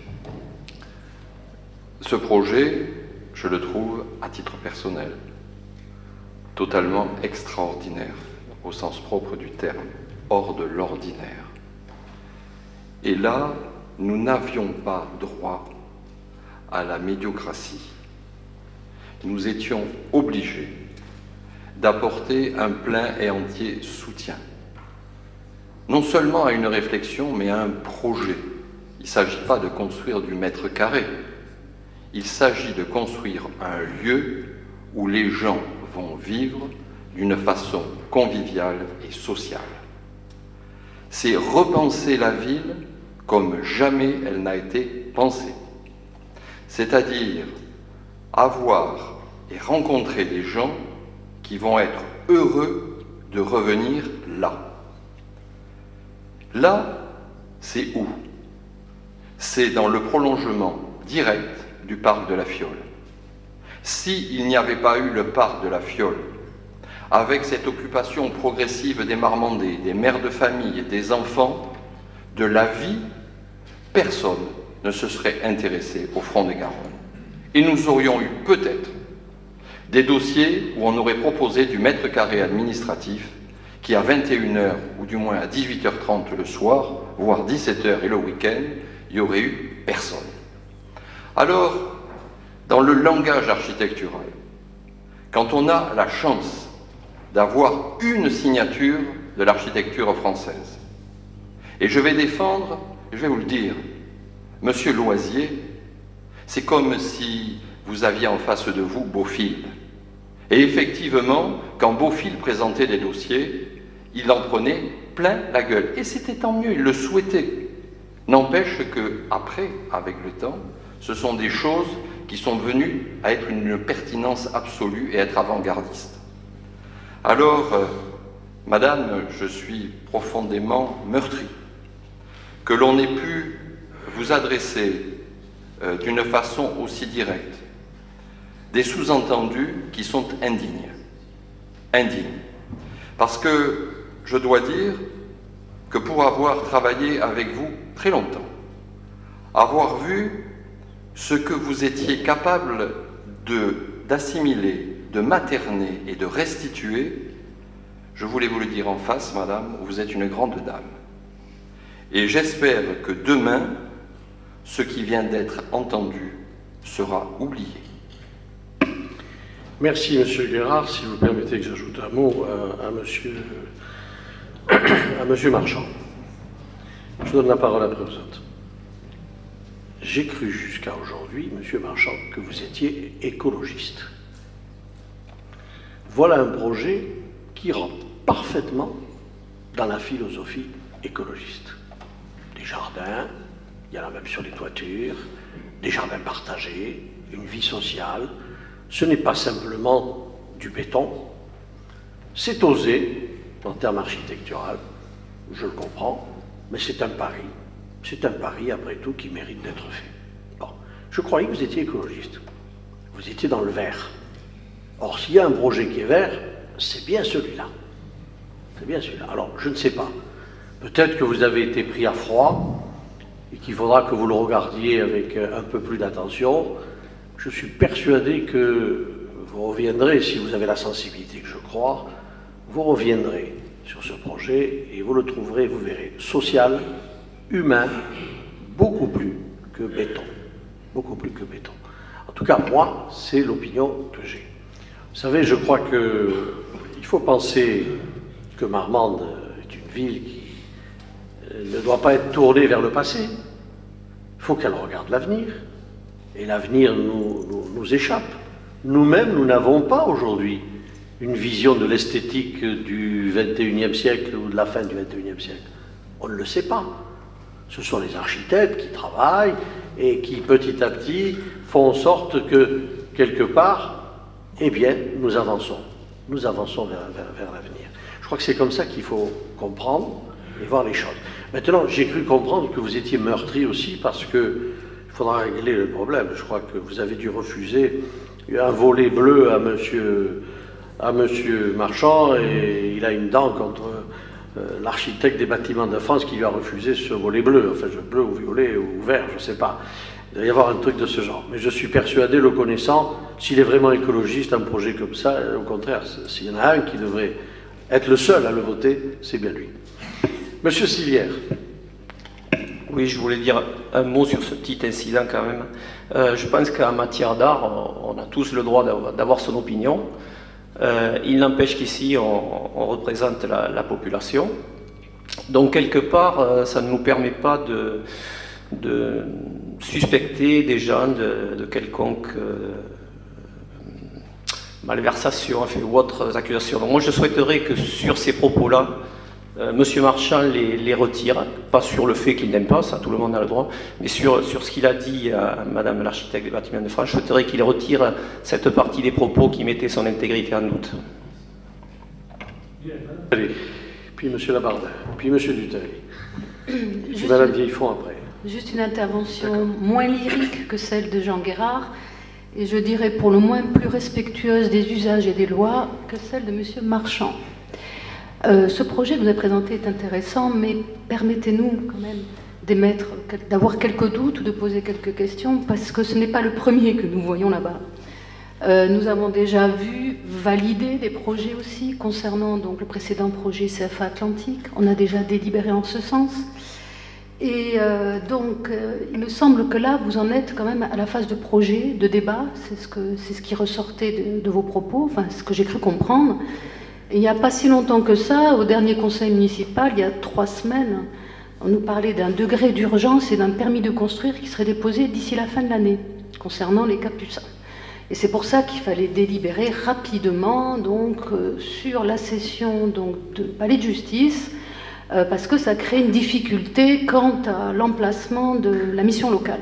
Ce projet, je le trouve, à titre personnel, totalement extraordinaire, au sens propre du terme, hors de l'ordinaire. Et là, nous n'avions pas droit à la médiocratie. Nous étions obligés d'apporter un plein et entier soutien, non seulement à une réflexion, mais à un projet. Il ne s'agit pas de construire du mètre carré, il s'agit de construire un lieu où les gens vont vivre d'une façon conviviale et sociale. C'est repenser la ville comme jamais elle n'a été pensée. C'est-à-dire avoir et rencontrer des gens qui vont être heureux de revenir là. Là, c'est où? C'est dans le prolongement direct du parc de la Fiole. S'il n'y avait pas eu le parc de la Fiole, avec cette occupation progressive des Marmandais, des mères de famille, des enfants, de la vie, personne ne se serait intéressé au front de Garonne. Et nous aurions eu peut-être des dossiers où on aurait proposé du mètre carré administratif qui à 21h ou du moins à 18h30 le soir, voire 17h et le week-end, il n'y aurait eu personne. Alors, dans le langage architectural, quand on a la chance d'avoir une signature de l'architecture française, et je vais défendre, je vais vous le dire, Monsieur Loisier, c'est comme si vous aviez en face de vous Beaufil. Et effectivement, quand Beaufil présentait des dossiers, il en prenait plein la gueule. Et c'était tant mieux, il le souhaitait. N'empêche que après, avec le temps, ce sont des choses qui sont venues à être une pertinence absolue et être avant-gardistes. Alors, euh, Madame, je suis profondément meurtri que l'on ait pu vous adresser euh, d'une façon aussi directe des sous-entendus qui sont indignes. Indignes. Parce que je dois dire que pour avoir travaillé avec vous très longtemps, avoir vu ce que vous étiez capable d'assimiler, de, materner et de restituer, je voulais vous le dire en face, madame, vous êtes une grande dame. Et j'espère que demain, ce qui vient d'être entendu sera oublié. Merci, Monsieur Guérard. Si vous permettez que j'ajoute un mot à, [COUGHS] monsieur, Marchand. Je donne la parole à Présidente. J'ai cru jusqu'à aujourd'hui, Monsieur Marchand, que vous étiez écologiste. Voilà un projet qui rentre parfaitement dans la philosophie écologiste. Des jardins, il y en a même sur les toitures, des jardins partagés, une vie sociale. Ce n'est pas simplement du béton, c'est osé en termes architectural, je le comprends, mais c'est un pari. C'est un pari, après tout, qui mérite d'être fait. Bon. Je croyais que vous étiez écologiste. Vous étiez dans le vert. Or, s'il y a un projet qui est vert, c'est bien celui-là. C'est bien celui-là. Alors, je ne sais pas. Peut-être que vous avez été pris à froid et qu'il faudra que vous le regardiez avec un peu plus d'attention. Je suis persuadé que vous reviendrez, si vous avez la sensibilité que je crois, vous reviendrez sur ce projet et vous le trouverez, vous verrez, social, humain, beaucoup plus que béton. Beaucoup plus que béton. En tout cas, moi, c'est l'opinion que j'ai. Vous savez, je crois qu'il faut penser que Marmande est une ville qui ne doit pas être tournée vers le passé. Il faut qu'elle regarde l'avenir. Et l'avenir nous, nous, nous, échappe. Nous-mêmes, nous n'avons pas aujourd'hui une vision de l'esthétique du 21e siècle ou de la fin du 21e siècle. On ne le sait pas. Ce sont les architectes qui travaillent et qui, petit à petit, font en sorte que, quelque part, eh bien, nous avançons. Nous avançons vers, l'avenir. Je crois que c'est comme ça qu'il faut comprendre et voir les choses. Maintenant, j'ai cru comprendre que vous étiez meurtri aussi parce que, il faudra régler le problème. Je crois que vous avez dû refuser un volet bleu à monsieur, à monsieur Marchand et il a une dent contre euh, l'architecte des bâtiments de France qui lui a refusé ce volet bleu, enfin bleu ou violet ou vert, je ne sais pas. Il doit y avoir un truc de ce genre. Mais je suis persuadé, le connaissant, s'il est vraiment écologiste, un projet comme ça, au contraire, s'il y en a un qui devrait être le seul à le voter, c'est bien lui. Monsieur Silière. Oui, je voulais dire un mot sur ce petit incident quand même. Euh, je pense qu'en matière d'art, on, a tous le droit d'avoir son opinion. Euh, il n'empêche qu'ici, on, représente la, population. Donc, quelque part, euh, ça ne nous permet pas de suspecter des gens de, quelconque malversation ou autres accusations. Donc, moi, je souhaiterais que sur ces propos-là, euh, Monsieur Marchand les, retire, pas sur le fait qu'il n'aime pas, ça tout le monde a le droit, mais sur, sur ce qu'il a dit à Madame l'architecte des bâtiments de France, je souhaiterais qu'il retire cette partie des propos qui mettaient son intégrité en doute. Allez, puis Monsieur Labardin, puis Monsieur Dutheil, puis Madame Vieillefond après. Juste une intervention moins lyrique que celle de Jean Guérard, et je dirais pour le moins plus respectueuse des usages et des lois que celle de Monsieur Marchand. Euh, ce projet que vous avez présenté est intéressant, mais permettez-nous quand même d'émettre, d'avoir quelques doutes ou de poser quelques questions, parce que ce n'est pas le premier que nous voyons là-bas. Euh, nous avons déjà vu valider des projets aussi concernant donc, le précédent projet CFA Atlantique. On a déjà délibéré en ce sens. Et euh, donc, il me semble que là, vous en êtes quand même à la phase de projet, de débat. C'est ce, que, ce qui ressortait de, vos propos, enfin, ce que j'ai cru comprendre il n'y a pas si longtemps que ça, au dernier conseil municipal, il y a trois semaines, on nous parlait d'un degré d'urgence et d'un permis de construire qui serait déposé d'ici la fin de l'année concernant les capucins. Et c'est pour ça qu'il fallait délibérer rapidement donc, euh, sur la cession donc, de palais de justice, euh, parce que ça crée une difficulté quant à l'emplacement de la mission locale.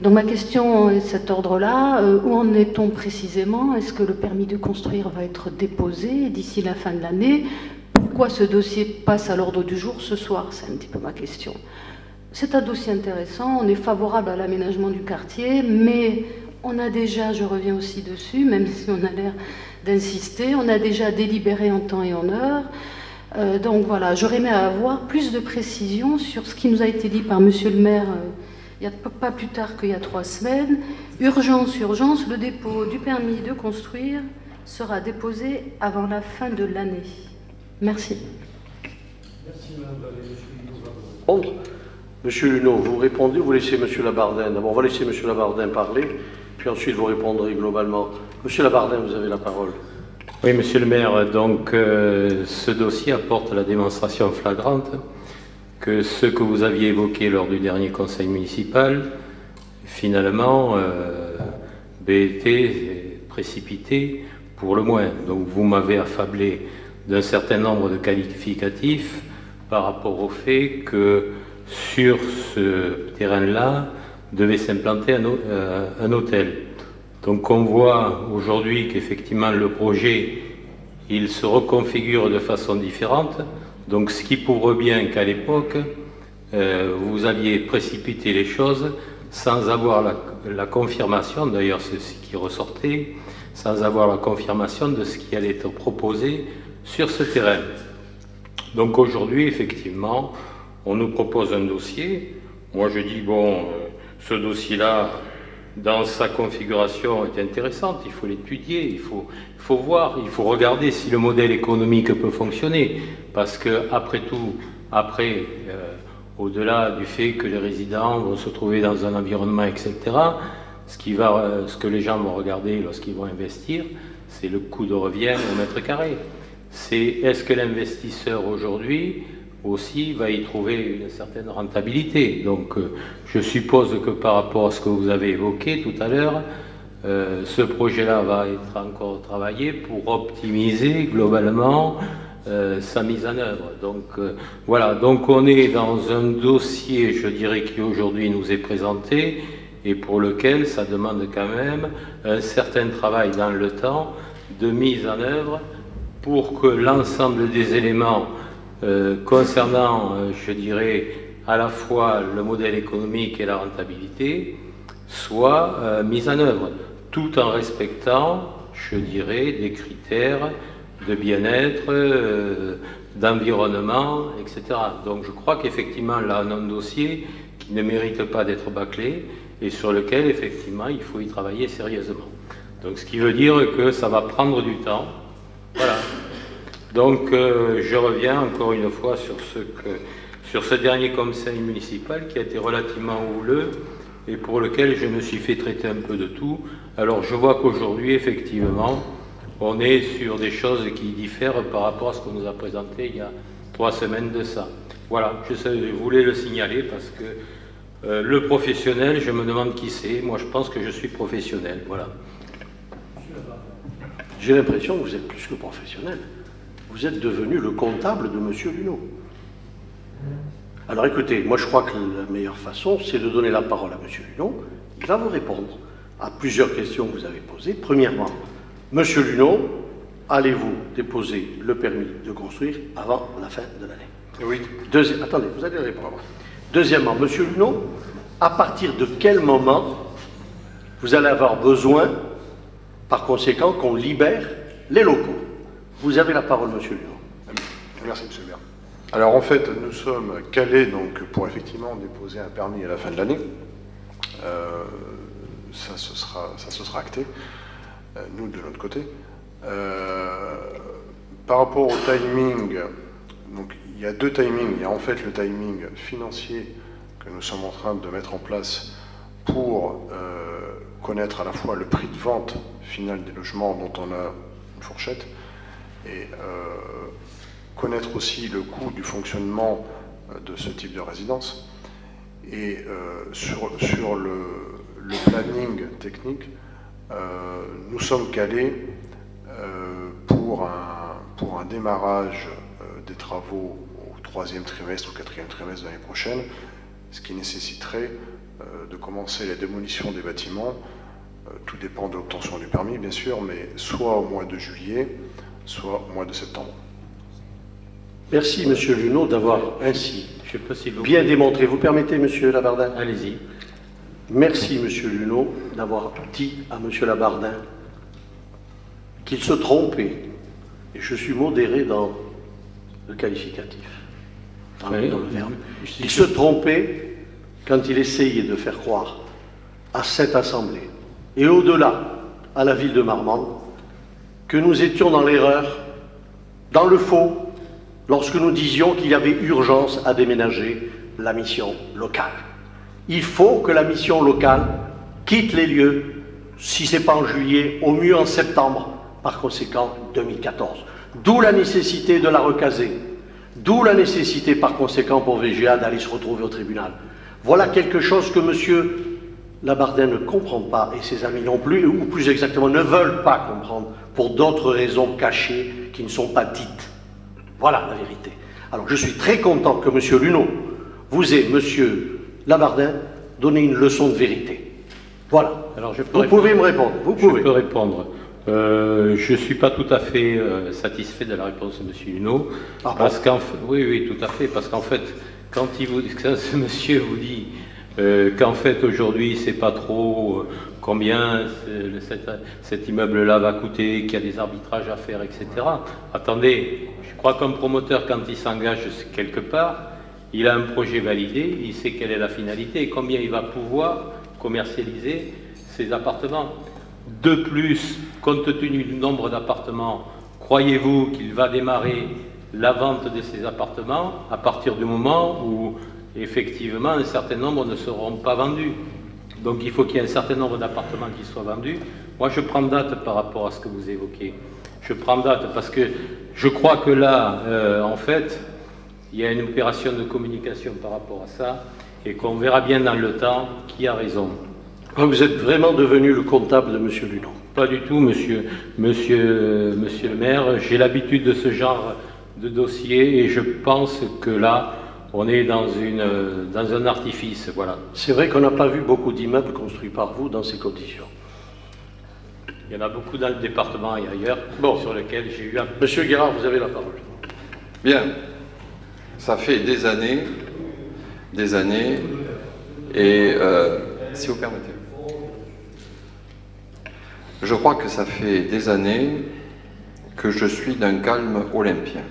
Donc ma question est de cet ordre-là. Euh, où en est-on précisément? Est-ce que le permis de construire va être déposé d'ici la fin de l'année? Pourquoi ce dossier passe à l'ordre du jour ce soir? C'est un petit peu ma question. C'est un dossier intéressant, on est favorable à l'aménagement du quartier, mais on a déjà, je reviens aussi dessus, même si on a l'air d'insister, on a déjà délibéré en temps et en heure. Euh, donc voilà, j'aurais aimé avoir plus de précisions sur ce qui nous a été dit par Monsieur le maire. Euh, il n'y a pas plus tard qu'il y a trois semaines, urgence, urgence, le dépôt du permis de construire sera déposé avant la fin de l'année. Merci. Merci, Madame Monsieur Luneau, vous répondez ou vous laissez Monsieur Labardin D'abord, on va laisser Monsieur Labardin parler, puis ensuite vous répondrez globalement. Monsieur Labardin, vous avez la parole. Oui, Monsieur le maire, donc euh, ce dossier apporte la démonstration flagrante que ce que vous aviez évoqué lors du dernier conseil municipal, finalement, euh, été précipité pour le moins. Donc vous m'avez affablé d'un certain nombre de qualificatifs par rapport au fait que sur ce terrain-là devait s'implanter un, euh, un, hôtel. Donc on voit aujourd'hui qu'effectivement le projet, il se reconfigure de façon différente. Donc ce qui prouve bien qu'à l'époque, euh, vous aviez précipité les choses sans avoir la, confirmation, d'ailleurs c'est ce qui ressortait, sans avoir la confirmation de ce qui allait être proposé sur ce terrain. Donc aujourd'hui, effectivement, on nous propose un dossier. Moi je dis, bon, euh, ce dossier-là, dans sa configuration est intéressante, il faut l'étudier, il faut, voir, il faut regarder si le modèle économique peut fonctionner, parce que après tout, après, euh, au-delà du fait que les résidents vont se trouver dans un environnement, etc., ce, qui va, euh, ce que les gens vont regarder lorsqu'ils vont investir, c'est le coût de revient au mètre carré. C'est est-ce que l'investisseur aujourd'hui aussi va y trouver une certaine rentabilité. Donc euh, je suppose que par rapport à ce que vous avez évoqué tout à l'heure, euh, ce projet-là va être encore travaillé pour optimiser globalement euh, sa mise en œuvre. Donc voilà, donc on est dans un dossier, je dirais, qui aujourd'hui nous est présenté et pour lequel ça demande quand même un certain travail dans le temps de mise en œuvre pour que l'ensemble des éléments euh, concernant, euh, je dirais, à la fois le modèle économique et la rentabilité soient euh, mis en œuvre, tout en respectant, je dirais, des critères de bien-être, euh, d'environnement, etc. Donc je crois qu'effectivement, là, on a un dossier qui ne mérite pas d'être bâclé et sur lequel, effectivement, il faut y travailler sérieusement. Donc ce qui veut dire que ça va prendre du temps. Voilà. Donc euh, je reviens encore une fois sur ce, que, sur ce dernier conseil municipal qui a été relativement houleux et pour lequel je me suis fait traiter un peu de tout. Alors je vois qu'aujourd'hui, effectivement, on est sur des choses qui diffèrent par rapport à ce qu'on nous a présenté il y a trois semaines de ça. Voilà, je voulais le signaler parce que euh, le professionnel, je me demande qui c'est. Moi, je pense que je suis professionnel. Voilà. J'ai l'impression que vous êtes plus que professionnel. Vous êtes devenu le comptable de M. Luneau. Alors écoutez, moi je crois que la meilleure façon, c'est de donner la parole à M. Luneau. Il va vous répondre à plusieurs questions que vous avez posées. Premièrement, M. Luneau, allez-vous déposer le permis de construire avant la fin de l'année? Oui. Attendez, vous allez répondre. Deuxièmement, M. Luneau, à partir de quel moment vous allez avoir besoin, par conséquent, qu'on libère les locaux? Vous avez la parole, M. Luneau. Merci, M. le maire. Alors en fait, nous sommes calés donc, pour effectivement déposer un permis à la fin de l'année. Euh, ça, se sera, ça se sera acté, euh, nous de notre côté. Euh, par rapport au timing, donc, il y a deux timings. Il y a en fait le timing financier que nous sommes en train de mettre en place pour connaître à la fois le prix de vente final des logements dont on a une fourchette et connaître aussi le coût du fonctionnement euh, de ce type de résidence. Et euh, sur, sur le, planning technique, euh, nous sommes calés pour, un, pour un démarrage des travaux au troisième trimestre ou quatrième trimestre de l'année prochaine, ce qui nécessiterait de commencer la démolition des bâtiments. tout dépend de l'obtention du permis, bien sûr, mais soit au mois de juillet, soit au mois de septembre. Merci, Monsieur Luneau, d'avoir ainsi bien démontré. Vous permettez, Monsieur Labardin Allez-y. Merci, Monsieur Luneau, d'avoir dit à Monsieur Labardin qu'il se trompait. Et je suis modéré dans le qualificatif, dans, le verbe. Il se trompait quand il essayait de faire croire à cette Assemblée, et au-delà, à la ville de Marmande, que nous étions dans l'erreur, dans le faux, lorsque nous disions qu'il y avait urgence à déménager la mission locale. Il faut que la mission locale quitte les lieux, si ce n'est pas en juillet, au mieux en septembre, par conséquent 2014. D'où la nécessité de la recaser, d'où la nécessité par conséquent pour VGA d'aller se retrouver au tribunal. Voilà quelque chose que M. Labardin ne comprend pas, et ses amis non plus, ou plus exactement ne veulent pas comprendre, pour d'autres raisons cachées qui ne sont pas dites. Voilà la vérité. Alors je suis très content que M. Luneau vous ait, M. Labardin, donné une leçon de vérité. Voilà. Alors je vous pouvez me répondre. Vous pouvez. Je peux répondre. Euh, je ne suis pas tout à fait euh, satisfait de la réponse de M. Luneau. Ah parce qu'en oui, oui, tout à fait. Parce qu'en fait, quand il vous, [LAUGHS] ce monsieur vous dit euh, qu'en fait aujourd'hui c'est pas trop euh, combien cet, immeuble-là va coûter, qu'il y a des arbitrages à faire, etc. Attendez, je crois qu'un promoteur quand il s'engage quelque part, il a un projet validé, il sait quelle est la finalité et combien il va pouvoir commercialiser ses appartements. De plus, compte tenu du nombre d'appartements, croyez-vous qu'il va démarrer la vente de ces appartements à partir du moment où effectivement, un certain nombre ne seront pas vendus. Donc il faut qu'il y ait un certain nombre d'appartements qui soient vendus. Moi, je prends date par rapport à ce que vous évoquez. Je prends date parce que je crois que là, euh, en fait, il y a une opération de communication par rapport à ça et qu'on verra bien dans le temps qui a raison. Vous êtes vraiment devenu le comptable de M. Lunon Pas du tout, monsieur, monsieur, monsieur le maire. J'ai l'habitude de ce genre de dossier et je pense que là, on est dans, une, dans un artifice. Voilà. C'est vrai qu'on n'a pas vu beaucoup d'immeubles construits par vous dans ces conditions. Il y en a beaucoup dans le département et ailleurs sur lesquels j'ai eu un... Monsieur Guérard, vous avez la parole. Bien. Ça fait des années, des années, et euh, si vous permettez, je crois que ça fait des années que je suis d'un calme olympien.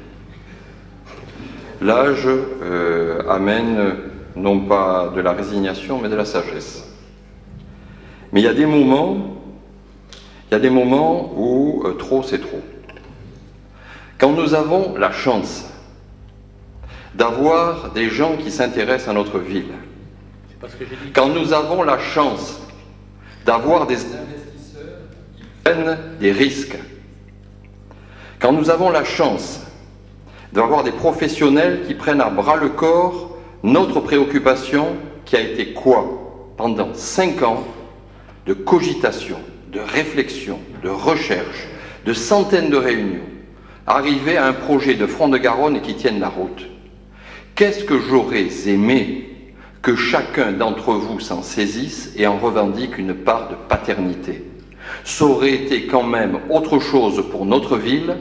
L'âge euh, amène non pas de la résignation, mais de la sagesse. Mais il y a des moments, il y a des moments où euh, trop c'est trop. Quand nous avons la chance d'avoir des gens qui s'intéressent à notre ville, quand nous avons la chance d'avoir des investisseurs qui prennent des risques, quand nous avons la chance d'avoir des professionnels qui prennent à bras le corps notre préoccupation qui a été quoi Pendant cinq ans de cogitation, de réflexion, de recherche, de centaines de réunions, arriver à un projet de front de Garonne qui tienne la route. Qu'est-ce que j'aurais aimé que chacun d'entre vous s'en saisisse et en revendique une part de paternité? Ça aurait été quand même autre chose pour notre ville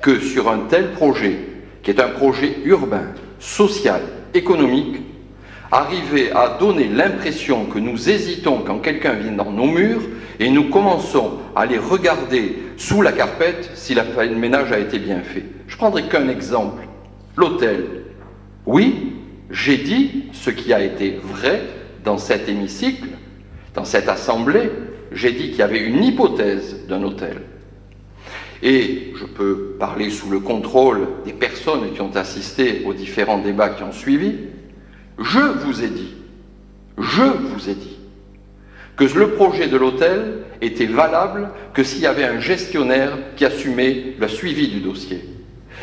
que sur un tel projet, qui est un projet urbain, social, économique, arriver à donner l'impression que nous hésitons quand quelqu'un vient dans nos murs et nous commençons à les regarder sous la carpette si le ménage a été bien fait. Je prendrai qu'un exemple. L'hôtel. Oui, j'ai dit ce qui a été vrai dans cet hémicycle, dans cette assemblée. J'ai dit qu'il y avait une hypothèse d'un hôtel. Et je peux parler sous le contrôle des personnes qui ont assisté aux différents débats qui ont suivi. Je vous ai dit, je vous ai dit, que le projet de l'hôtel était valable que s'il y avait un gestionnaire qui assumait le suivi du dossier.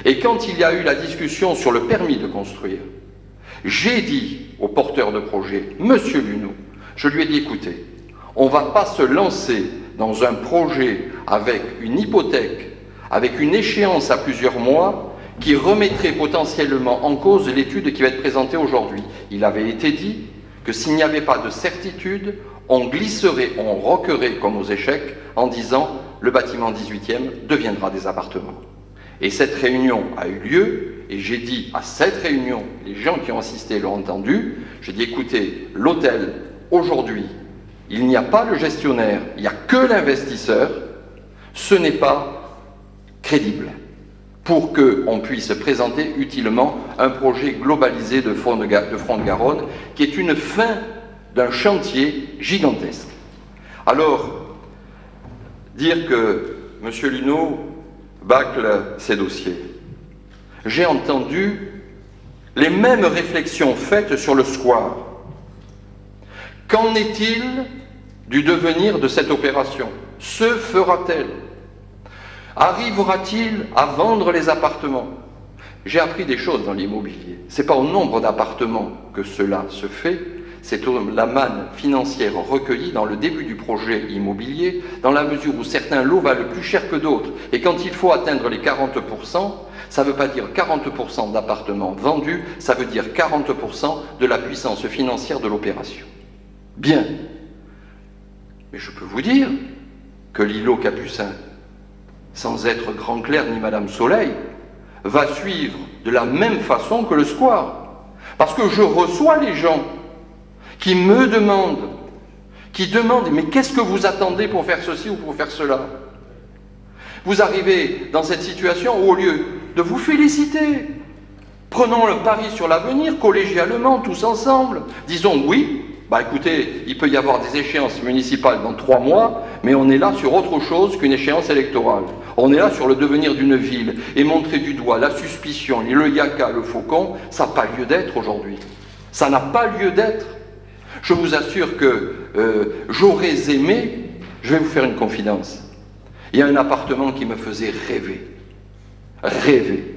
Et quand il y a eu la discussion sur le permis de construire, j'ai dit au porteur de projet, Monsieur Luneau, je lui ai dit, écoutez, on ne va pas se lancer dans un projet avec une hypothèque, avec une échéance à plusieurs mois, qui remettrait potentiellement en cause l'étude qui va être présentée aujourd'hui. Il avait été dit que s'il n'y avait pas de certitude, on glisserait, on roquerait comme aux échecs en disant le bâtiment 18e deviendra des appartements. Et cette réunion a eu lieu, et j'ai dit à cette réunion, les gens qui ont assisté l'ont entendu, j'ai dit écoutez, l'hôtel, aujourd'hui, il n'y a pas le gestionnaire, il n'y a que l'investisseur, ce n'est pas crédible pour qu'on puisse présenter utilement un projet globalisé de front de, Garonne, qui est une fin d'un chantier gigantesque. Alors, dire que M. Luneau bâcle ses dossiers. J'ai entendu les mêmes réflexions faites sur le square. Qu'en est-il du devenir de cette opération? Se fera-t-elle? Arrivera-t-il à vendre les appartements? J'ai appris des choses dans l'immobilier. Ce n'est pas au nombre d'appartements que cela se fait, c'est la manne financière recueillie dans le début du projet immobilier, dans la mesure où certains lots valent plus cher que d'autres. Et quand il faut atteindre les 40%, ça ne veut pas dire 40% d'appartements vendus, ça veut dire 40% de la puissance financière de l'opération. Bien. Mais je peux vous dire que l'îlot Capucin, sans être Grand Clair ni Madame Soleil, va suivre de la même façon que le square. Parce que je reçois les gens qui me demandent, qui demandent, mais qu'est-ce que vous attendez pour faire ceci ou pour faire cela? Vous arrivez dans cette situation où au lieu de vous féliciter, prenons le pari sur l'avenir collégialement, tous ensemble, disons oui, bah écoutez, il peut y avoir des échéances municipales dans trois mois, mais on est là sur autre chose qu'une échéance électorale. On est là sur le devenir d'une ville et montrer du doigt la suspicion, le yaka, le faucon, ça n'a pas lieu d'être aujourd'hui. Ça n'a pas lieu d'être. Je vous assure que euh, j'aurais aimé, je vais vous faire une confidence. Il y a un appartement qui me faisait rêver. Rêver.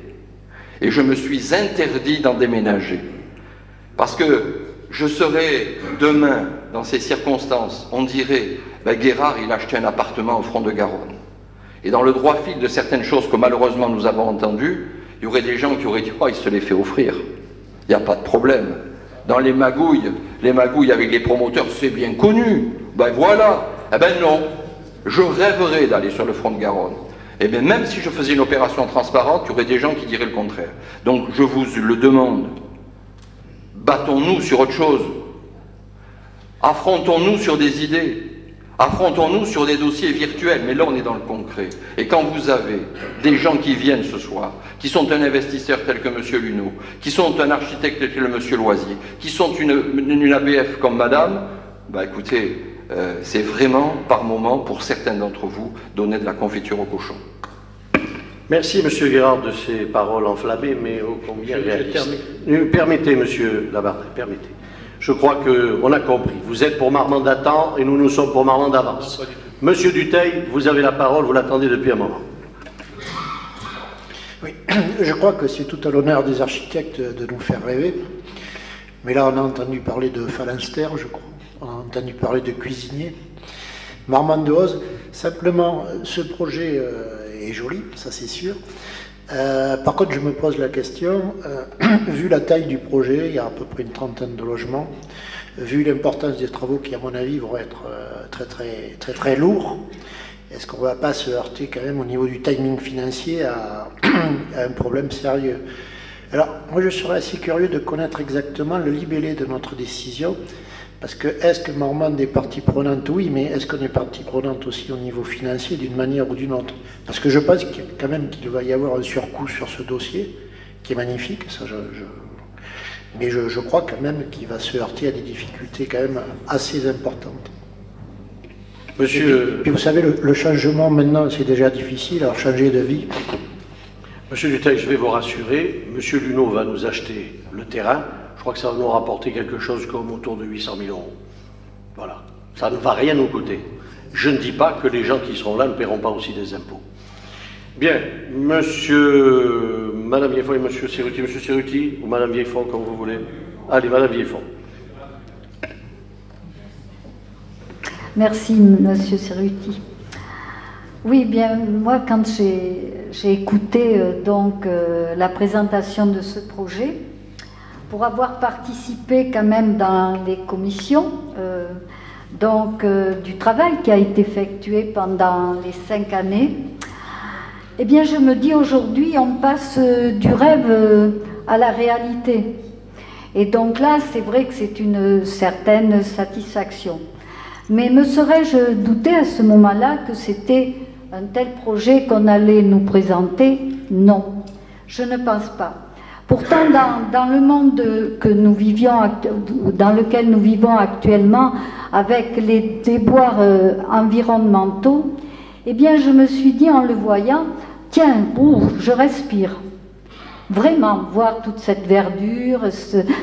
Et je me suis interdit d'en déménager. Parce que je serais demain, dans ces circonstances, on dirait, ben Guérard, il a acheté un appartement au front de Garonne. Et dans le droit fil de certaines choses que malheureusement nous avons entendues, il y aurait des gens qui auraient dit, oh, il se les fait offrir. Il n'y a pas de problème. Dans les magouilles, les magouilles avec les promoteurs, c'est bien connu. Ben voilà. Eh ben non. Je rêverais d'aller sur le front de Garonne. Et eh bien même si je faisais une opération transparente, il y aurait des gens qui diraient le contraire. Donc je vous le demande Battons-nous sur autre chose. Affrontons-nous sur des idées. Affrontons-nous sur des dossiers virtuels, mais là on est dans le concret. Et quand vous avez des gens qui viennent ce soir, qui sont un investisseur tel que M. Luneau, qui sont un architecte tel que M. Loisier, qui sont une, ABF comme Madame, bah écoutez, euh, c'est vraiment par moment, pour certains d'entre vous, donner de la confiture au cochon. Merci, M. Guérard, de ces paroles enflammées, mais ô combien réalistes. Permettez, M. Labarde, permettez. Je crois qu'on a compris. Vous êtes pour Marmande d'attente et nous, nous sommes pour Marmande d'avance. Monsieur Duteil, vous avez la parole, vous l'attendez depuis un moment. Oui, [CLEARS THROAT] je crois que c'est tout à l'honneur des architectes de nous faire rêver. Mais là, on a entendu parler de phalanstère, je crois. On a entendu parler de cuisinier. Marmande de Oz, simplement, ce projet euh, est joli, ça c'est sûr. Euh, par contre, je me pose la question, euh, [CLEARS THROAT] vu la taille du projet, il y a à peu près une trentaine de logements, vu l'importance des travaux qui, à mon avis, vont être euh, très, très, très, très lourds, est-ce qu'on ne va pas se heurter quand même au niveau du timing financier [CLEARS THROAT] à un problème sérieux? Alors, moi, je serais assez curieux de connaître exactement le libellé de notre décision, parce que est-ce que Normande est partie prenante Oui, mais est-ce qu'on est partie prenante aussi au niveau financier d'une manière ou d'une autre? Parce que je pense quand même qu'il va y avoir un surcoût sur ce dossier, qui est magnifique, ça je, mais je, crois quand même qu'il va se heurter à des difficultés quand même assez importantes. Monsieur... Et puis, vous savez, le, changement maintenant, c'est déjà difficile, alors changer de vie. Monsieur Duteil, je vais vous rassurer, Monsieur Luneau va nous acheter le terrain, je crois que ça va nous rapporter quelque chose comme autour de 800 000 euros. Voilà. Ça ne va rien nous coûter. Je ne dis pas que les gens qui seront là ne paieront pas aussi des impôts. Bien, monsieur, madame Vieillefond et monsieur Cerruti, monsieur Cerruti, ou madame Vieillefond, comme vous voulez. Allez, madame Vieillefond. Merci, monsieur Cerruti. Oui, bien, moi, quand j'ai écouté euh, donc euh, la présentation de ce projet, pour avoir participé quand même dans les commissions euh, donc, euh, du travail qui a été effectué pendant les cinq années, eh bien je me dis aujourd'hui on passe euh, du rêve à la réalité. Et donc là, c'est vrai que c'est une certaine satisfaction. Mais me serais-je douté à ce moment-là que c'était un tel projet qu'on allait nous présenter? Non, je ne pense pas. Pourtant, dans, le monde que nous vivions, dans lequel nous vivons actuellement, avec les déboires euh, environnementaux, eh bien, je me suis dit en le voyant, tiens, je respire. Vraiment, voir toute cette verdure,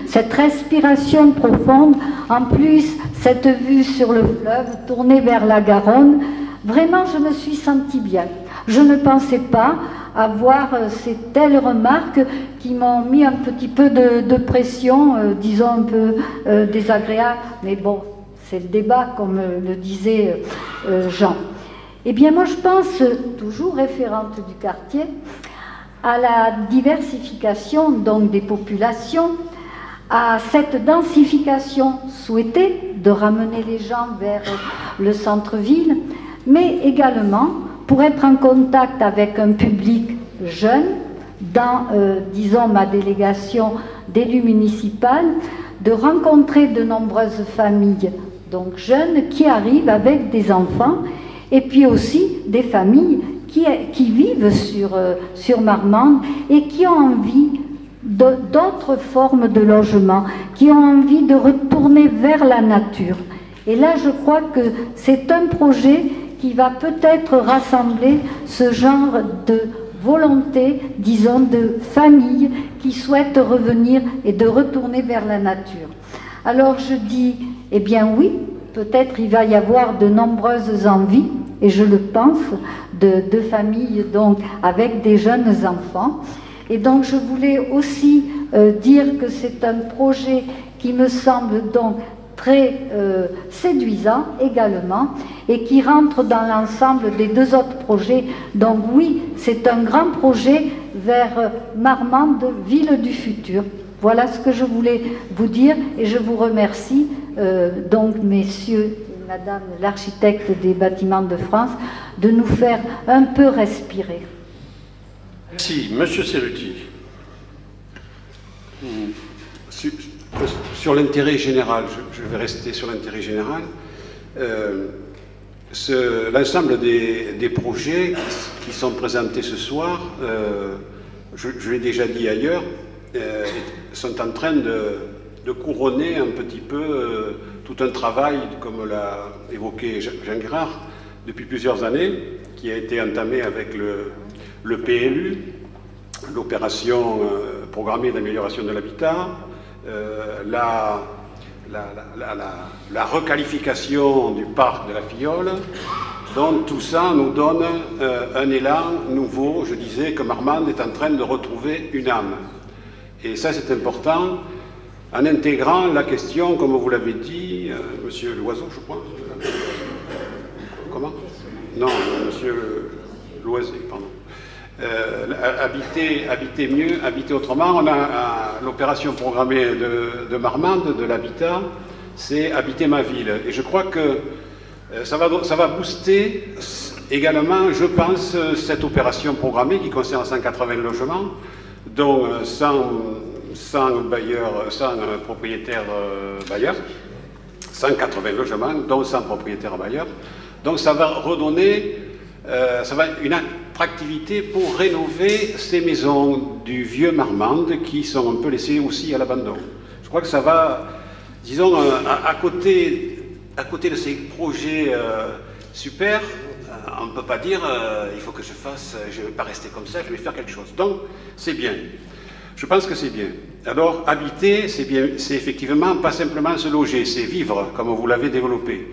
cette respiration profonde, en plus, cette vue sur le fleuve, tournée vers la Garonne, vraiment, je me suis sentie bien. Je ne pensais pas avoir euh, ces telles remarques qui m'ont mis un petit peu de, pression, euh, disons un peu euh, désagréable, mais bon, c'est le débat, comme le disait Jean. Eh bien, moi, je pense, toujours référente du quartier, à la diversification donc des populations, à cette densification souhaitée de ramener les gens vers le centre-ville, mais également pour être en contact avec un public jeune, dans, euh, disons, ma délégation d'élus municipales, de rencontrer de nombreuses familles, donc jeunes, qui arrivent avec des enfants, et puis aussi des familles qui, qui vivent sur, euh, sur Marmande et qui ont envie d'autres formes de logement, qui ont envie de retourner vers la nature. Et là, je crois que c'est un projet qui va peut-être rassembler ce genre de volonté, disons, de famille qui souhaitent revenir et de retourner vers la nature. Alors je dis, eh bien oui, peut-être il va y avoir de nombreuses envies, et je le pense, de, familles donc avec des jeunes enfants. Et donc je voulais aussi euh, dire que c'est un projet qui me semble donc très euh, séduisant également et qui rentre dans l'ensemble des deux autres projets. Donc oui, c'est un grand projet vers euh, Marmande, ville du futur. Voilà ce que je voulais vous dire et je vous remercie euh, donc messieurs et madame l'architecte des bâtiments de France de nous faire un peu respirer. Merci. Monsieur Cerruti. Sur l'intérêt général, je, vais rester sur l'intérêt général. Euh, l'ensemble des, projets qui, sont présentés ce soir, euh, je, l'ai déjà dit ailleurs, euh, sont en train de, couronner un petit peu tout un travail, comme l'a évoqué Jean Girard, depuis plusieurs années, qui a été entamé avec le, le PLU, l'opération programmée d'amélioration de l'habitat, la la, requalification du parc de la Fiole. Donc tout ça nous donne euh, un élan nouveau. Je disais que Marmande est en train de retrouver une âme. Et ça c'est important en intégrant la question, comme vous l'avez dit, euh, Monsieur Loiseau, je crois. Comment? Non, Monsieur Loiseau, pardon. Euh, habiter, habiter mieux, habiter autrement. On a l'opération programmée de, de, Marmande, de l'habitat, c'est habiter ma ville. Et je crois que euh, ça va, ça va booster également, je pense, cette opération programmée qui concerne 180 logements, dont 100, euh, bailleurs, 100 propriétaires bailleurs, 180 logements, dont 100 propriétaires bailleurs. Donc ça va redonner ça va une attractivité pour rénover ces maisons du vieux Marmande qui sont un peu laissées aussi à l'abandon. Je crois que ça va, disons, euh, à, côté, à côté de ces projets euh, super, euh, on ne peut pas dire il faut que je fasse, je ne vais pas rester comme ça, je vais faire quelque chose. Donc, c'est bien. Je pense que c'est bien. Alors, habiter, c'est bien, c'est effectivement pas simplement se loger, c'est vivre, comme vous l'avez développé.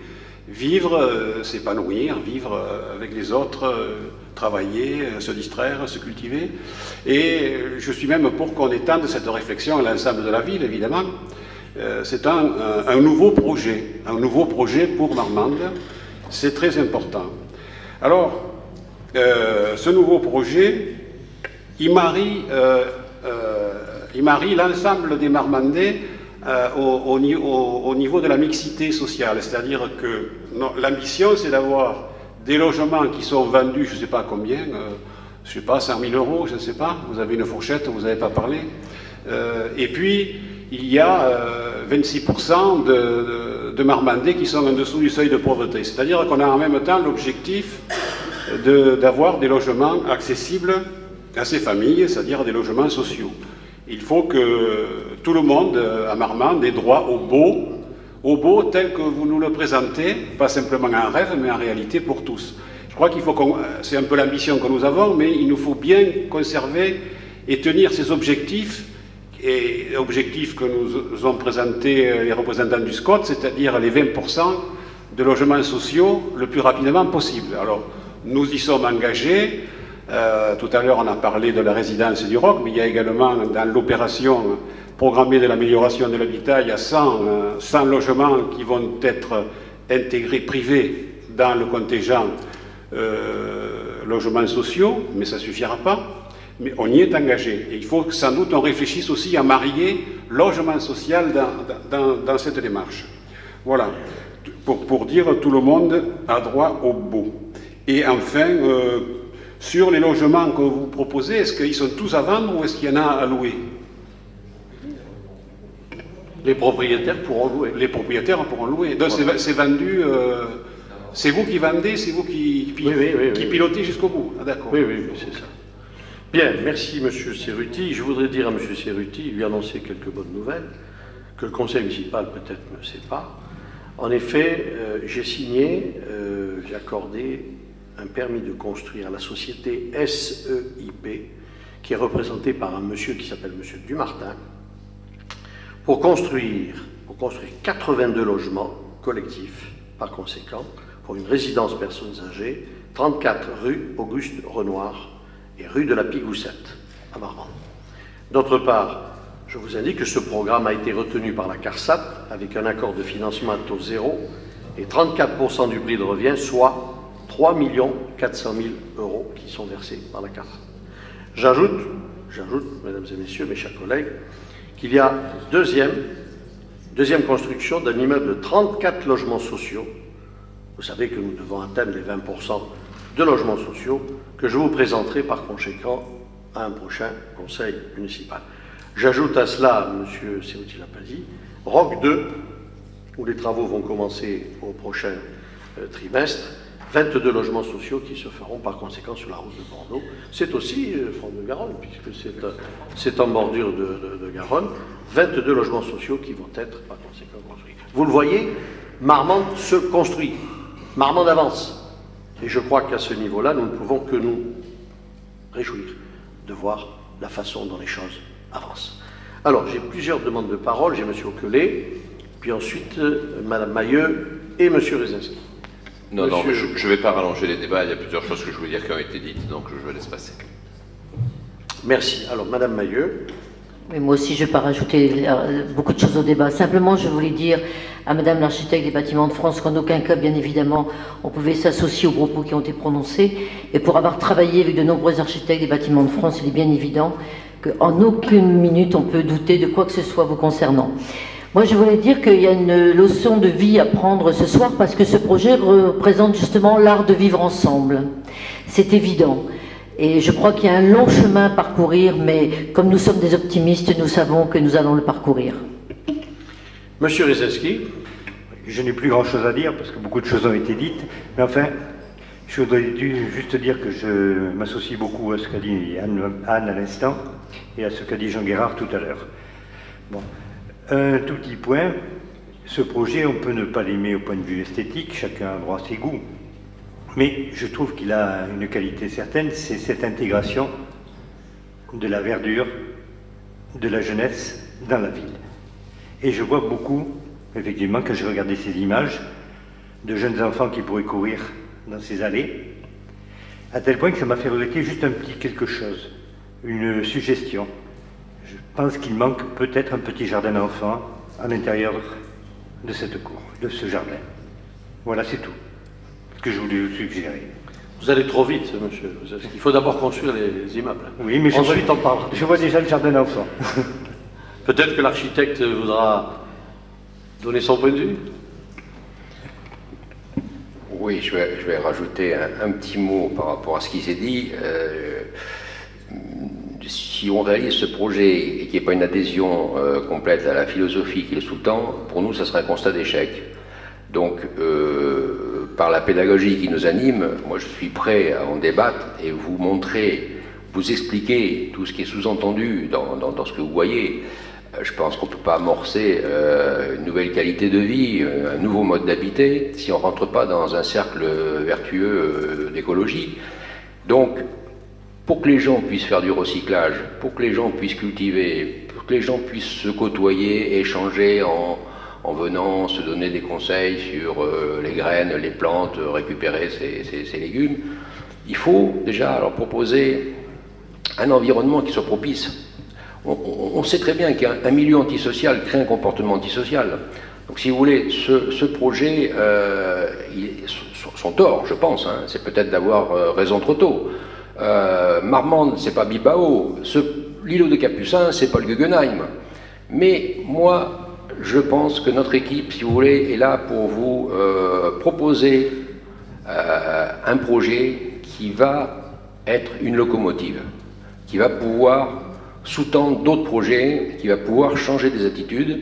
Vivre, euh, s'épanouir, vivre euh, avec les autres, euh, travailler, se distraire, se cultiver. Et je suis même pour qu'on étende cette réflexion à l'ensemble de la ville, évidemment. C'est un, nouveau projet, un nouveau projet pour Marmande. C'est très important. Alors, ce nouveau projet, il marie, il marie l'ensemble des Marmandais euh, au, niveau de la mixité sociale. C'est-à-dire que l'ambition, c'est d'avoir des logements qui sont vendus, je ne sais pas combien, euh, je ne sais pas, 100 000 euros, je ne sais pas, vous avez une fourchette, vous n'avez pas parlé. Euh, et puis, il y a 26% de, de, Marmandais qui sont en dessous du seuil de pauvreté. C'est-à-dire qu'on a en même temps l'objectif d'avoir des logements accessibles à ces familles, c'est-à-dire des logements sociaux. Il faut que tout le monde euh, à Marmande ait droit au beau, au beau tel que vous nous le présentez, pas simplement un rêve, mais en réalité pour tous. Je crois qu'il faut euh, c'est un peu l'ambition que nous avons, mais il nous faut bien conserver et tenir ces objectifs, et objectifs que nous ont présentés euh, les représentants du SCOT, c'est-à-dire les 20% de logements sociaux le plus rapidement possible. Alors, nous y sommes engagés. Euh, tout à l'heure, on a parlé de la résidence du ROC, mais il y a également dans l'opération programmée de l'amélioration de l'habitat, il y a 100, euh, logements qui vont être intégrés privés dans le contingent euh, logements sociaux, mais ça ne suffira pas. Mais on y est engagé. Et il faut que sans doute on réfléchisse aussi à marier logement social dans, cette démarche. Voilà. Pour, pour, dire tout le monde a droit au beau. Et enfin, sur les logements que vous proposez, est-ce qu'ils sont tous à vendre ou est-ce qu'il y en a à louer? Les propriétaires pourront louer. Les propriétaires pourront louer. Donc c'est vendu. Euh, c'est vous qui vendez, c'est vous qui, qui pilotez jusqu'au bout. Ah, d'accord. Oui, oui, c'est ça. Bien, merci Monsieur Cerruti. Je voudrais dire à Monsieur Cerruti, lui annoncer quelques bonnes nouvelles, que le conseil municipal peut-être ne sait pas. En effet, euh, j'ai signé, euh, j'ai accordé un permis de construire à la société SEIP, qui est représentée par un monsieur qui s'appelle Monsieur Dumartin, pour construire, pour construire 82 logements collectifs, par conséquent, pour une résidence personnes âgées, 34 rue Auguste Renoir et rue de la Pigoussette, à Marmande. D'autre part, je vous indique que ce programme a été retenu par la CARSAT avec un accord de financement à taux zéro et 34% du prix de revient, soit 3 400 000 euros qui sont versés par la carte. J'ajoute, j'ajoute, mesdames et messieurs, mes chers collègues, qu'il y a deuxième, deuxième construction d'un immeuble de 34 logements sociaux. Vous savez que nous devons atteindre les 20% de logements sociaux que je vous présenterai par conséquent à un prochain conseil municipal. J'ajoute à cela, M. Serruti l'a pas dit, ROC 2, où les travaux vont commencer au prochain euh, trimestre, 22 logements sociaux qui se feront par conséquent sur la route de Bordeaux. C'est aussi euh, front de Garonne, puisque c'est en bordure de, de, Garonne. 22 logements sociaux qui vont être par conséquent construits. Vous le voyez, Marmande se construit. Marmande avance. Et je crois qu'à ce niveau-là, nous ne pouvons que nous réjouir de voir la façon dont les choses avancent. Alors, j'ai plusieurs demandes de parole. J'ai M. Oquelet, puis ensuite euh, Mme Mailleux et M. Rezinski. Non, non, je ne vais pas rallonger les débats. Il y a plusieurs choses que je voulais dire qui ont été dites, donc je vais laisser passer. Merci. Alors, Mme Mailleux. Mais moi aussi, je ne vais pas rajouter euh, beaucoup de choses au débat. Simplement, je voulais dire à Madame l'architecte des bâtiments de France qu'en aucun cas, bien évidemment, on pouvait s'associer aux propos qui ont été prononcés. Et pour avoir travaillé avec de nombreux architectes des bâtiments de France, il est bien évident qu'en aucune minute on peut douter de quoi que ce soit vous concernant. Moi, je voulais dire qu'il y a une leçon de vie à prendre ce soir parce que ce projet représente justement l'art de vivre ensemble. C'est évident. Et je crois qu'il y a un long chemin à parcourir, mais comme nous sommes des optimistes, nous savons que nous allons le parcourir. Monsieur Rezeski Je n'ai plus grand-chose à dire parce que beaucoup de choses ont été dites, mais enfin, je voudrais juste dire que je m'associe beaucoup à ce qu'a dit Anne, à l'instant et à ce qu'a dit Jean Guérard tout à l'heure. Bon. Un tout petit point, ce projet, on peut ne pas l'aimer au point de vue esthétique, chacun a droit à ses goûts. Mais je trouve qu'il a une qualité certaine, c'est cette intégration de la verdure, de la jeunesse dans la ville. Et je vois beaucoup, effectivement, quand je regardais ces images, de jeunes enfants qui pourraient courir dans ces allées, à tel point que ça m'a fait regretter juste un petit quelque chose, une suggestion. Je pense qu'il manque peut-être un petit jardin d'enfants à l'intérieur de cette cour, de ce jardin. Voilà, c'est tout que je voulais vous suggérer. Vous allez trop vite, monsieur. Il faut d'abord construire les, immeubles. Oui, mais Ensuite, je, vois, je vois déjà le jardin d'enfants. [LAUGHS] Peut-être que l'architecte voudra donner son point de vue Oui, je vais, je vais rajouter un, petit mot par rapport à ce qui s'est dit. Euh, si on réalise ce projet et qu'il n'y ait pas une adhésion euh, complète à la philosophie qui est sous-tend, pour nous, ça serait un constat d'échec. Donc, euh, par la pédagogie qui nous anime, moi je suis prêt à en débattre et vous montrer, vous expliquer tout ce qui est sous-entendu dans, ce que vous voyez. Euh, je pense qu'on ne peut pas amorcer une nouvelle qualité de vie, un nouveau mode d'habiter, si on ne rentre pas dans un cercle vertueux d'écologie. Donc, pour que les gens puissent faire du recyclage, pour que les gens puissent cultiver, pour que les gens puissent se côtoyer, échanger en, en venant se donner des conseils sur euh, les graines, les plantes, récupérer ces, légumes. Il faut déjà leur proposer un environnement qui soit propice. On, sait très bien qu'un milieu antisocial crée un comportement antisocial. Donc si vous voulez, ce, projet, euh, son, tort, je pense, hein, c'est peut-être d'avoir euh, raison trop tôt. Euh, Marmande, c'est pas Bilbao. L'îlot de Capucin, c'est pas le Guggenheim. Mais moi, je pense que notre équipe, si vous voulez, est là pour vous euh, proposer euh, un projet qui va être une locomotive, qui va pouvoir sous-tendre d'autres projets, qui va pouvoir changer des attitudes.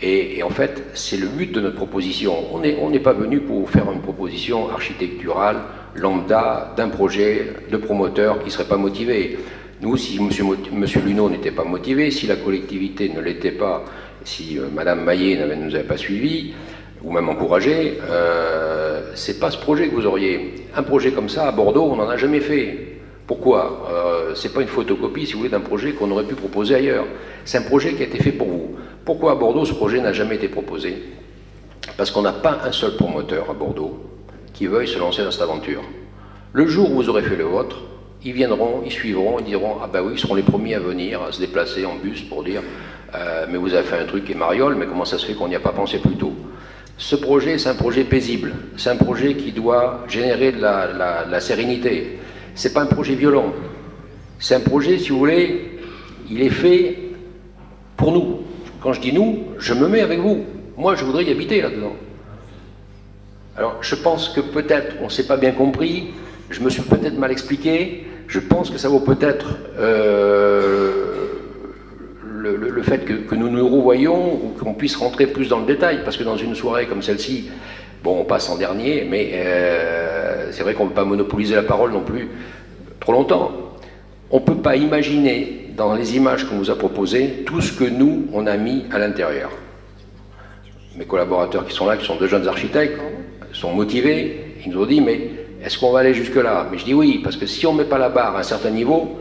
Et, en fait, c'est le but de notre proposition. On n'est pas venu pour faire une proposition architecturale lambda d'un projet de promoteur qui ne serait pas motivé. Nous, si M. Monsieur, Luneau n'était pas motivé, si la collectivité ne l'était pas, si euh, Madame Maillet ne nous avait pas suivis, ou même encouragé, euh, c'est pas ce projet que vous auriez. Un projet comme ça à Bordeaux, on n'en a jamais fait. Pourquoi? Euh, C'est pas une photocopie, si vous voulez, d'un projet qu'on aurait pu proposer ailleurs. C'est un projet qui a été fait pour vous. Pourquoi à Bordeaux ce projet n'a jamais été proposé? Parce qu'on n'a pas un seul promoteur à Bordeaux qui veuille se lancer dans cette aventure. Le jour où vous aurez fait le vôtre, ils viendront, ils suivront, ils diront Ah ben oui, ils seront les premiers à venir, à se déplacer en bus pour dire euh, Mais vous avez fait un truc est mariole, mais comment ça se fait qu'on n'y a pas pensé plus tôt? Ce projet, c'est un projet paisible. C'est un projet qui doit générer de la, la sérénité. C'est pas un projet violent. C'est un projet, si vous voulez, il est fait pour nous. Quand je dis nous, je me mets avec vous. Moi, je voudrais y habiter là-dedans. Alors, je pense que peut-être on ne s'est pas bien compris, je me suis peut-être mal expliqué, je pense que ça vaut peut-être euh, le, fait que, nous nous revoyons ou qu'on puisse rentrer plus dans le détail, parce que dans une soirée comme celle-ci, bon, on passe en dernier, mais euh, c'est vrai qu'on ne peut pas monopoliser la parole non plus trop longtemps. On ne peut pas imaginer dans les images qu'on nous a proposées tout ce que nous, on a mis à l'intérieur. Mes collaborateurs qui sont là, qui sont deux jeunes architectes, sont motivés, ils nous ont dit, mais est-ce qu'on va aller jusque-là? Mais je dis oui, parce que si on ne met pas la barre à un certain niveau,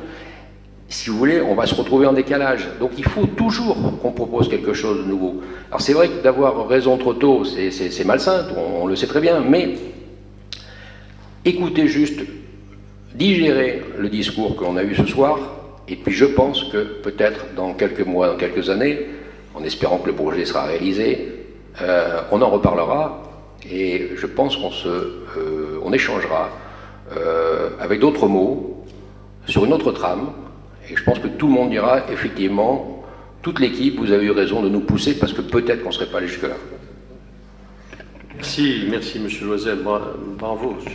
si vous voulez, on va se retrouver en décalage. Donc il faut toujours qu'on propose quelque chose de nouveau. Alors c'est vrai que d'avoir raison trop tôt, c'est malsain, on, le sait très bien, mais écoutez juste, digérez le discours que l'on a eu ce soir, et puis je pense que peut-être dans quelques mois, dans quelques années, en espérant que le projet sera réalisé, euh, on en reparlera, et je pense qu'on euh, échangera euh, avec d'autres mots, sur une autre trame, et je pense que tout le monde dira, effectivement, toute l'équipe, vous avez eu raison de nous pousser parce que peut-être qu'on ne serait pas allé jusque-là. Merci, merci Monsieur Loisel. Bravo sur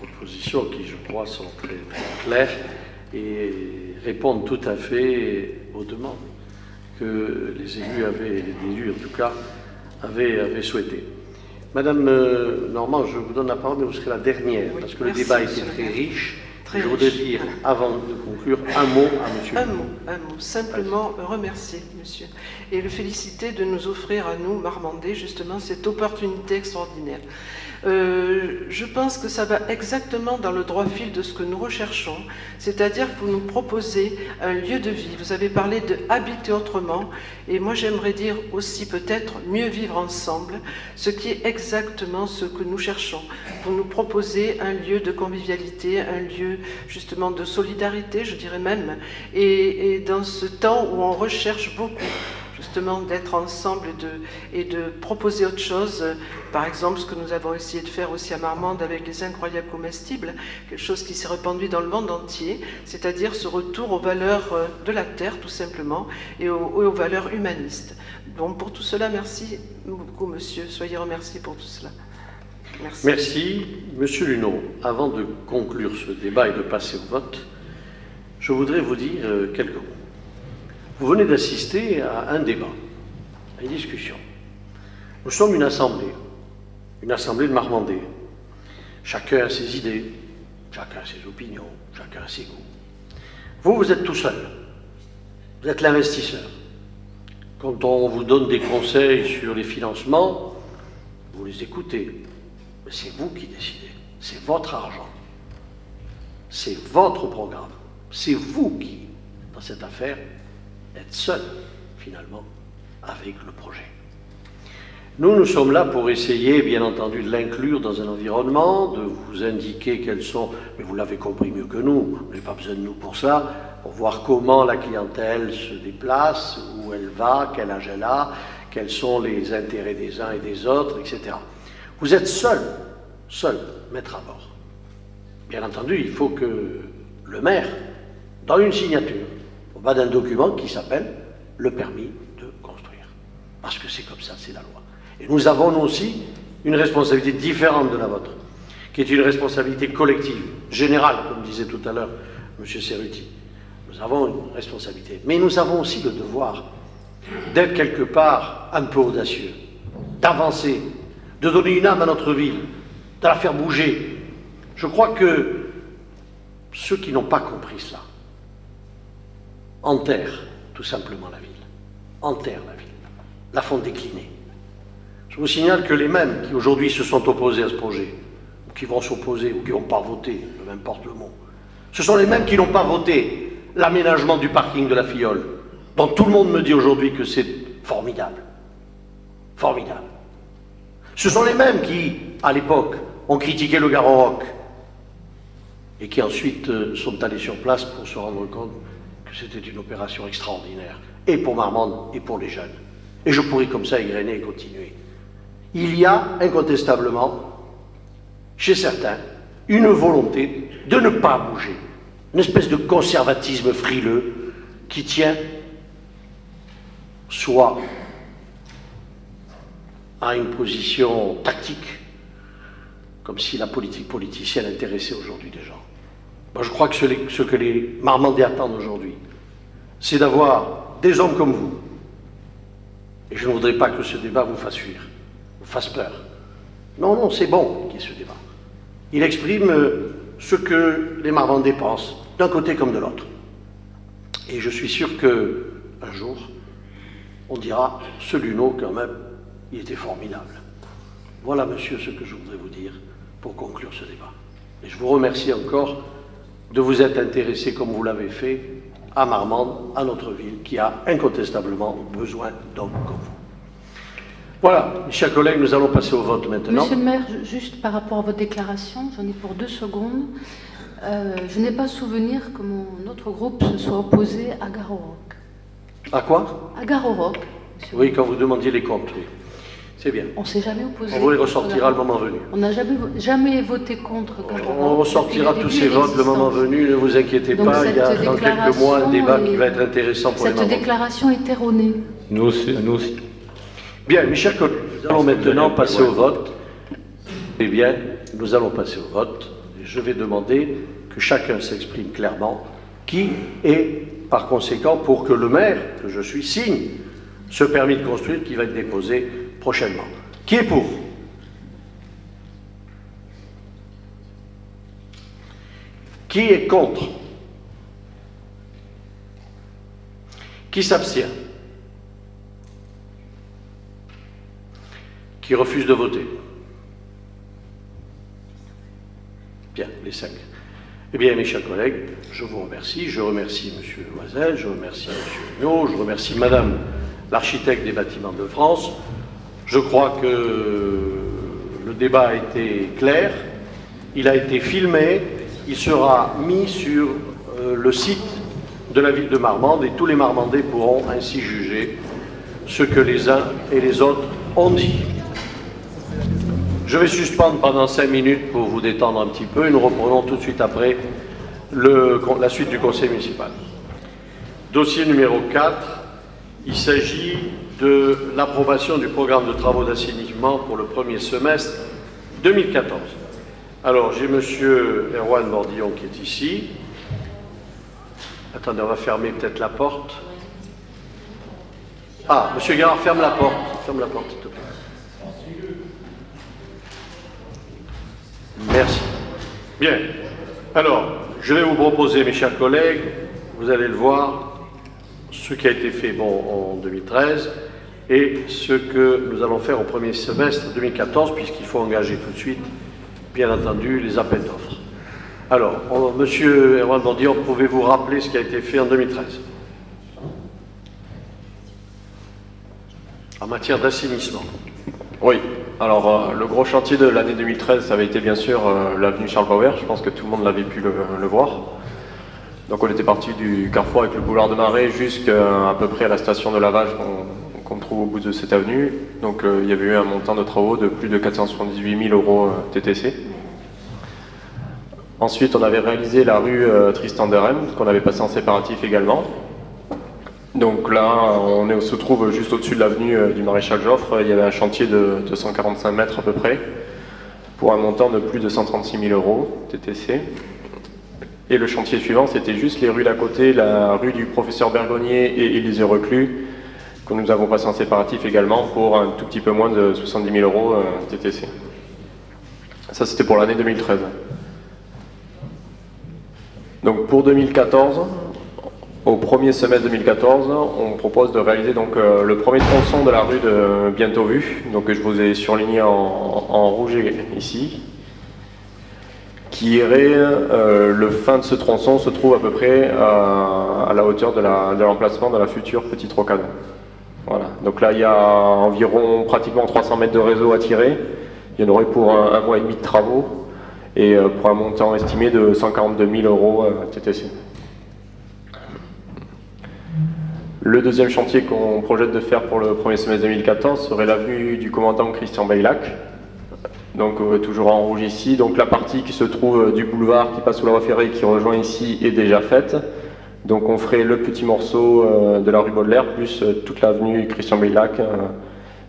vos positions qui, je crois, sont très, claires et répondent tout à fait aux demandes que les élus avaient, les élus en tout cas, avaient, avaient souhaitées. Madame euh, Normand, je vous donne la parole, mais vous serez la dernière, parce que le débat était très riche je voudrais dire, avant de conclure, un mot à monsieur. Un mot, un mot. Simplement remercier, monsieur, et le féliciter de nous offrir à nous, Marmandais, justement, cette opportunité extraordinaire. Euh, je pense que ça va exactement dans le droit fil de ce que nous recherchons, c'est-à-dire que vous nous proposez un lieu de vie. Vous avez parlé de habiter autrement, et moi j'aimerais dire aussi peut-être mieux vivre ensemble, ce qui est exactement ce que nous cherchons. Vous nous proposez un lieu de convivialité, un lieu justement de solidarité, je dirais même, et, et dans ce temps où on recherche beaucoup justement d'être ensemble et de, proposer autre chose. Par exemple, ce que nous avons essayé de faire aussi à Marmande avec les incroyables comestibles, quelque chose qui s'est répandu dans le monde entier, c'est-à-dire ce retour aux valeurs euh, de la terre, tout simplement, et aux, valeurs humanistes. Bon, pour tout cela, merci beaucoup, monsieur. Soyez remerciés pour tout cela. Merci. Merci. Monsieur Luneau, avant de conclure ce débat et de passer au vote, je voudrais vous dire euh, quelques mots. Vous venez d'assister à un débat, à une discussion. Nous sommes une assemblée, une assemblée de Marmandais. Chacun a ses idées, chacun a ses opinions, chacun a ses goûts. Vous, vous êtes tout seul. Vous êtes l'investisseur. Quand on vous donne des conseils sur les financements, vous les écoutez. Mais c'est vous qui décidez. C'est votre argent. C'est votre programme. C'est vous qui, dans cette affaire, être seul, finalement, avec le projet. Nous, nous sommes là pour essayer, bien entendu, de l'inclure dans un environnement, de vous indiquer quels sont, mais vous l'avez compris mieux que nous, vous n'avez pas besoin de nous pour ça, pour voir comment la clientèle se déplace, où elle va, quel âge elle a, quels sont les intérêts des uns et des autres, etc. Vous êtes seul, seul, maître à bord. Bien entendu, il faut que le maire, dans une signature, bas d'un document qui s'appelle le permis de construire. Parce que c'est comme ça, c'est la loi. Et nous avons, nous aussi, une responsabilité différente de la vôtre, qui est une responsabilité collective, générale, comme disait tout à l'heure M. Cerruti. Nous avons une responsabilité. Mais nous avons aussi le devoir d'être quelque part un peu audacieux, d'avancer, de donner une âme à notre ville, de la faire bouger. Je crois que ceux qui n'ont pas compris cela, enterrent tout simplement la ville, enterrent la ville, la font décliner. Je vous signale que les mêmes qui aujourd'hui se sont opposés à ce projet, ou qui vont s'opposer, ou qui n'ont pas voté, peu importe le mot, ce sont les mêmes qui n'ont pas voté l'aménagement du parking de la Fiole, dont tout le monde me dit aujourd'hui que c'est formidable. Formidable. Ce sont les mêmes qui, à l'époque, ont critiqué le Garon Rock et qui ensuite euh, sont allés sur place pour se rendre compte c'était une opération extraordinaire, et pour Marmande et pour les jeunes. Et je pourrais comme ça égrener et continuer. Il y a incontestablement, chez certains, une volonté de ne pas bouger, une espèce de conservatisme frileux qui tient soit à une position tactique, comme si la politique politicienne intéressait aujourd'hui des gens. Moi, je crois que ce, que les Marmandais attendent aujourd'hui, c'est d'avoir des hommes comme vous. Et je ne voudrais pas que ce débat vous fasse fuir, vous fasse peur. Non, non, c'est bon qu'il y ait ce débat. Il exprime euh, ce que les Marvandais pensent, d'un côté comme de l'autre. Et je suis sûr que un jour, on dira, ce Luno, quand même, il était formidable. Voilà, monsieur, ce que je voudrais vous dire pour conclure ce débat. Et je vous remercie encore de vous être intéressé, comme vous l'avez fait, à Marmande, à notre ville, qui a incontestablement besoin d'hommes comme vous. Voilà, mes chers collègues, nous allons passer au vote maintenant. Monsieur le maire, juste par rapport à votre déclaration, j'en ai pour deux secondes. Euh, je n'ai pas souvenir que mon, notre groupe se soit opposé à Garoroc. À quoi? À Garoroc. Oui, quand vous demandiez les comptes, oui. C'est bien. On ne s'est jamais opposé. On vous les ressortira le moment venu. On n'a jamais, jamais voté contre Garoroc. On ressortira tous ces votes le moment venu, ne vous inquiétez Donc pas, il y a cette dans quelques mois un débat qui va être intéressant pour les Cette déclaration est erronée. Nous aussi. Nous aussi. Bien, mes chers collègues, nous allons maintenant passer au vote. Eh bien, nous allons passer au vote. Et je vais demander que chacun s'exprime clairement qui est, par conséquent, pour que le maire, que je suis, signe ce permis de construire qui va être déposé prochainement. Qui est pour? Qui est contre? Qui s'abstient? Qui refuse de voter? Bien, les cinq. Eh bien, mes chers collègues, je vous remercie. Je remercie M. Loisel, je remercie M. Mignot, je remercie Madame l'architecte des bâtiments de France. Je crois que le débat a été clair, il a été filmé, il sera mis sur euh, le site de la ville de Marmande et tous les Marmandais pourront ainsi juger ce que les uns et les autres ont dit. Je vais suspendre pendant cinq minutes pour vous détendre un petit peu et nous reprenons tout de suite après la suite du conseil municipal. Dossier numéro 4, il s'agit de l'approbation du programme de travaux d'assainissement pour le premier semestre 2014. Alors, j'ai Monsieur Erwan Bordillon qui est ici. Attendez, on va fermer peut-être la porte. Ah, Monsieur Garard, ferme la porte. Ferme la porte, s'il te plaît. Merci. Bien. Alors, je vais vous proposer, mes chers collègues, vous allez le voir, ce qui a été fait bon, en 2013 et ce que nous allons faire au premier semestre 2014, puisqu'il faut engager tout de suite, bien entendu, les appels d'offres. Alors, on- Monsieur Erwan Bandillon, pouvez-vous rappeler ce qui a été fait en 2013 en matière d'assainissement Oui, alors euh, le gros chantier de l'année 2013, ça avait été bien sûr euh, l'avenue Charles Bauer, je pense que tout le monde l'avait pu le voir. Donc on était parti du carrefour avec le boulevard de Marais jusqu'à peu près à la station de lavage qu'on trouve au bout de cette avenue. Donc euh, il y avait eu un montant de travaux de plus de 478 000 euros euh, TTC. Ensuite, on avait réalisé la rue euh, Tristan Derem, qu'on avait passé en séparatif également. Donc là, on se trouve juste au-dessus de l'avenue euh, du Maréchal Joffre. Il y avait un chantier de 245 mètres à peu près, pour un montant de plus de 136 000 euros TTC. Et le chantier suivant, c'était juste les rues d'à côté, la rue du professeur Bergonnier et Élysée Reclus, que nous avons passé en séparatif également pour un tout petit peu moins de 70 000 euros euh, TTC. Ça, c'était pour l'année 2013. Donc pour 2014, au premier semestre 2014, on propose de réaliser donc euh, le premier tronçon de la rue de Bientôt Vu, donc que je vous ai surligné en, en rouge ici, qui irait, euh, le fin de ce tronçon se trouve à peu près à, la hauteur de l'emplacement de la future petite rocade. Voilà. Donc là, il y a environ pratiquement 300 mètres de réseau à tirer. Il y en aurait pour un, un mois et demi de travaux et euh, pour un montant estimé de 142 000 euros euh, TTC. Le deuxième chantier qu'on projette de faire pour le premier semestre 2014 serait l'avenue du commandant Christian Baylac. Donc euh, toujours en rouge ici. Donc la partie qui se trouve euh, du boulevard qui passe sous la voie ferrée qui rejoint ici est déjà faite. Donc on ferait le petit morceau euh, de la rue Baudelaire plus toute l'avenue Christian euh,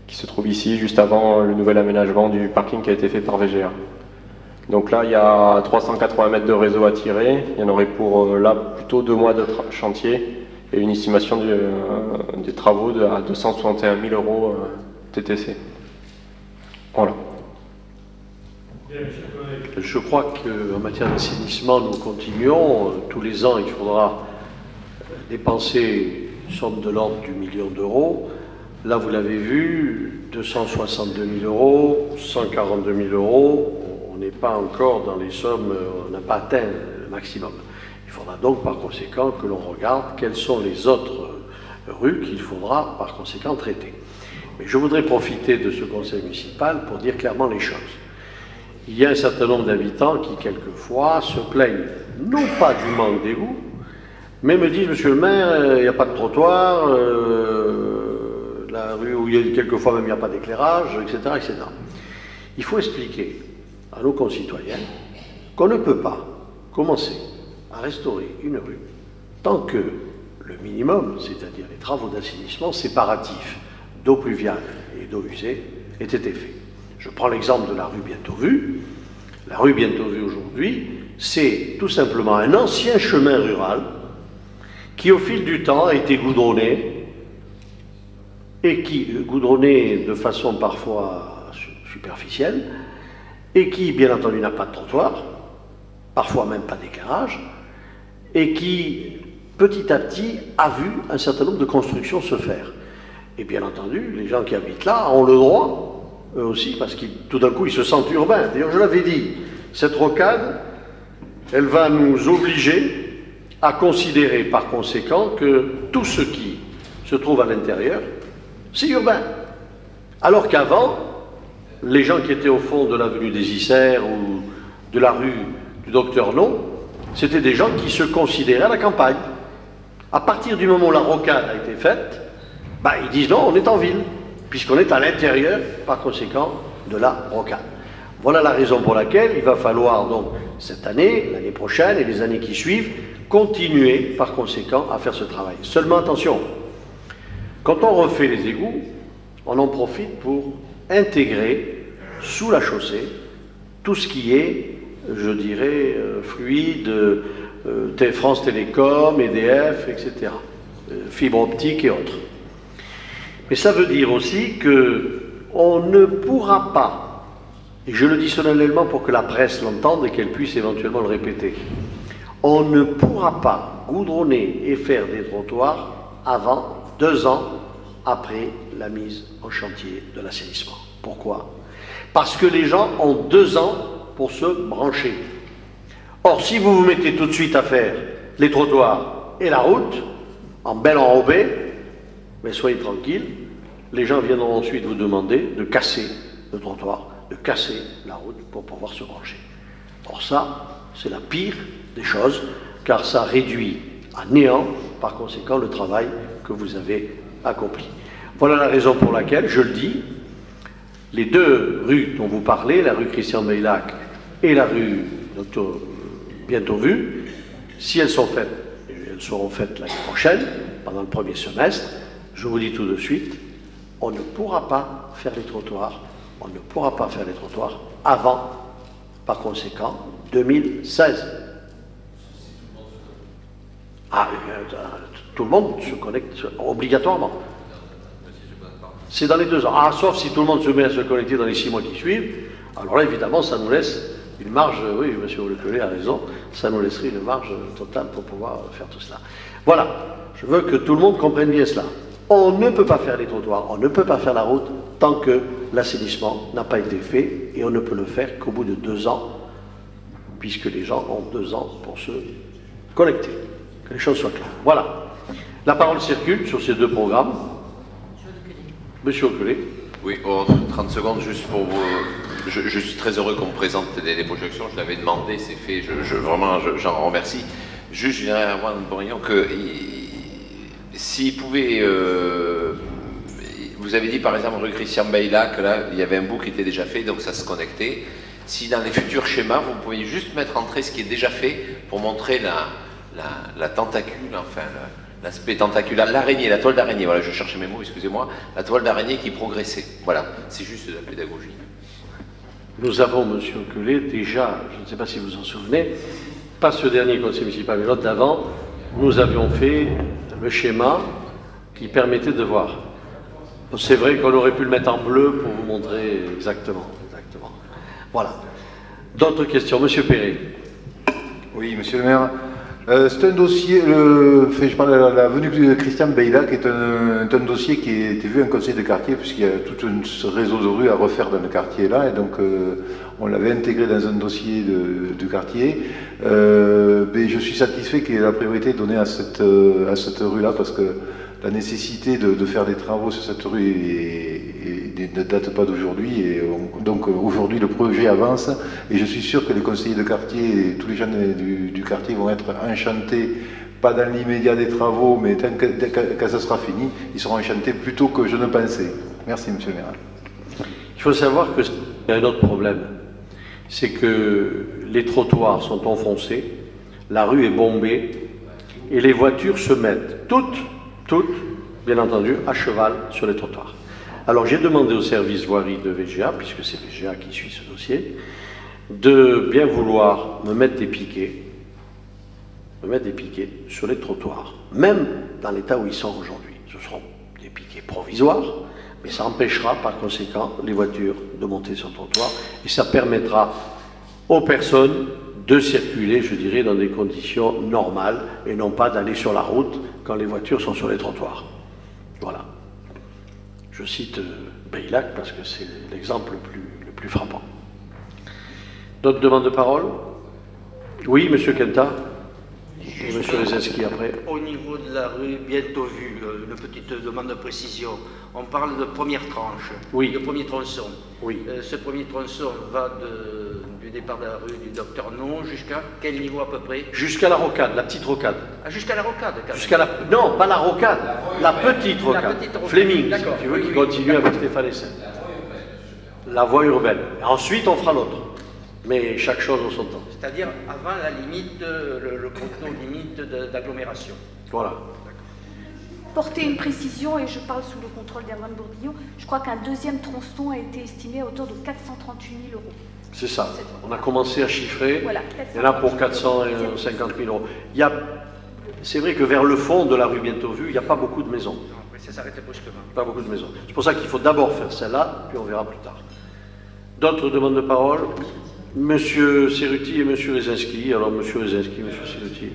qui se trouve ici juste avant le nouvel aménagement du parking qui a été fait par VGA. Donc là il y a 380 mètres de réseau à tirer. Il y en aurait pour là plutôt deux mois de chantier et une estimation des travaux de, à 261 000 euros TTC. Voilà. Je crois qu'en matière d'assainissement, nous continuons. Tous les ans, il faudra dépenser une somme de l'ordre du million d'euros. Là, vous l'avez vu, 262 000 euros, 142 000 euros. On n'est pas encore dans les sommes, on n'a pas atteint le maximum. Il faudra donc par conséquent que l'on regarde quelles sont les autres rues qu'il faudra par conséquent traiter. Mais je voudrais profiter de ce conseil municipal pour dire clairement les choses il y a un certain nombre d'habitants qui, quelquefois, se plaignent, non pas du manque d'égout, mais me disent, monsieur le maire, euh, il n'y a pas de trottoir, euh, la rue où il y a quelquefois même il n'y a pas d'éclairage, etc., etc. Il faut expliquer à nos concitoyens qu'on ne peut pas commencer à restaurer une rue tant que le minimum, c'est-à-dire les travaux d'assainissement séparatifs d'eau pluviale et d'eau usée, aient été faits. Je prends l'exemple de la rue Bientôt Vue. La rue Bientôt Vue aujourd'hui, c'est tout simplement un ancien chemin rural qui, au fil du temps, a été goudronné et qui, euh, goudronné de façon parfois superficielle, et qui, bien entendu, n'a pas de trottoir, parfois même pas d'éclairage, et qui, petit à petit, a vu un certain nombre de constructions se faire. Et bien entendu, les gens qui habitent là ont le droit eux aussi, parce que tout d'un coup, ils se sentent urbains. D'ailleurs, je l'avais dit, cette rocade, elle va nous obliger à considérer par conséquent que tout ce qui se trouve à l'intérieur, c'est urbain. Alors qu'avant, les gens qui étaient au fond de l'avenue des Isères ou de la rue du Docteur Non, c'était des gens qui se considéraient à la campagne. À partir du moment où la rocade a été faite, bah, ils disent non, on est en ville puisqu'on est à l'intérieur, par conséquent, de la rocade. Voilà la raison pour laquelle il va falloir donc cette année, l'année prochaine et les années qui suivent, continuer par conséquent à faire ce travail. Seulement attention, quand on refait les égouts, on en profite pour intégrer sous la chaussée tout ce qui est, je dirais, euh, fluide, euh, France Télécom, EDF, etc., euh, fibre optique et autres. Mais ça veut dire aussi que on ne pourra pas, et je le dis solennellement pour que la presse l'entende et qu'elle puisse éventuellement le répéter, on ne pourra pas goudronner et faire des trottoirs avant deux ans après la mise en chantier de l'assainissement. Pourquoi? Parce que les gens ont deux ans pour se brancher. Or, si vous vous mettez tout de suite à faire les trottoirs et la route, en belle enrobée, mais soyez tranquille, les gens viendront ensuite vous demander de casser le trottoir, de casser la route pour pouvoir se brancher. Or ça, c'est la pire des choses, car ça réduit à néant, par conséquent, le travail que vous avez accompli. Voilà la raison pour laquelle, je le dis, les deux rues dont vous parlez, la rue Christian Meillac et la rue Docteur Bientôt Vue, si elles sont faites, et elles seront faites l'année prochaine, pendant le premier semestre, je vous dis tout de suite, on ne pourra pas faire les trottoirs, on ne pourra pas faire les trottoirs avant, par conséquent, 2016. Ah, euh, tout le monde se connecte obligatoirement. C'est dans les deux ans. Ah, sauf si tout le monde se met à se connecter dans les six mois qui suivent. Alors là, évidemment, ça nous laisse une marge, oui, M. Lecollet a raison, ça nous laisserait une marge totale pour pouvoir faire tout cela. Voilà, je veux que tout le monde comprenne bien cela. On ne peut pas faire les trottoirs, on ne peut pas faire la route tant que l'assainissement n'a pas été fait et on ne peut le faire qu'au bout de deux ans, puisque les gens ont deux ans pour se connecter. Que les choses soient claires. Voilà. La parole circule sur ces deux programmes. Monsieur Oculé. Oui, 30 secondes juste pour vous. Je, suis très heureux qu'on me présente des, projections. Je l'avais demandé, c'est fait. Je, vraiment, j'en remercie. Juste, je dirais à Juan que s'il pouvait. Euh, vous avez dit par exemple rue Christian Bayla que là il y avait un bout qui était déjà fait, donc ça se connectait. Si dans les futurs schémas, vous pouvez juste mettre en trait ce qui est déjà fait pour montrer la, la, tentacule, enfin l'aspect tentaculaire, l'araignée, la toile d'araignée, voilà, je cherchais mes mots, excusez-moi, la toile d'araignée qui progressait. Voilà, c'est juste de la pédagogie. Nous avons, monsieur Oculé, déjà, je ne sais pas si vous vous en souvenez, pas ce dernier conseil municipal, mais l'autre d'avant, nous avions fait le schéma qui permettait de voir. C'est vrai qu'on aurait pu le mettre en bleu pour vous montrer exactement. exactement. Voilà. D'autres questions Monsieur Perret. Oui, monsieur le maire. Euh, c'est un dossier, le, je parle de la, venue de Christian Beyla, qui est un, un dossier qui a été vu en conseil de quartier, puisqu'il y a tout un réseau de rues à refaire dans le quartier-là, et donc euh, on l'avait intégré dans un dossier de, quartier. Euh, mais je suis satisfait qu'il y ait la priorité donnée à cette, euh, à cette rue-là, parce que la nécessité de, faire des travaux sur cette rue ne date pas d'aujourd'hui. Donc aujourd'hui, le projet avance et je suis sûr que les conseillers de quartier et tous les gens du, quartier vont être enchantés, pas dans l'immédiat des travaux, mais quand ça sera fini, ils seront enchantés plus tôt que je ne pensais. Merci, monsieur le maire. Il faut savoir qu'il y a un autre problème. C'est que les trottoirs sont enfoncés, la rue est bombée et les voitures se mettent toutes toutes, bien entendu, à cheval sur les trottoirs. Alors j'ai demandé au service voirie de VGA, puisque c'est VGA qui suit ce dossier, de bien vouloir me mettre des piquets, me mettre des piquets sur les trottoirs, même dans l'état où ils sont aujourd'hui. Ce seront des piquets provisoires, mais ça empêchera par conséquent les voitures de monter sur le trottoir et ça permettra aux personnes de circuler, je dirais, dans des conditions normales et non pas d'aller sur la route quand les voitures sont sur les trottoirs. Voilà. Je cite euh, Beilac parce que c'est l'exemple le plus, le plus frappant. D'autres demandes de parole? Oui, Monsieur Kenta? Monsieur Lezinski après. Au niveau de la rue, bientôt vue, une petite demande de précision. On parle de première tranche, oui. de premier tronçon. Oui. Euh, ce premier tronçon va de, du départ de la rue du Docteur Non jusqu'à quel niveau à peu près? Jusqu'à la rocade, la petite rocade. Ah, jusqu'à la rocade Jusqu'à la... Non, pas la rocade, la, petite rocade. La petite rocade. Fleming, si tu veux, qui continue avec Stéphane Essen. La voie urbaine. Ensuite, on fera l'autre. Mais chaque chose en son temps. C'est-à-dire avant la limite, le, le limite d'agglomération. Voilà. Porter une précision, et je parle sous le contrôle d'Erwan Bourdillon, je crois qu'un deuxième tronçon a été estimé à hauteur de 438 000 euros. C'est ça. On a commencé à chiffrer. Voilà, il y en a pour 450 000 euros. Il y a... C'est vrai que vers le fond de la rue Bientôt Vue, il n'y a pas beaucoup de maisons. Non, ça s'arrête brusquement. Pas beaucoup de maisons. C'est pour ça qu'il faut d'abord faire celle-là, puis on verra plus tard. D'autres demandes de parole? Monsieur Serruti et Monsieur Rezinski. Alors, Monsieur Rezinski, Monsieur Serruti.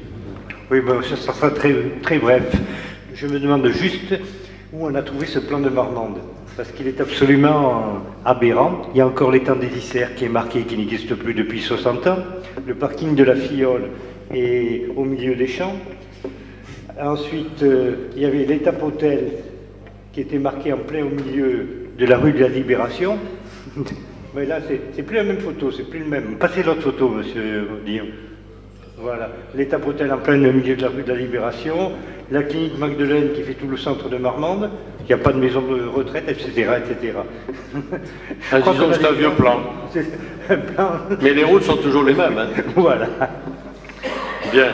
Oui, ben, ça, sera très, très bref. Je me demande juste où on a trouvé ce plan de Marmande. Parce qu'il est absolument aberrant. Il y a encore l'étang des Isères qui est marqué, qui n'existe plus depuis 60 ans. Le parking de la Fiole est au milieu des champs. Ensuite, euh, il y avait l'étape hôtel qui était marqué en plein au milieu de la rue de la Libération. Mais là, c'est plus la même photo, c'est plus le même. Passez l'autre photo, monsieur Dion. Voilà, l'étape hôtel en plein milieu de la rue de la Libération, la clinique Magdeleine qui fait tout le centre de Marmande, il n'y a pas de maison de retraite, etc. etc. Ah, disons que c'est un vieux plan. Mais les routes sont toujours les mêmes. Hein. [LAUGHS] voilà. Bien.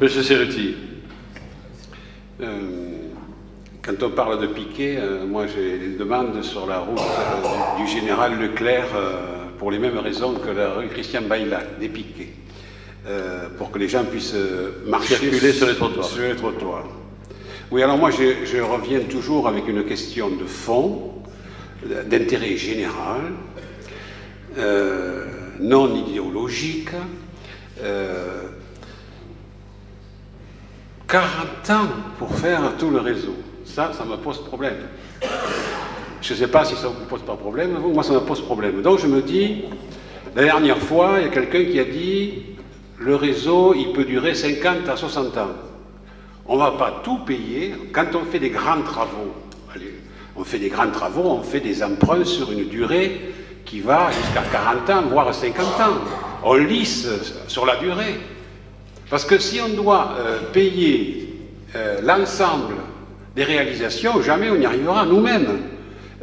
Monsieur Serruti. Euh, quand on parle de piquet, euh, moi j'ai des demandes sur la route euh, du, du, général Leclerc pour les mêmes raisons que la rue Christian Baillac, des piquets. Euh, pour que les gens puissent marcher circuler sur les trottoirs. Sur les trottoirs. Oui, alors moi je, je, reviens toujours avec une question de fond, d'intérêt général, euh, non idéologique. Euh, 40 ans pour faire tout le réseau, ça, ça me pose problème. Je ne sais pas si ça vous pose pas problème, moi ça me pose problème. Donc je me dis, la dernière fois, il y a quelqu'un qui a dit le réseau, il peut durer 50 à 60 ans. On ne va pas tout payer. Quand on fait des grands travaux, allez, on fait des grands travaux, on fait des emprunts sur une durée qui va jusqu'à 40 ans, voire 50 ans. On lisse sur la durée. Parce que si on doit euh, payer euh, l'ensemble des réalisations, jamais on n'y arrivera nous-mêmes.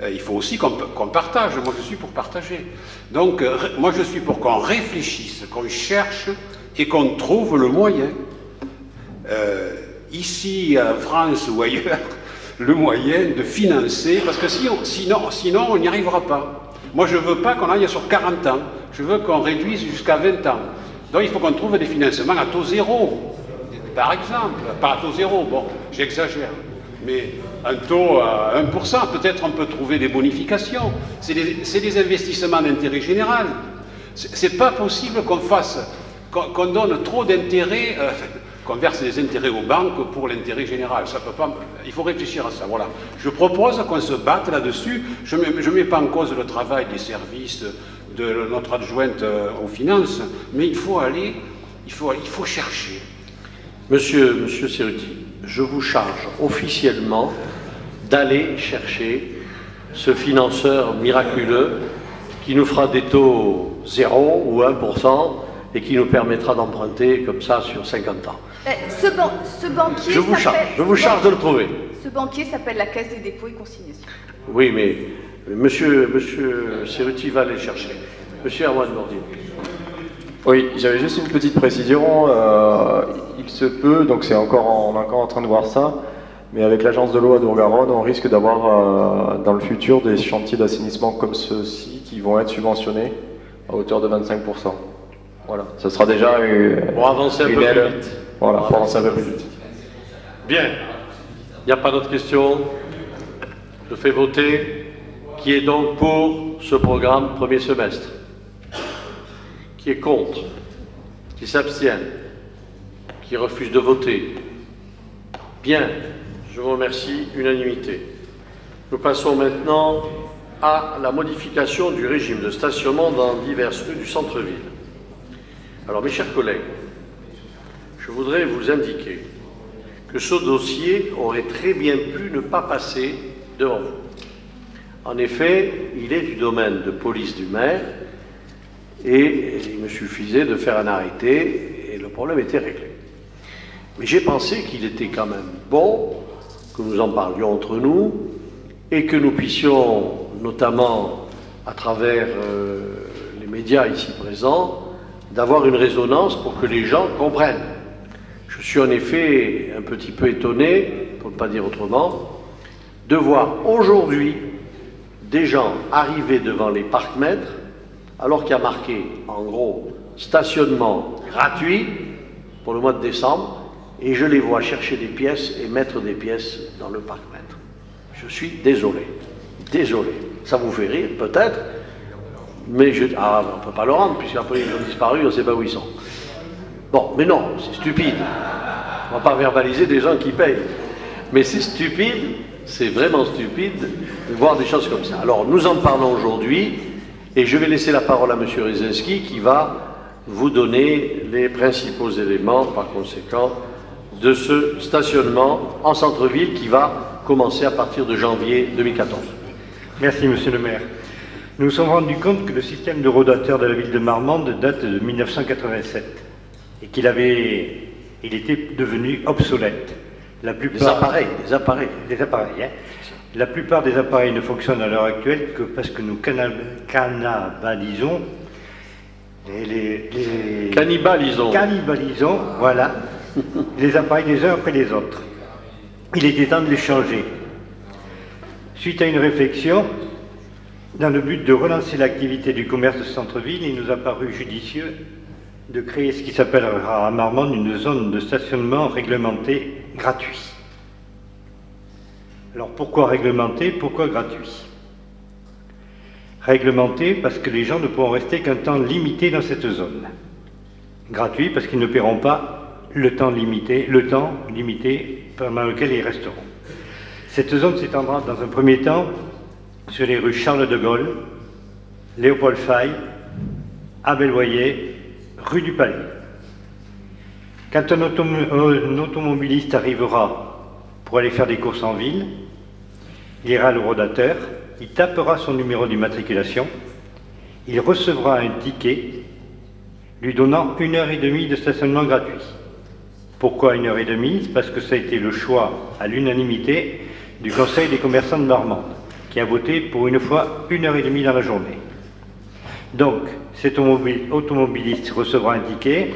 Euh, il faut aussi qu'on qu partage. Moi, je suis pour partager. Donc, moi, je suis pour qu'on réfléchisse, qu'on cherche et qu'on trouve le moyen, euh, ici en France ou ailleurs, [LAUGHS] le moyen de financer, parce que si on, sinon, sinon on n'y arrivera pas. Moi je ne veux pas qu'on aille sur 40 ans, je veux qu'on réduise jusqu'à 20 ans. Donc il faut qu'on trouve des financements à taux zéro. par exemple, pas à taux zéro, bon, j'exagère, mais un taux à 1%, peut-être on peut trouver des bonifications. C'est des, investissements d'intérêt général. C'est pas possible qu'on fasse, qu'on donne trop d'intérêts, euh, [LAUGHS] qu'on verse des intérêts aux banques pour l'intérêt général. Ça peut pas, il faut réfléchir à ça. Voilà. Je propose qu'on se batte là-dessus. Je ne mets pas en cause le travail des services de notre adjointe euh, aux finances, mais il faut aller, il faut, il faut chercher. Monsieur, monsieur je vous charge officiellement d'aller chercher ce financeur miraculeux qui nous fera des taux 0 ou 1% et qui nous permettra d'emprunter comme ça sur 50 ans. Eh, ce, ce, banquier. Je vous charge, je vous charge de le trouver. Ce banquier s'appelle la Caisse des dépôts et consignations. Oui, mais monsieur, monsieur Cerruti va aller chercher. Monsieur Erwan Bordier. Oui, j'avais juste une petite précision. Euh, il se peut, donc c'est encore, on est encore en train de voir ça, mais avec l'agence de l'eau à Dourgaronne, on risque d'avoir euh, dans le futur des chantiers d'assainissement comme ceux-ci qui vont être subventionnés à hauteur de 25%. Voilà, ça sera déjà pour avancer un peu plus vite. Voilà, pour avancer un peu plus vite. Bien. Il n'y a pas d'autres questions Je fais voter. Qui est donc pour ce programme premier semestre? Qui est contre Qui s'abstient Qui refuse de voter Bien. Je vous remercie. Unanimité. Nous passons maintenant à la modification du régime de stationnement dans diverses rues du centre-ville. Alors, mes chers collègues, je voudrais vous indiquer que ce dossier aurait très bien pu ne pas passer devant vous. En effet, il est du domaine de police du maire et il me suffisait de faire un arrêté et le problème était réglé. Mais j'ai pensé qu'il était quand même bon que nous en parlions entre nous et que nous puissions, notamment à travers euh, les médias ici présents, d'avoir une résonance pour que les gens comprennent. Je suis en effet un petit peu étonné, pour ne pas dire autrement, de voir aujourd'hui des gens arriver devant les parcs-mètres alors qu'il y a marqué en gros stationnement gratuit pour le mois de décembre et je les vois chercher des pièces et mettre des pièces dans le parc-mètre. Je suis désolé. Désolé. Ça vous fait rire, peut-être, mais je... Ah, on ne peut pas le rendre, puisqu'après ils ont disparu, on ne sait pas où ils sont. Bon, mais non, c'est stupide. On ne va pas verbaliser des gens qui payent. Mais c'est stupide, c'est vraiment stupide de voir des choses comme ça. Alors, nous en parlons aujourd'hui, et je vais laisser la parole à M. Rezinski qui va vous donner les principaux éléments, par conséquent, de ce stationnement en centre-ville qui va commencer à partir de janvier 2014. Merci, Monsieur le maire. Nous nous sommes rendus compte que le système de rodateur de la ville de Marmande date de 1987 et qu'il avait, il était devenu obsolète. La plupart, des appareils, des appareils. Des appareils, hein. La plupart des appareils ne fonctionnent à l'heure actuelle que parce que nous cannibalisons les, les, cannibalisons. Cannibalisons, voilà, les appareils les uns après les autres. Il était temps de les changer. Suite à une réflexion, dans le but de relancer l'activité du commerce de centre-ville, il nous a paru judicieux de créer ce qui s'appellera à Marmande une zone de stationnement réglementée gratuit. Alors pourquoi réglementé Pourquoi gratuit? Réglementé parce que les gens ne pourront rester qu'un temps limité dans cette zone. Gratuit parce qu'ils ne paieront pas le temps limité, le temps limité pendant lequel ils resteront. Cette zone s'étendra dans un premier temps sur les rues Charles de Gaulle, Léopold Fay, Abel Voyer, rue du Palais. Quand un, automobiliste arrivera pour aller faire des courses en ville, il ira le rodateur, il tapera son numéro d'immatriculation, il recevra un ticket lui donnant une heure et demie de stationnement gratuit. Pourquoi une heure et demie? Parce que ça a été le choix à l'unanimité du Conseil des commerçants de Normande qui a voté pour une fois une heure et demie dans la journée. Donc, cet automobiliste recevra un ticket,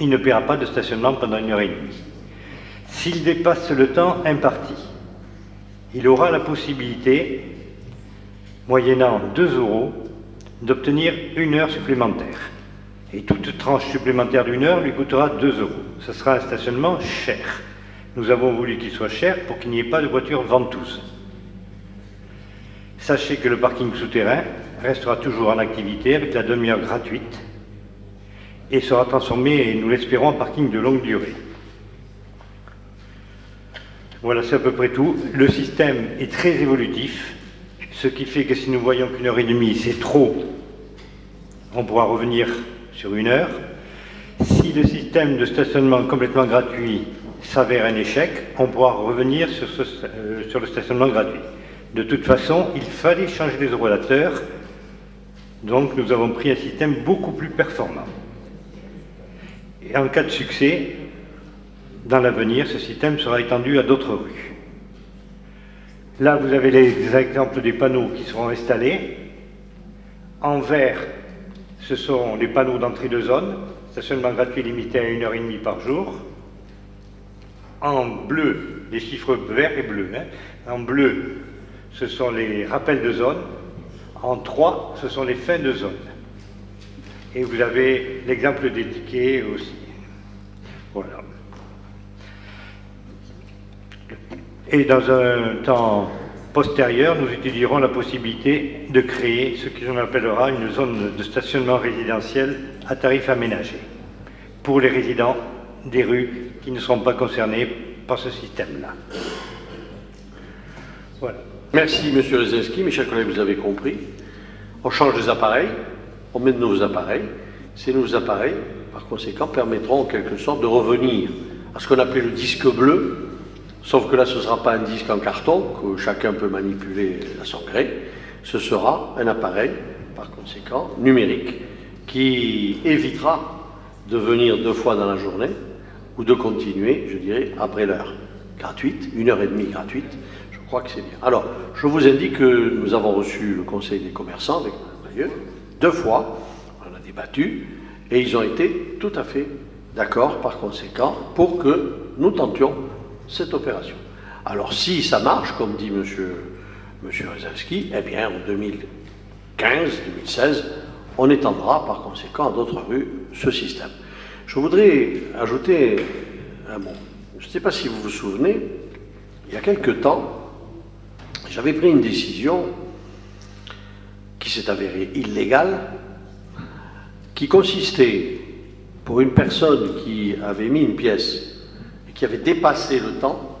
il ne paiera pas de stationnement pendant une heure et demie. S'il dépasse le temps imparti, il aura la possibilité, moyennant 2 euros, d'obtenir une heure supplémentaire. Et toute tranche supplémentaire d'une heure lui coûtera 2 euros. Ce sera un stationnement cher. Nous avons voulu qu'il soit cher pour qu'il n'y ait pas de voitures ventouses. Sachez que le parking souterrain restera toujours en activité avec la demi-heure gratuite et sera transformé, nous l'espérons, en parking de longue durée. Voilà, c'est à peu près tout. Le système est très évolutif, ce qui fait que si nous voyons qu'une heure et demie, c'est trop, on pourra revenir sur une heure. Si le système de stationnement complètement gratuit s'avère un échec, on pourra revenir sur, euh, le stationnement gratuit. De toute façon, il fallait changer les relateurs, donc nous avons pris un système beaucoup plus performant. Et en cas de succès, dans l'avenir, ce système sera étendu à d'autres rues. Là, vous avez les exemples des panneaux qui seront installés. En vert, ce sont les panneaux d'entrée de zone, stationnement gratuit limité à une heure et demie par jour. En bleu, les chiffres verts et bleus. Hein. En bleu, ce sont les rappels de zone. En 3, ce sont les fins de zone. Et vous avez l'exemple des tickets aussi. Voilà. Et dans un temps postérieur, nous étudierons la possibilité de créer ce que l'on appellera une zone de stationnement résidentiel à tarif aménagé pour les résidents des rues qui ne seront pas concernés par ce système-là. Voilà. Merci, Monsieur Rezinski. Mes chers collègues, vous avez compris. On change les appareils, on met de nouveaux appareils. Ces nouveaux appareils, par conséquent, permettront en quelque sorte de revenir à ce qu'on appelait le disque bleu, sauf que là, ce ne sera pas un disque en carton que chacun peut manipuler à son gré. Ce sera un appareil, par conséquent, numérique, qui évitera de venir deux fois dans la journée ou de continuer, je dirais, après l'heure gratuite, une heure et demie gratuite, je crois que c'est bien. Alors, je vous indique que nous avons reçu le Conseil des commerçants avec Mme deux fois, on a débattu, et ils ont été tout à fait d'accord, par conséquent, pour que nous tentions cette opération. Alors, si ça marche, comme dit M. Monsieur, monsieur Rezanski, eh bien, en 2015, 2016, on étendra, par conséquent, à d'autres rues ce système. Je voudrais ajouter un mot. Je ne sais pas si vous vous souvenez, il y a quelque temps, j'avais pris une décision qui s'est avérée illégale, qui consistait, pour une personne qui avait mis une pièce qui avait dépassé le temps,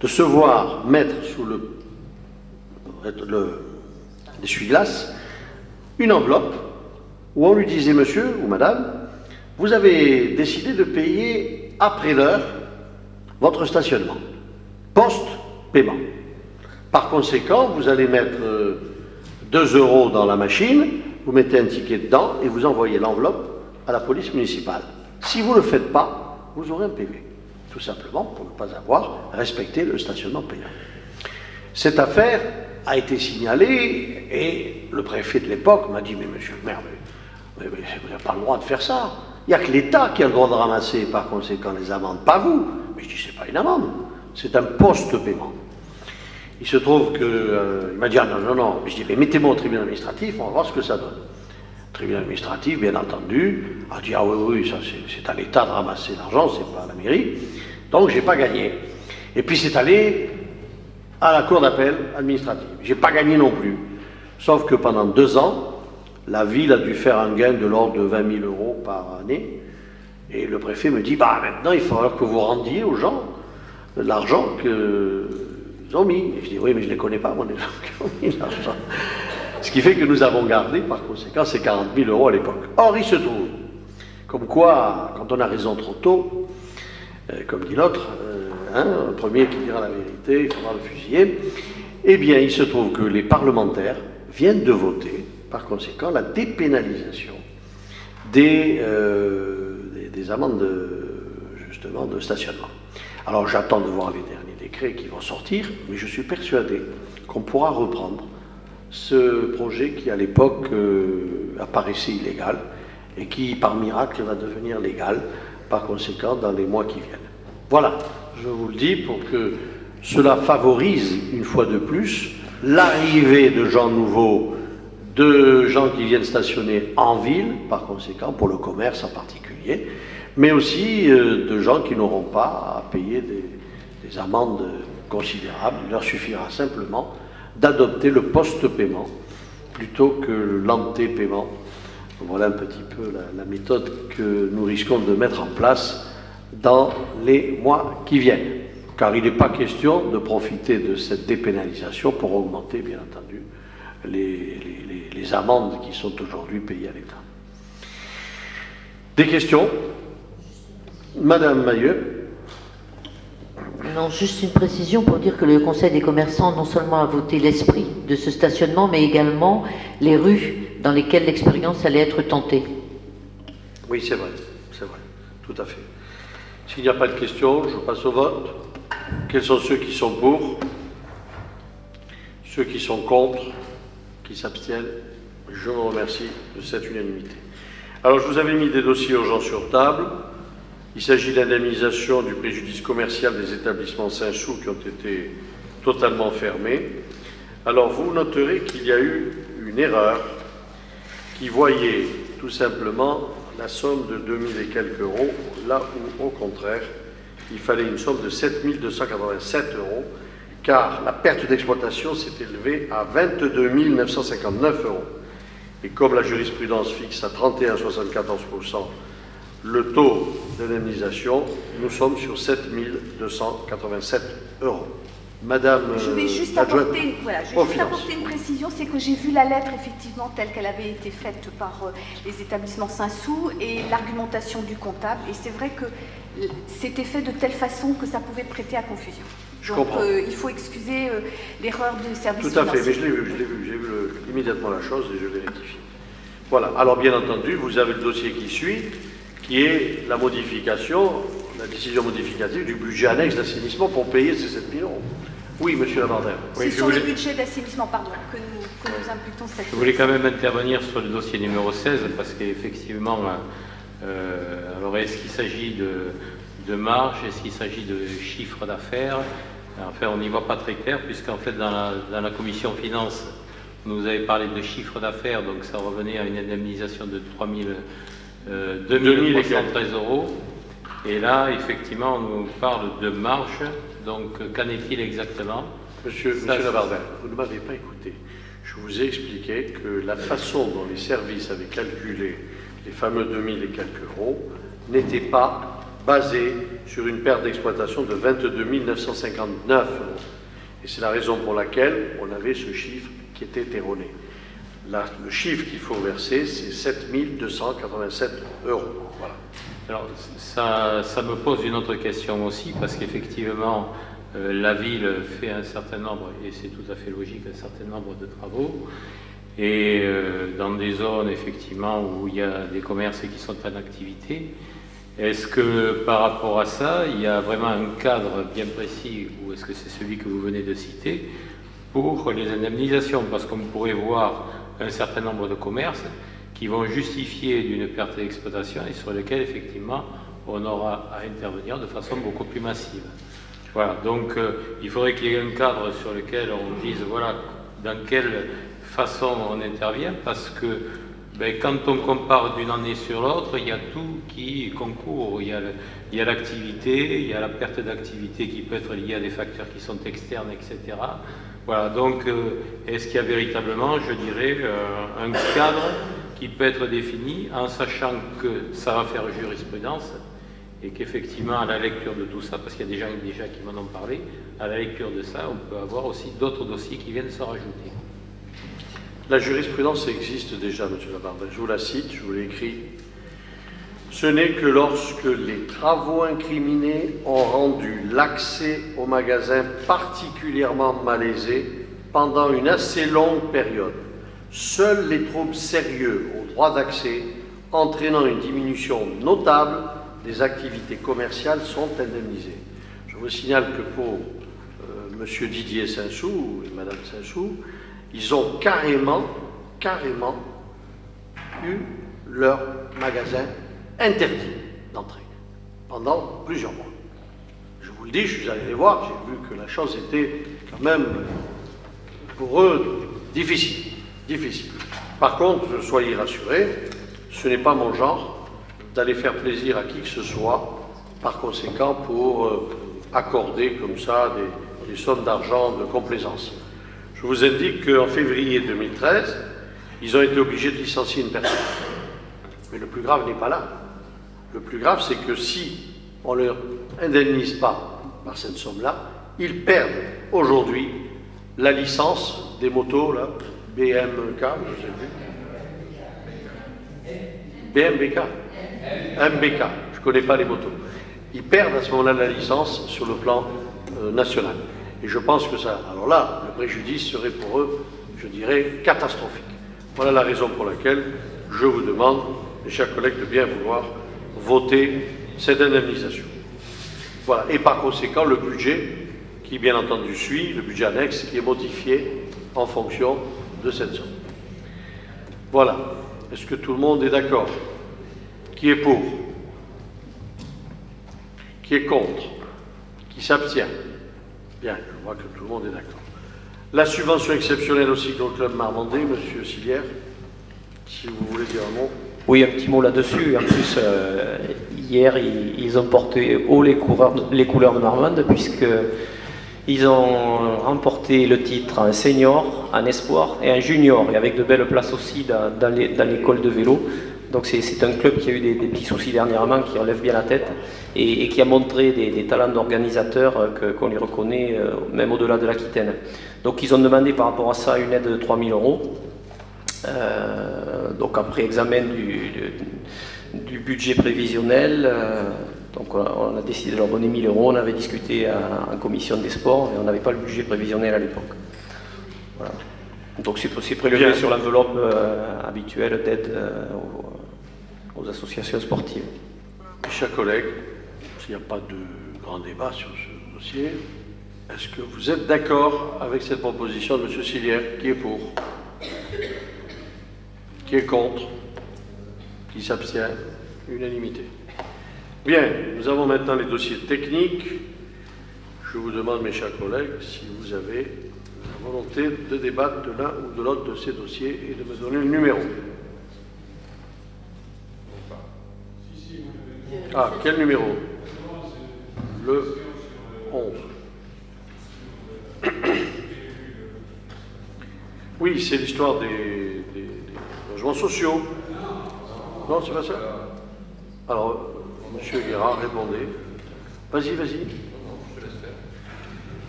de se voir mettre sous le, l'essuie-glace une enveloppe où on lui disait, monsieur ou madame, vous avez décidé de payer après l'heure votre stationnement, post-paiement. Par conséquent, vous allez mettre 2 euh, euros dans la machine, vous mettez un ticket dedans et vous envoyez l'enveloppe à la police municipale. Si vous ne le faites pas, vous aurez un PV. Tout simplement pour ne pas avoir respecté le stationnement payant. Cette affaire a été signalée et le préfet de l'époque m'a dit Mais monsieur le maire, vous n'avez pas le droit de faire ça. Il n'y a que l'État qui a le droit de ramasser par conséquent les amendes, pas vous. Mais je dis C'est pas une amende, c'est un post-paiement. Il se trouve qu'il euh, m'a dit ah, non, non, non. Je dis mais mettez-moi au tribunal administratif, on va voir ce que ça donne. Tribunal administratif, bien entendu, a dit ah oui, oui, ça c'est à l'État de ramasser l'argent, c'est pas à la mairie. Donc j'ai pas gagné. Et puis c'est allé à la cour d'appel administrative. J'ai pas gagné non plus. Sauf que pendant deux ans, la ville a dû faire un gain de l'ordre de 20 000 euros par année. Et le préfet me dit, bah maintenant il faudra que vous rendiez aux gens l'argent que ont mis. je dis, oui, mais je ne les connais pas, moi, les gens qui ont mis l'argent. Ce qui fait que nous avons gardé, par conséquent, ces 40 000 euros à l'époque. Or, il se trouve, comme quoi, quand on a raison trop tôt, euh, comme dit l'autre, euh, hein, le premier qui dira la vérité, il faudra le fusiller, eh bien, il se trouve que les parlementaires viennent de voter, par conséquent, la dépénalisation des, euh, des, des amendes, de, justement, de stationnement. Alors, j'attends de voir les derniers décrets qui vont sortir, mais je suis persuadé qu'on pourra reprendre ce projet qui, à l'époque, euh, apparaissait illégal et qui, par miracle, va devenir légal, par conséquent, dans les mois qui viennent. Voilà, je vous le dis pour que cela favorise, une fois de plus, l'arrivée de gens nouveaux de gens qui viennent stationner en ville, par conséquent, pour le commerce en particulier, mais aussi euh, de gens qui n'auront pas à payer des, des amendes considérables. Il leur suffira simplement d'adopter le post-paiement plutôt que l'anté-paiement. Voilà un petit peu la, méthode que nous risquons de mettre en place dans les mois qui viennent. Car il n'est pas question de profiter de cette dépénalisation pour augmenter, bien entendu, les amendes qui sont aujourd'hui payées à l'État. Des questions? Madame Mailleux Non, juste une précision pour dire que le Conseil des commerçants non seulement a voté l'esprit de ce stationnement, mais également les rues dans lesquelles l'expérience allait être tentée. Oui, c'est vrai, c'est vrai, tout à fait. S'il n'y a pas de questions, je passe au vote. Quels sont ceux qui sont pour? Ceux qui sont contre Qui s'abstiennent Je vous remercie de cette unanimité. Alors, je vous avais mis des dossiers urgents sur table. Il s'agit d'indemnisation du préjudice commercial des établissements Saint-Chou qui ont été totalement fermés. Alors, vous noterez qu'il y a eu une erreur qui voyait tout simplement la somme de 2000 et quelques euros, là où, au contraire, il fallait une somme de 7287 euros, car la perte d'exploitation s'est élevée à 22 959 euros. Et comme la jurisprudence fixe à 31,74% le taux d'indemnisation, nous sommes sur 7 287 euros. Madame Je vais juste euh, l'adjointe apporter, voilà, je vais juste apporter une précision, c'est que j'ai vu la lettre effectivement telle qu'elle avait été faite par euh, les établissements Saint-Sou et l'argumentation du comptable. Et c'est vrai que euh, c'était fait de telle façon que ça pouvait prêter à confusion. Je Donc comprends. euh, il faut excuser euh, l'erreur du service Tout à fait, mais je l'ai vu, je l'ai vu, j'ai vu le- immédiatement la chose et je l'ai rectifié. Voilà, alors bien entendu, vous avez le dossier qui suit, qui est la modification, la décision modificative du budget annexe d'assainissement pour payer ces 7 millions. Oui, monsieur Lavardin. C'est sur le budget d'assainissement, pardon, que nous, que nous imputons cette Je voulais quand même intervenir sur le dossier numéro 16 parce qu'effectivement, euh, alors est-ce qu'il s'agit de, de marge, est-ce qu'il s'agit de chiffre d'affaires? Enfin, on n'y voit pas très clair puisqu'en fait, dans la, dans la commission finance, vous nous avez parlé de chiffre d'affaires, donc ça revenait à une indemnisation de 3 000, euh, 2313 euros. Et là, effectivement, on nous parle de marge. Donc, qu'en est-il exactement? Monsieur, Ça, monsieur Lavardin, vous ne m'avez pas écouté. Je vous ai expliqué que la façon dont les services avaient calculé les fameux 2000 et quelques euros n'était pas basée sur une perte d'exploitation de 22 959 euros. Et c'est la raison pour laquelle on avait ce chiffre qui était erroné. Le chiffre qu'il faut verser, c'est 7 287 euros. Voilà. Alors, ça, ça me pose une autre question aussi, parce qu'effectivement, euh, la ville fait un certain nombre, et c'est tout à fait logique, un certain nombre de travaux, et euh, dans des zones, effectivement, où il y a des commerces qui sont en activité, est-ce que par rapport à ça, il y a vraiment un cadre bien précis, ou est-ce que c'est celui que vous venez de citer, pour les indemnisations? Parce qu'on pourrait voir un certain nombre de commerces qui vont justifier d'une perte d'exploitation et sur lesquels, effectivement, on aura à intervenir de façon beaucoup plus massive. Voilà, donc euh, il faudrait qu'il y ait un cadre sur lequel on dise, voilà, dans quelle façon on intervient, parce que ben, quand on compare d'une année sur l'autre, il y a tout qui concourt. Il y a l'activité, il y a la perte d'activité qui peut être liée à des facteurs qui sont externes, etc. Voilà, donc euh, est-ce qu'il y a véritablement, je dirais, euh, un cadre qui peut être défini en sachant que ça va faire jurisprudence et qu'effectivement, à la lecture de tout ça, parce qu'il y a des gens déjà qui m'en ont parlé, à la lecture de ça, on peut avoir aussi d'autres dossiers qui viennent se rajouter. La jurisprudence existe déjà, Monsieur Labardin. Je vous la cite, je vous l'ai écrit. Ce n'est que lorsque les travaux incriminés ont rendu l'accès au magasin particulièrement malaisé pendant une assez longue période. Seuls les troubles sérieux au droit d'accès, entraînant une diminution notable des activités commerciales, sont indemnisés. Je vous signale que pour euh, Monsieur Didier Saint-Sou et Madame Saint-Sou, ils ont carrément, carrément eu leur magasin interdit d'entrée pendant plusieurs mois. Je vous le dis, je suis allé les voir, j'ai vu que la chose était quand même pour eux difficile, difficile. Par contre, soyez rassurés, ce n'est pas mon genre d'aller faire plaisir à qui que ce soit, par conséquent, pour euh, accorder comme ça des, des sommes d'argent de complaisance. Je vous indique qu'en février 2013, ils ont été obligés de licencier une personne. Mais le plus grave n'est pas là. Le plus grave, c'est que si on ne leur indemnise pas par cette somme-là, ils perdent aujourd'hui la licence des motos, là, BMK, je sais plus. BMBK. MBK, je ne connais pas les motos. Ils perdent à ce moment-là la licence sur le plan euh, national. Et je pense que ça, alors là, le préjudice serait pour eux, je dirais, catastrophique. Voilà la raison pour laquelle je vous demande, mes chers collègues, de bien vouloir voter cette indemnisation. Voilà. Et par conséquent, le budget qui, bien entendu, suit, le budget annexe, qui est modifié en fonction de cette somme. Voilà. Est-ce que tout le monde est d'accord? Qui est pour? Qui est contre? Qui s'abstient? Bien, je vois que tout le monde est d'accord. La subvention exceptionnelle au cyclone club Marmandais, Monsieur Silière, si vous voulez dire un mot. Oui, un petit mot là-dessus. En plus, euh, hier, ils, ont porté haut les, les couleurs de Marmande, puisqu'ils ont remporté le titre en senior, en espoir et en junior, et avec de belles places aussi dans, l'école de vélo. Donc c'est un club qui a eu des, petits soucis dernièrement, qui relève bien la tête et, qui a montré des, talents d'organisateur euh, qu'on lui reconnaît euh, même au-delà de l'Aquitaine. Donc ils ont demandé par rapport à ça une aide de 3000 euros. Euh, donc après examen du, du, du budget prévisionnel, euh, donc on a, décidé de leur donner 1000 euros. On avait discuté en, commission des sports et on n'avait pas le budget prévisionnel à l'époque. Voilà. Donc c'est prélevé sur l'enveloppe euh, habituelle d'aide aux, aux, associations sportives. Mes chers collègues, s'il n'y a pas de grand débat sur ce dossier, est-ce que vous êtes d'accord avec cette proposition de M. Silière Qui est pour? Qui est contre? Qui s'abstient? Unanimité. Bien, nous avons maintenant les dossiers techniques. Je vous demande, mes chers collègues, si vous avez la volonté de débattre de l'un ou de l'autre de ces dossiers et de me donner le numéro. Ah, quel numéro? Le 11. Oui, c'est l'histoire des, des, logements sociaux. Non, c'est pas ça Alors, Monsieur Guérard, répondez. Vas-y, vas-y.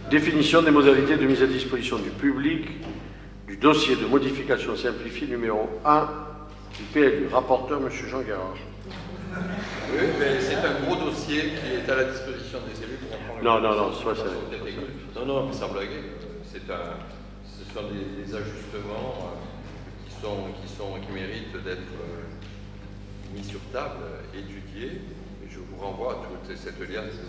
Définition des modalités de mise à disposition du public du dossier de modification simplifiée numéro 1 du PLU. Rapporteur, Monsieur Jean Guérard. Oui, mais c'est un gros dossier qui est à la disposition des élus pour prendre Non, non, non, soit ça. Non, non, sans blaguer. C'est un, ce sont des, des ajustements euh, sont, qui, sont, qui méritent d'être euh, mis sur table, étudiés. Et je vous renvoie à toute cette liasse.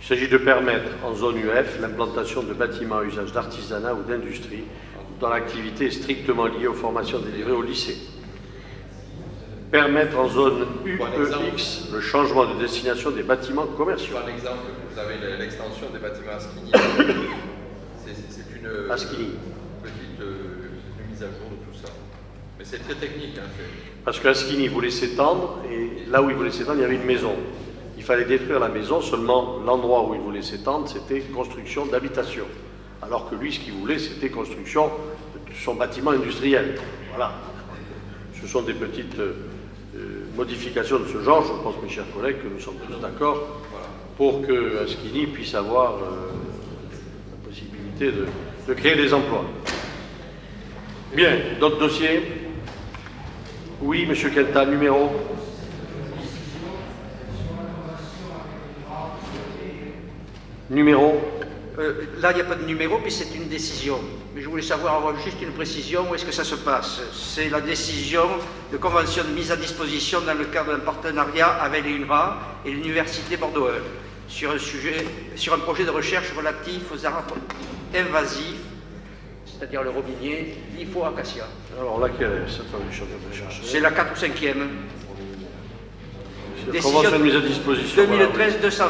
Il s'agit de permettre en zone UF l'implantation de bâtiments à usage d'artisanat ou d'industrie dont l'activité est strictement liée aux formations délivrées au lycée permettre en zone UEX le changement de destination des bâtiments commerciaux. Par exemple, vous avez l'extension des bâtiments Asquini. [COUGHS] C'est une petite euh, mise à jour de tout ça. Mais c'est très technique. Hein, Parce que voulait s'étendre, et là où il voulait s'étendre, il y avait une maison. Il fallait détruire la maison, seulement l'endroit où il voulait s'étendre, c'était construction d'habitation. Alors que lui, ce qu'il voulait, c'était construction de son bâtiment industriel. Voilà. Ce sont des petites euh, modifications de ce genre, je pense, mes chers collègues, que nous sommes tous d'accord pour que Asquini puisse avoir euh, la possibilité de, de, créer des emplois. Bien, d'autres dossiers Oui, Monsieur Kenta, numéro. Numéro. Euh, Là, il n'y a pas de numéro, puis c'est une décision. Mais je voulais savoir, avoir juste une précision, où est-ce que ça se passe? C'est la décision de convention de mise à disposition dans le cadre d'un partenariat avec l'UNRWA et l'Université Bordeaux sur un, sur un projet de recherche relatif aux arbres invasifs, c'est-à-dire le robinier, l'Ifo-Acacia. Alors laquelle est cette recherche C'est la 4 ou 5e. Décision de mise à disposition. 2013-220.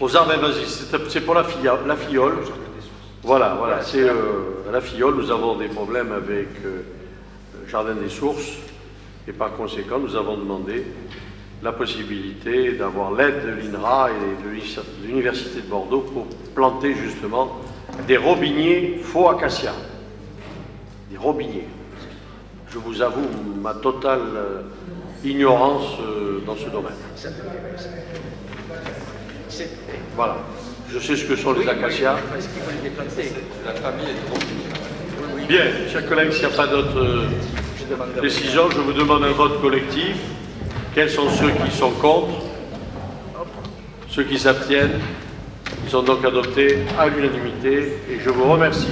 Aux arbres invasifs, c'est pour la, fille, la fiole. Voilà, voilà, c'est euh, la Fillole, nous avons des problèmes avec euh, le Jardin des Sources, et par conséquent, nous avons demandé la possibilité d'avoir l'aide de l'INRA et de l'Université de Bordeaux pour planter justement des robiniers faux acacias. Des robiniers. Je vous avoue ma totale euh, ignorance euh, dans ce domaine. Voilà. Je sais ce que sont les acacias. La famille est Bien, chers collègues, s'il n'y a pas d'autres euh, décisions, je vous demande un vote collectif. Quels sont ceux qui sont contre Ceux qui s'abstiennent Ils sont donc adoptés à l'unanimité et je vous remercie.